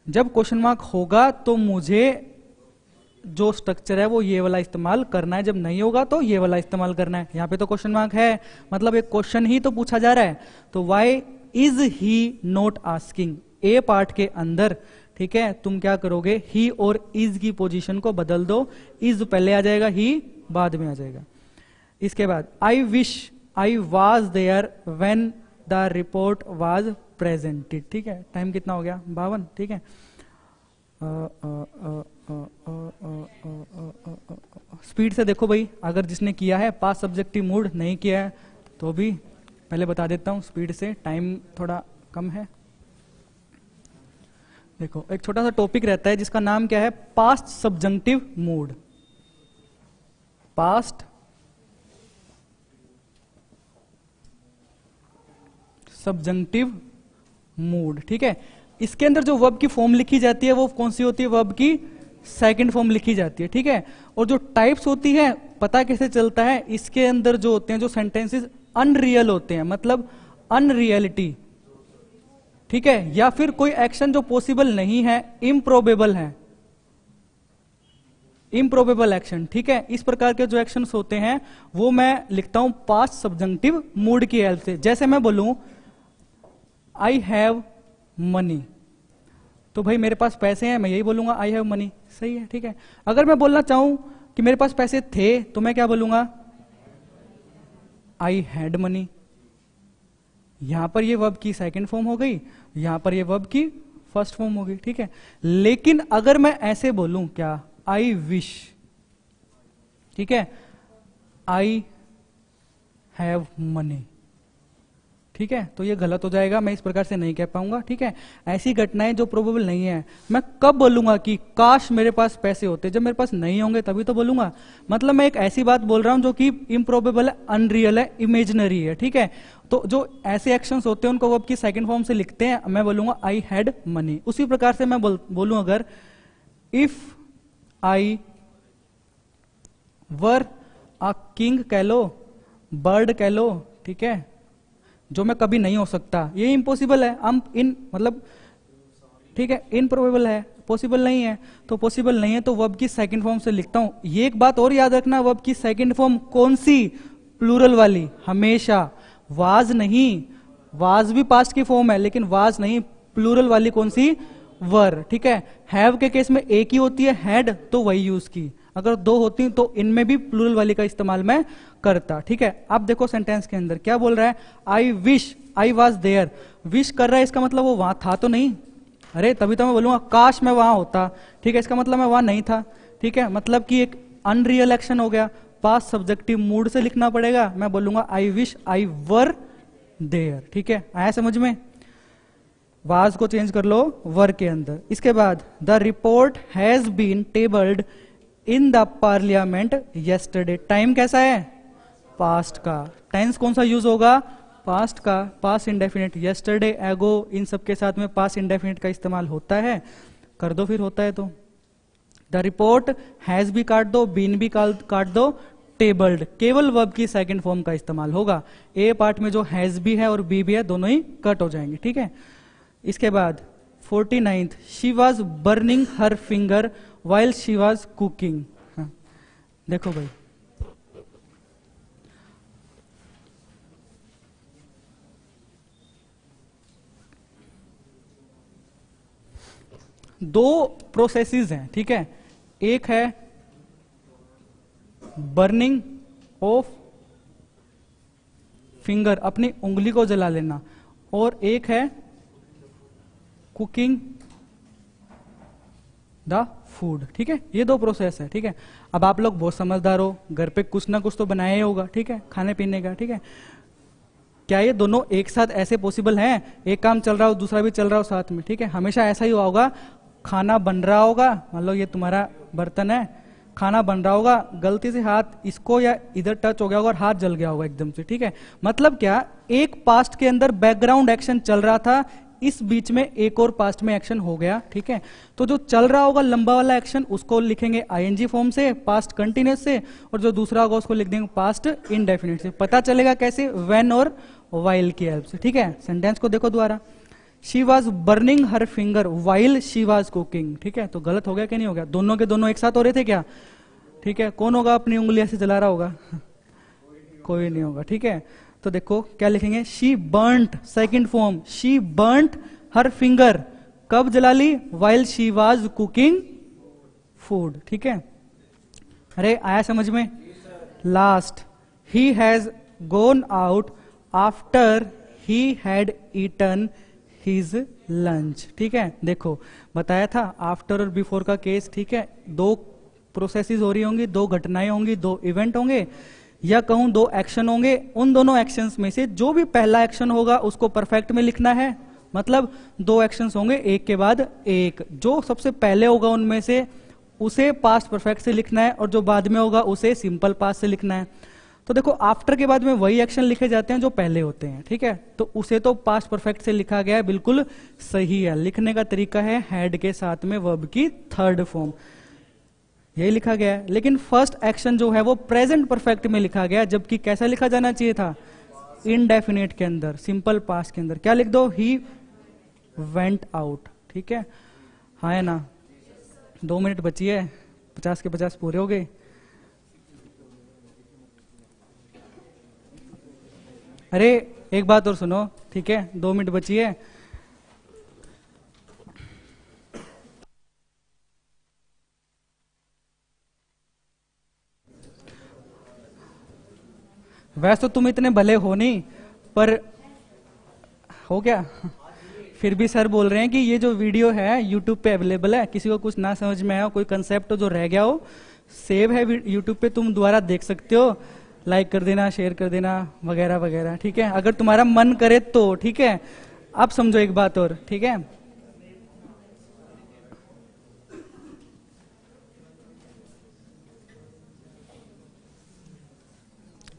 जब क्वेश्चन मार्क होगा तो मुझे जो स्ट्रक्चर है वो ये वाला इस्तेमाल करना है, जब नहीं होगा तो ये वाला इस्तेमाल करना है। यहाँ पे तो क्वेश्चन मार्क है मतलब एक क्वेश्चन ही तो पूछा जा रहा है। तो why is he not asking A part के अंदर, ठीक है, तुम क्या करोगे? ही और इज़ की पोजीशन को बदल दो। इज़ पहले आ जाएगा ही बाद में आ जाएगा। इसके बाद I wish I was there when the report was presented ठीक है टाइम कितना हो गया बावन ठीक है स्पीड से देखो भाई अगर जिसने किया है पास सब्जेक्टिव मूड नहीं किया है तो भी पहले बता देता हूँ स्पीड से टाइम थोड़ा कम है देखो एक छोटा सा टॉपिक रहता है जिसका नाम क्या है past subjunctive mood past subjunctive mood ठीक है? इसके अंदर जो वर्ब की फॉर्म लिखी जाती है, वो कौन सी होती है? वर्ब की सेकंड फॉर्म लिखी जाती है, ठीक है? और जो टाइप्स होती है, पता कैसे चलता है? इसके अंदर जो होते हैं, जो सेंटेंसेस अनरियल होते हैं मतलब अनरियलिटी ठीक है? या फिर कोई एक्शन जो पॉसिबल नहीं है इम्प्रोबेबल है इम्प्रोबेबल एक्शन ठीक है? इस प्रकार के जो एक्शन होते हैं, वो मैं लिखता हूँ पास्ट सब्जंक्टिव मूड की हेल्प से। जैसे मैं बोलूँ आई हैव मनी तो भाई, मेरे पास पैसे हैं, मैं यही बोलूँगा आई हैव मनी सही है, ठीक है। अगर मैं बोलना चाहूँ कि मेरे पास पैसे थे तो मैं क्या बोलूँगा? आई हैड मनी यहाँ पर ये वर्ब की सेकंड फॉर्म हो गई, यहाँ पर ये वर्ब की फ़र्स्ट फॉर्म हो गई, ठीक है। लेकिन अगर मैं ऐसे बोलूँ, क्या? आई विश ठीक है? आई हैव मनी ठीक है? तो ये गलत हो जाएगा मैं इस प्रकार से नहीं कह पाऊँगा ठीक है? ऐसी घटनाएँ जो प्रोबेबल नहीं है। मैं कब बोलूँगा कि काश मेरे पास पैसे होते जब मेरे पास नहीं होंगे तभी तो बोलूँगा। मतलब मैं एक ऐसी बात बोल रहा हूँ जो कि इम्प्रोबेबल है अनरियल है इमेजनरी है ठीक है? तो जो ऐसे एक्शन होते हैं उनको वो आपकी सेकेंड फॉर्म से लिखते हैं मैं बोलूँगा आई हैड मनी उसी प्रकार से मैं बोल, बोलूँ अगर if I were a king कह लो बर्ड कह लो ठीक है? जो मैं कभी नहीं हो सकता। ये इम्पॉसिबल है। हम इन मतलब ठीक है इनप्रोबेबल है। पॉसिबल नहीं है। तो पॉसिबल नहीं है तो वर्ब की सेकंड फॉर्म से लिखता हूँ। ये एक बात और याद रखना वर्ब की सेकंड फॉर्म कौन सी? प्लूरल वाली। हमेशा। वाज नहीं। वाज भी पास्ट की फॉर्म है, लेकिन वाज नहीं। प्लूरल वाली कौन सी? वर ठीक है? हैव के केस में एक ही होती है हैड तो वही यूज़ की। अगर दो होती तो इनमें भी प्लूरल वाली का इस्तेमाल मैं करता, ठीक है? अब देखो सेंटेंस के अंदर, क्या बोल रहा है? I wish I was there wish कर रहा है, इसका मतलब वो वहाँ था तो नहीं? अरे, तभी तो मैं बोलूँगा, काश मैं वहाँ होता। ठीक है, इसका मतलब मैं वहाँ नहीं था। ठीक है मतलब कि एक अनरियल एक्शन हो गया। पास सब्जेक्टिव मूड से लिखना पड़ेगा। मैं बोलूँगा आई विश आई वर देयर ठीक है, आया समझ में? वाज को चेंज कर लो वर के अंदर। इसके बाद the report has been tabled in the parliament yesterday. Time कैसा है? पास्ट का। टेंस कौन सा यूज़ होगा? पास्ट का। पास इंडेफिनिट यस्टरडे एगो इन सब के साथ में पास इंडेफिनिट का इस्तेमाल होता है। कर दो फिर होता है तो। द रिपोर्ट हैज़ भी काट दो, बीन भी काट दो, टेबल्ड। केवल वर्ब की सेकंड फॉर्म का इस्तेमाल होगा। ए पार्ट में जो हैज़ भी है और बी भी है, दोनों ही कट हो जाएँगे, ठीक है? इसके बाद, forty ninth, she was burning her finger while she was cooking देखो भाई। दो प्रोसेसेस हैं, ठीक है? एक है बर्निंग ऑफ़ फिंगर अपनी उंगली को जला लेना। और एक है कुकिंग द फ़ूड ठीक है? ये दो प्रोसेस है, ठीक है? अब आप लोग बहुत समझदार हो, घर पे कुछ ना कुछ तो बनाया ही होगा, ठीक है? खाने पीने का, ठीक है? क्या ये दोनों एक साथ ऐसे पॉसिबल हैं? एक काम चल रहा हो, दूसरा भी चल रहा हो साथ में, ठीक है? हमेशा ऐसा ही हुआ होगा, खाना बन रहा होगा, मान लो ये तुम्हारा बर्तन है, खाना बन रहा होगा, गलती से हाथ इसको या इधर टच हो गया होगा और हाथ जल गया होगा एकदम से, ठीक है? मतलब क्या, एक पास्ट के अंदर बैकग्राउंड एक्शन चल रहा था इस बीच में एक और पास्ट में एक्शन हो गया, ठीक है? तो जो चल रहा होगा लंबा वाला एक्शन उसको लिखेंगे आईएनजी फॉर्म से पास्ट कंटिन्यूस से, और जो दूसरा होगा उसको लिख देंगे पास्ट इनडेफिनिट से। पता चलेगा कैसे? वेन और वाइल की हेल्प से, ठीक है? सेंटेंस को देखो दोबारा। She was burning her finger while she was cooking ठीक है? तो गलत हो गया कि नहीं हो गया? दोनों के दोनों एक साथ हो रहे थे क्या? ठीक है? कौन होगा? अपनी उंगली ऐसे जला रहा होगा? कोई नहीं होगा, ठीक है? तो देखो, क्या लिखेंगे? She burnt second form she burnt her finger कब जला ली? While she was cooking food ठीक है? अरे, आया समझ में? Last he has gone out after he had eaten his lunch ठीक है? देखो, बताया था आफ्टर और बिफोर का केस ठीक है? दो प्रोसेसेस हो रही होंगी, दो घटनाएँ होंगी, दो इवेंट होंगे। या कहूँ दो एक्शन होंगे, उन दोनों एक्शन में से जो भी पहला एक्शन होगा, उसको परफेक्ट में लिखना है। मतलब दो एक्शन होंगे, एक के बाद एक। जो सबसे पहले होगा उनमें से, उसे पास्ट परफेक्ट से लिखना है और जो बाद में होगा, उसे सिंपल पास्ट से लिखना है। तो देखो आफ्टर के बाद में वही एक्शन लिखे जाते हैं जो पहले होते हैं, ठीक है? तो उसे तो पास्ट परफेक्ट से लिखा गया है, बिल्कुल सही है। लिखने का तरीका है हेड के साथ में वर्ब की थर्ड फॉर्म यही लिखा गया है। लेकिन फ़र्स्ट एक्शन जो है, वो प्रेजेंट परफेक्ट में लिखा गया, जबकि कैसा लिखा जाना चाहिए था? इनडेफिनेट के अंदर सिंपल पास के अंदर। क्या लिख दो? ही वेंट आउट ठीक है? हाँ है ना? दो मिनट बची है। पचास के पचास पूरे हो गए। अरे, एक बात और सुनो। ठीक है? दो मिनट बची है। वैसे तो तुम इतने भले हो नहीं, पर हो क्या फिर भी सर बोल रहे हैं कि ये जो वीडियो है यूट्यूब पे अवेलेबल है, किसी को कुछ ना समझ में आया कोई कंसेप्ट जो रह गया हो सेव है यूट्यूब पे, तुम दोबारा देख सकते हो। लाइक कर देना शेयर कर देना, वगैरह वगैरह, ठीक है? अगर तुम्हारा मन करे तो ठीक है? अब समझो एक बात और, ठीक है?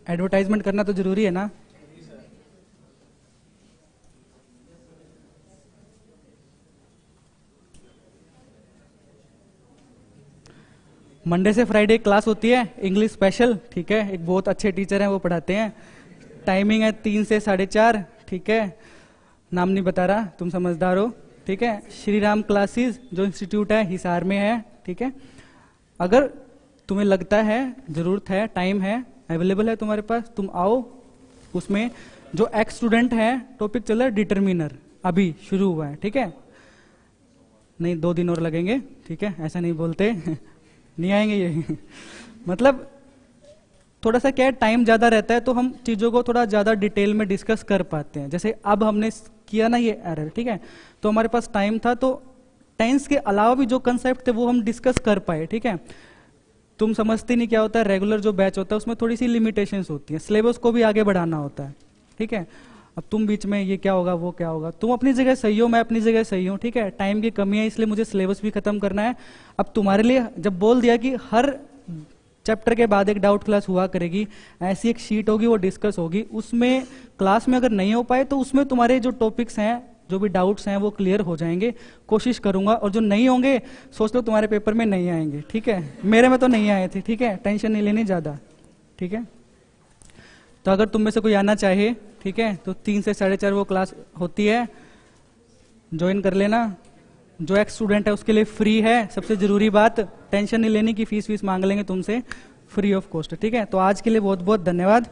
एडवर्टाइजमेंट करना तो ज़रूरी है ना? मंडे से फ्राइडे क्लास होती है इंग्लिश स्पेशल ठीक है? एक बहुत अच्छे टीचर हैं, वो पढ़ाते हैं। टाइमिंग है तीन से साढ़े चार, ठीक है? नाम नहीं बता रहा, तुम समझदार हो, ठीक है? श्री राम क्लासेस जो इंस्टीट्यूट है, हिसार में है, ठीक है? अगर तुम्हें लगता है, ज़रूरत है टाइम है अवेलेबल है तुम्हारे पास? तुम आओ उसमें। जो एक्स स्टूडेंट है टॉपिक चल रहा है डिटर्मिनर अभी शुरू हुआ है, ठीक है? नहीं, दो दिन और लगेंगे, ठीक है? ऐसा नहीं बोलते। नहीं आएँगे ये। मतलब थोड़ा सा क्या है टाइम ज़्यादा रहता है तो हम चीज़ों को थोड़ा ज़्यादा डिटेल में डिस्कस कर पाते हैं। जैसे अब हमने किया ना ये एरर ठीक है? तो हमारे पास टाइम था तो टेंस के अलावा भी जो कंसेप्ट थे, वो हम डिस्कस कर पाए, ठीक है? तुम समझते नहीं क्या होता है रेगुलर जो बैच होता है, उसमें थोड़ी सी लिमिटेशंस होती है। सिलेबस को भी आगे बढ़ाना होता है, ठीक है? अब तुम बीच में ये क्या होगा, वो क्या होगा? तुम अपनी जगह सही हो, मैं अपनी जगह सही हूँ, ठीक है? टाइम की कमी है, इसलिए मुझे सिलेबस भी खत्म करना है। अब तुम्हारे लिए, जब बोल दिया कि हर चैप्टर के बाद एक डाउट क्लास हुआ करेगी, ऐसी एक शीट होगी, वो डिस्कस होगी, उसमें क्लास में अगर नहीं हो पाए तो उसमें तुम्हारे जो टॉपिक्स हैं जो भी डाउट्स हैं वो क्लियर हो जाएँगे। कोशिश करूँगा और जो नहीं होंगे, सोच लो तुम्हारे पेपर में नहीं आएँगे, ठीक है? मेरे में तो नहीं आए थे, ठीक है? टेंशन नहीं लेनी ज़्यादा, ठीक है? तो अगर तुम में से कोई आना चाहे, ठीक है? तो तीन से साढ़े चार वो क्लास होती है। ज्वाइन कर लेना। जो एक्स स्टूडेंट है, उसके लिए फ्री है। सबसे ज़रूरी बात टेंशन नहीं लेनी कि फ़ीस वीस मांग लेंगे तुमसे। फ्री ऑफ़ कॉस्ट ठीक है? तो आज के लिए बहुत बहुत धन्यवाद।